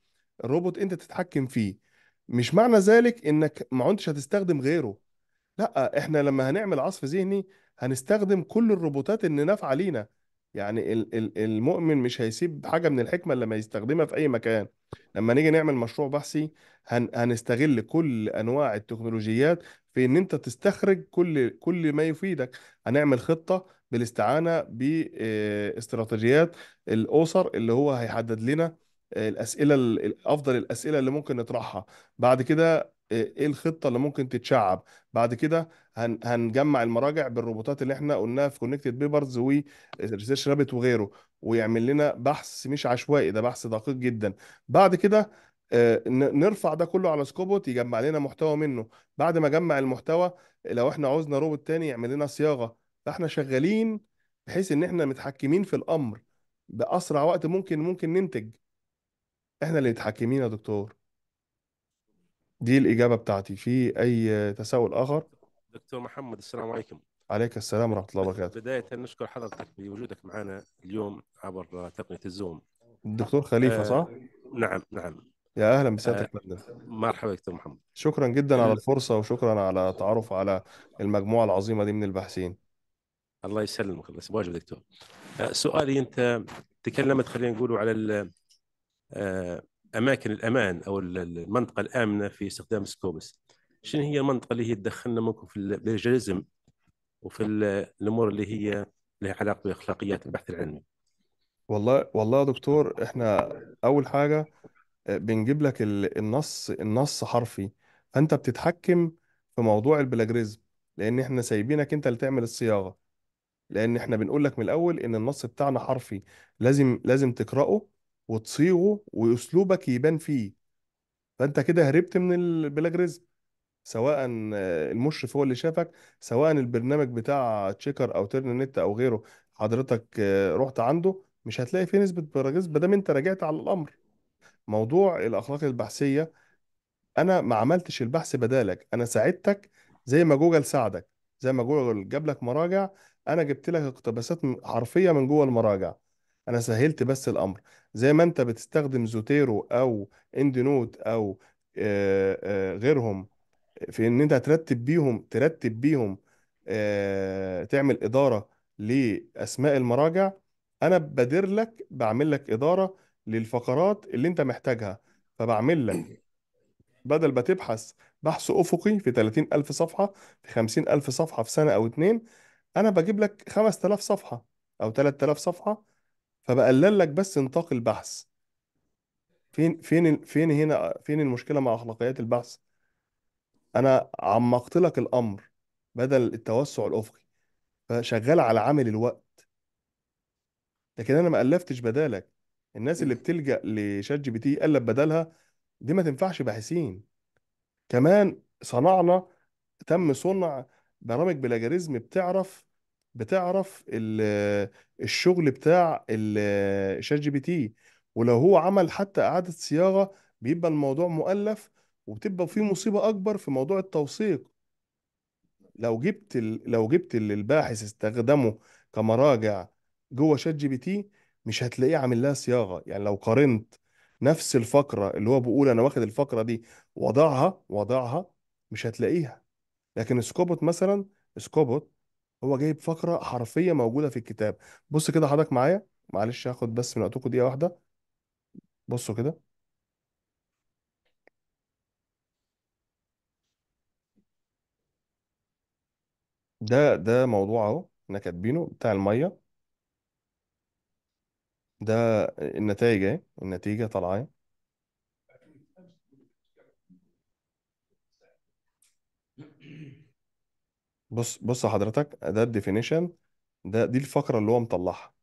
الروبوت أنت تتحكم فيه. مش معنى ذلك إنك ما عدتش هتستخدم غيره. لأ إحنا لما هنعمل عصف ذهني هنستخدم كل الروبوتات اللي نافعة لينا. يعني ال- ال- المؤمن مش هيسيب حاجة من الحكمة لما يستخدمها في أي مكان. لما نيجي نعمل مشروع بحثي هن هنستغل كل أنواع التكنولوجيات في إن أنت تستخرج كل كل ما يفيدك. هنعمل خطة بالاستعانة باستراتيجيات الاوسر اللي هو هيحدد لنا آه، الأسئلة ال- أفضل الأسئلة اللي ممكن نطرحها. بعد كده آه، إيه الخطة اللي ممكن تتشعب. بعد كده هن هنجمع المراجع بالروبوتات اللي إحنا قلناها في Connected Papers و Research Rabbit وغيره ويعمل لنا بحث مش عشوائي ده بحث دقيق جدا. بعد كده آه، نرفع ده كله على سكوبوت يجمع لنا محتوى منه. بعد ما جمع المحتوى لو إحنا عاوزنا روبوت تاني يعمل لنا صياغة. فإحنا شغالين بحيث إن إحنا متحكمين في الأمر بأسرع وقت ممكن ممكن ننتج. إحنا اللي متحكمين يا دكتور. دي الإجابة بتاعتي. في أي تساؤل آخر؟ دكتور محمد السلام عليكم. عليك السلام ورحمة الله وبركاته. بداية نشكر حضرتك بوجودك معنا اليوم عبر تقنية الزوم. الدكتور خليفة آه صح؟ نعم نعم. يا أهلا آه بسيادتك يا فندم مرحبا دكتور محمد. شكرا جدا على ال... الفرصة وشكرا على التعرف على المجموعة العظيمة دي من الباحثين. الله يسلمك الله واجب دكتور. آه سؤالي أنت تكلمت خلينا نقول على ال- آه أماكن الأمان أو ال- المنطقة الآمنة في استخدام سكوبوت شنو هي المنطقة اللي هي تدخلنا ممكن في ال plagiarism وفي ال- الأمور اللي هي لها علاقة بأخلاقيات البحث العلمي؟ والله والله يا دكتور إحنا أول حاجة آه، بنجيب لك ال- النص النص حرفي. فأنت بتتحكم في موضوع ال plagiarism لأن إحنا سايبينك أنت اللي تعمل الصياغة. لأن إحنا بنقول لك من الأول إن النص بتاعنا حرفي لازم لازم تقرأه وتصيغه وأسلوبك يبان فيه. فأنت كده هربت من ال plagiarism سواء آه، المشرف هو اللي شافك سواء البرنامج بتاع checker أو Turnitin أو غيره حضرتك آه، رحت عنده مش هتلاقي فيه نسبة plagiarism ما دام أنت راجعت على الأمر. موضوع الأخلاق البحثية أنا ما عملتش البحث بدالك. أنا ساعدتك زي ما جوجل ساعدك. زي ما جوجل جاب لك مراجع أنا جبت لك اقتباسات حرفية من جوه المراجع. أنا سهلت بس الأمر. زي ما انت بتستخدم Zotero أو EndNote أو آه، آه، غيرهم في ان انت ترتب بيهم ترتب بيهم آه، تعمل إدارة لأسماء المراجع أنا بدير لك بعمل لك إدارة للفقرات اللي انت محتاجها. فبعمل لك بدل ما تبحث بحث أفقي في 30000 صفحة في 50000 صفحة في سنة أو اتنين أنا بجيب لك 5000 صفحة أو 3000 صفحة فبقلل لك بس نطاق البحث. فين فين فين هنا فين المشكلة مع أخلاقيات البحث؟ أنا عمقت لك الأمر بدل التوسع الأفقي فشغال على عامل الوقت. لكن أنا ما ألفتش بدالك. الناس اللي بتلجأ ل ChatGPT تألف بدلها دي ما تنفعش باحثين. كمان صنعنا تم صنع برامج plagiarism بتعرف بتعرف ال- الشغل بتاع ال- ChatGPT ولو هو عمل حتى إعادة صياغة بيبقى الموضوع مؤلف وبتبقى فيه مصيبة أكبر في موضوع التوثيق لو جبت. لو جبت اللي الباحث استخدمه كمراجع جوه ChatGPT مش هتلاقيه عامل لها صياغة يعني لو قارنت نفس الفقرة اللي هو بيقول أنا واخد الفقرة دي وضعها وضعها مش هتلاقيها لكن سكوبوت مثلا سكوبوت هو جايب فقرة حرفية موجودة في الكتاب. بص كده حضرتك معايا. معلش هاخد بس من وقتكم دقيقة واحدة. بصوا كده. ده ده موضوع أهو إحنا كاتبينه بتاع المية. ده النتائج أهي. النتيجة طالعة أهي. بص بص حضرتك ده الديفينيشن ده دي الفقرة اللي هو مطلعها.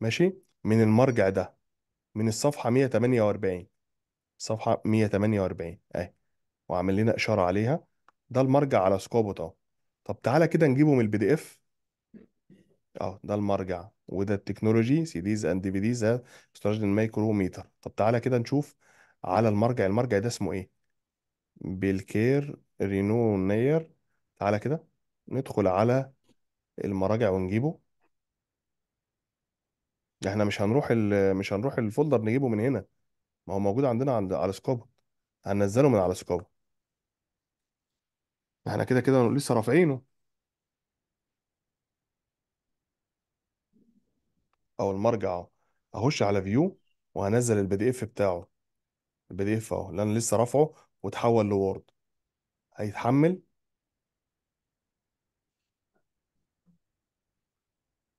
ماشي؟ من المرجع ده من الصفحة 148 صفحة 148 أهي. وعامل لنا إشارة عليها. ده المرجع على سكوبوت اهو طب تعالى كده نجيبه من ال PDF أهو ده المرجع. وده ال technology CDs and DVDs storage ال micrometer طب تعالى كده نشوف على المرجع. المرجع ده اسمه إيه؟ بالكير رينو نير. تعالى كده. ندخل على المراجع ونجيبه. إحنا مش هنروح ال... مش هنروح ال folder نجيبه من هنا. ما هو موجود عندنا عند على سكوب هننزله من على سكوب إحنا كده كده لسه رافعينه. أو المرجع اهو اخش على view وهنزل ال PDF بتاعه. ال PDF اهو اللي أنا لسه رافعه وتحول ل Word. هيتحمل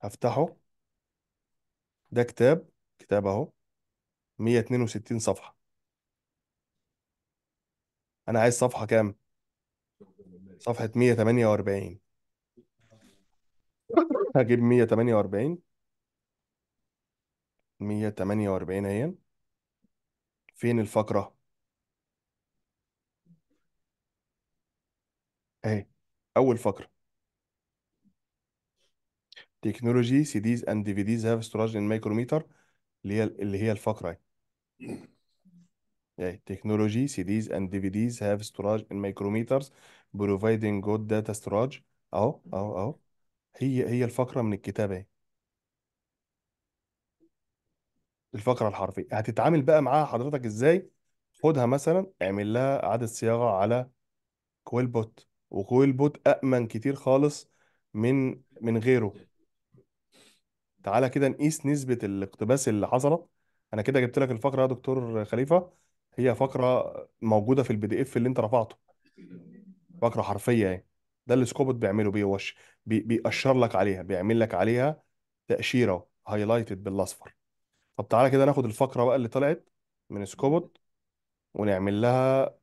هفتحه. ده كتاب كتاب أهو 162 صفحة. أنا عايز صفحة كام؟ صفحة 148 هجيب 148 148 اهي فين الفقرة؟ أهي أول فقرة. technology CDs and DVDs have storage in micrometer اللي هي اللي هي الفقرة اهي اهي technology CDs and DVDs have storage in micrometers providing good data storage أهو أهو أهو. هي هي الفقرة من الكتابة أهي. الفقرة الحرفية. هتتعامل بقى معاها حضرتك إزاي؟ خدها مثلا اعمل لها إعادة صياغة على QuillBot و QuillBot أأمن كتير خالص من من غيره. تعالى كده نقيس نسبة الاقتباس اللي حصلت. أنا كده جبت لك الفقرة يا دكتور خليفة. هي فقرة موجودة في ال PDF اللي أنت رفعته. فقرة حرفية أهي. ده اللي سكوبوت بيعمله بيوش بي بيأشر لك عليها بيعمل لك عليها تأشيرة highlighted بالأصفر. طب تعالى كده ناخد الفقرة بقى اللي طلعت من سكوبوت ونعمل لها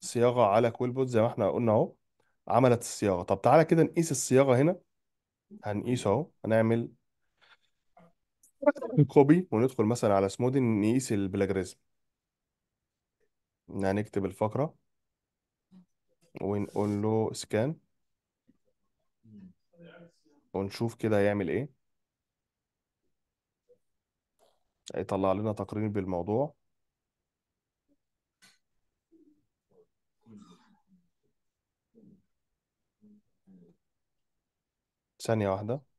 صياغة على QuillBot زي ما إحنا قلنا أهو. عملت الصياغة. طب تعالى كده نقيس الصياغة هنا. هنقيس أهو. هنعمل copy وندخل مثلا على Smodin نقيس ال plagiarism. هنكتب الفقرة ونقول له scan ونشوف كده هيعمل إيه. هيطلع لنا تقرير بالموضوع. ثانية واحدة.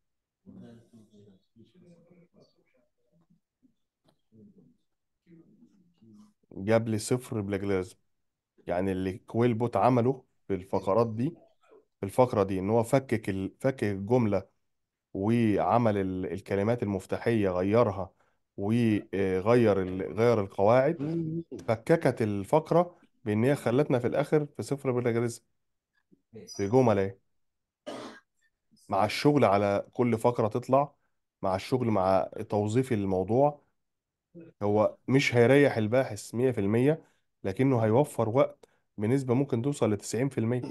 جاب لي صفر plagiarism يعني اللي QuillBot عمله في الفقرات دي في الفقرة دي إن هو فكك. فكك الجملة وعمل ال... الكلمات المفتاحية غيرها وغير ال... غير القواعد. فككت الفقرة بإن هي خلتنا في الآخر في صفر plagiarism في جمل أهي. مع الشغل على كل فقرة تطلع مع الشغل مع توظيف الموضوع هو مش هيريح الباحث 100% لكنه هيوفر وقت بنسبة ممكن توصل ل 90%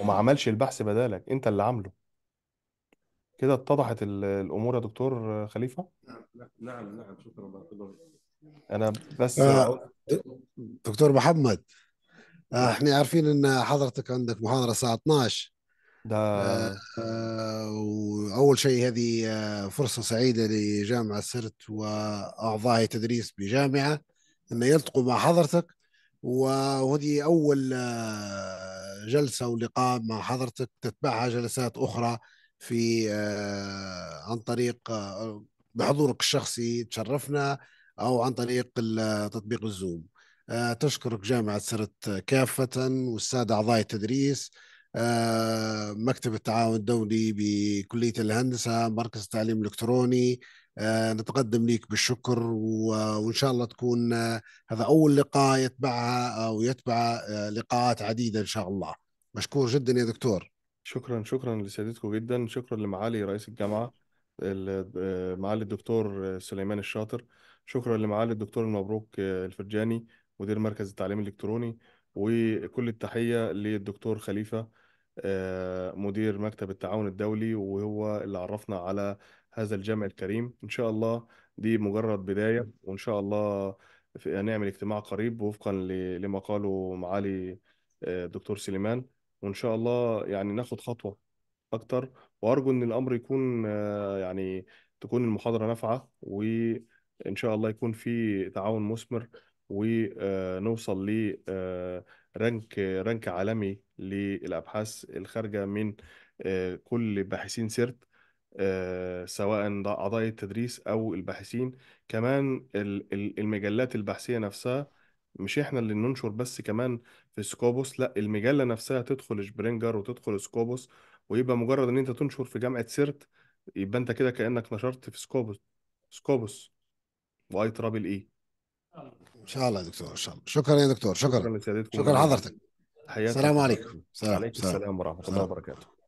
وما عملش البحث بدالك انت اللي عامله. كده اتضحت ال- الأمور يا دكتور خليفة؟ نعم نعم شكرا بارك الله فيك. أنا بس آه، دكتور محمد آه، إحنا عارفين إن حضرتك عندك محاضرة الساعة 12 ده آه، وأول شيء هذه آه، فرصة سعيدة لجامعة سرت وأعضاء تدريس بجامعة أن يلتقوا مع حضرتك وهذه أول آه، جلسة ولقاء مع حضرتك تتبعها جلسات أخرى في عن طريق بحضورك الشخصي تشرفنا أو عن طريق تطبيق الزوم. تشكرك جامعة سرت كافة والسادة أعضاء التدريس مكتب التعاون الدولي بكلية الهندسة مركز التعليم الإلكتروني. آه، نتقدم لك بالشكر و- وإن شاء الله تكون آه، هذا أول لقاء يتبعها أو يتبع آه، لقاءات عديدة إن شاء الله. مشكور جدا يا دكتور. شكرا شكرا لسيادتكم جدا. شكرا لمعالي رئيس الجامعة ال- آه، معالي الدكتور سليمان الشاطر. شكرا لمعالي الدكتور المبروك آه، الفرجاني مدير مركز التعليم الإلكتروني. وكل التحية للدكتور خليفة آه، مدير مكتب التعاون الدولي وهو اللي عرفنا على هذا الجمع الكريم. إن شاء الله دي مجرد بداية وإن شاء الله هنعمل اجتماع قريب وفقا لما قاله معالي آه، الدكتور سليمان. وإن شاء الله يعني ناخد خطوة أكتر. وأرجو إن الأمر يكون آه، يعني تكون المحاضرة نافعة وإن شاء الله يكون في تعاون مثمر ونوصل ل آه، rank rank عالمي للأبحاث الخارجة من آه، كل باحثين سيرت آه، سواء أعضاء التدريس أو الباحثين. كمان ال- ال- المجلات البحثية نفسها مش إحنا اللي ننشر بس كمان في Scopus لأ المجلة نفسها تدخل Springer وتدخل Scopus ويبقى مجرد إن أنت تنشر في جامعة سيرت يبقى أنت كده كأنك نشرت في Scopus Scopus. واي ترابل اي إن شاء الله يا دكتور إن شاء الله. شكرا يا دكتور شكرا. شكرا لسيادتكم شكرا جميعا لحضرتك. السلام. عليكم. سلام عليكم سلام السلام ورحمة الله وبركاته.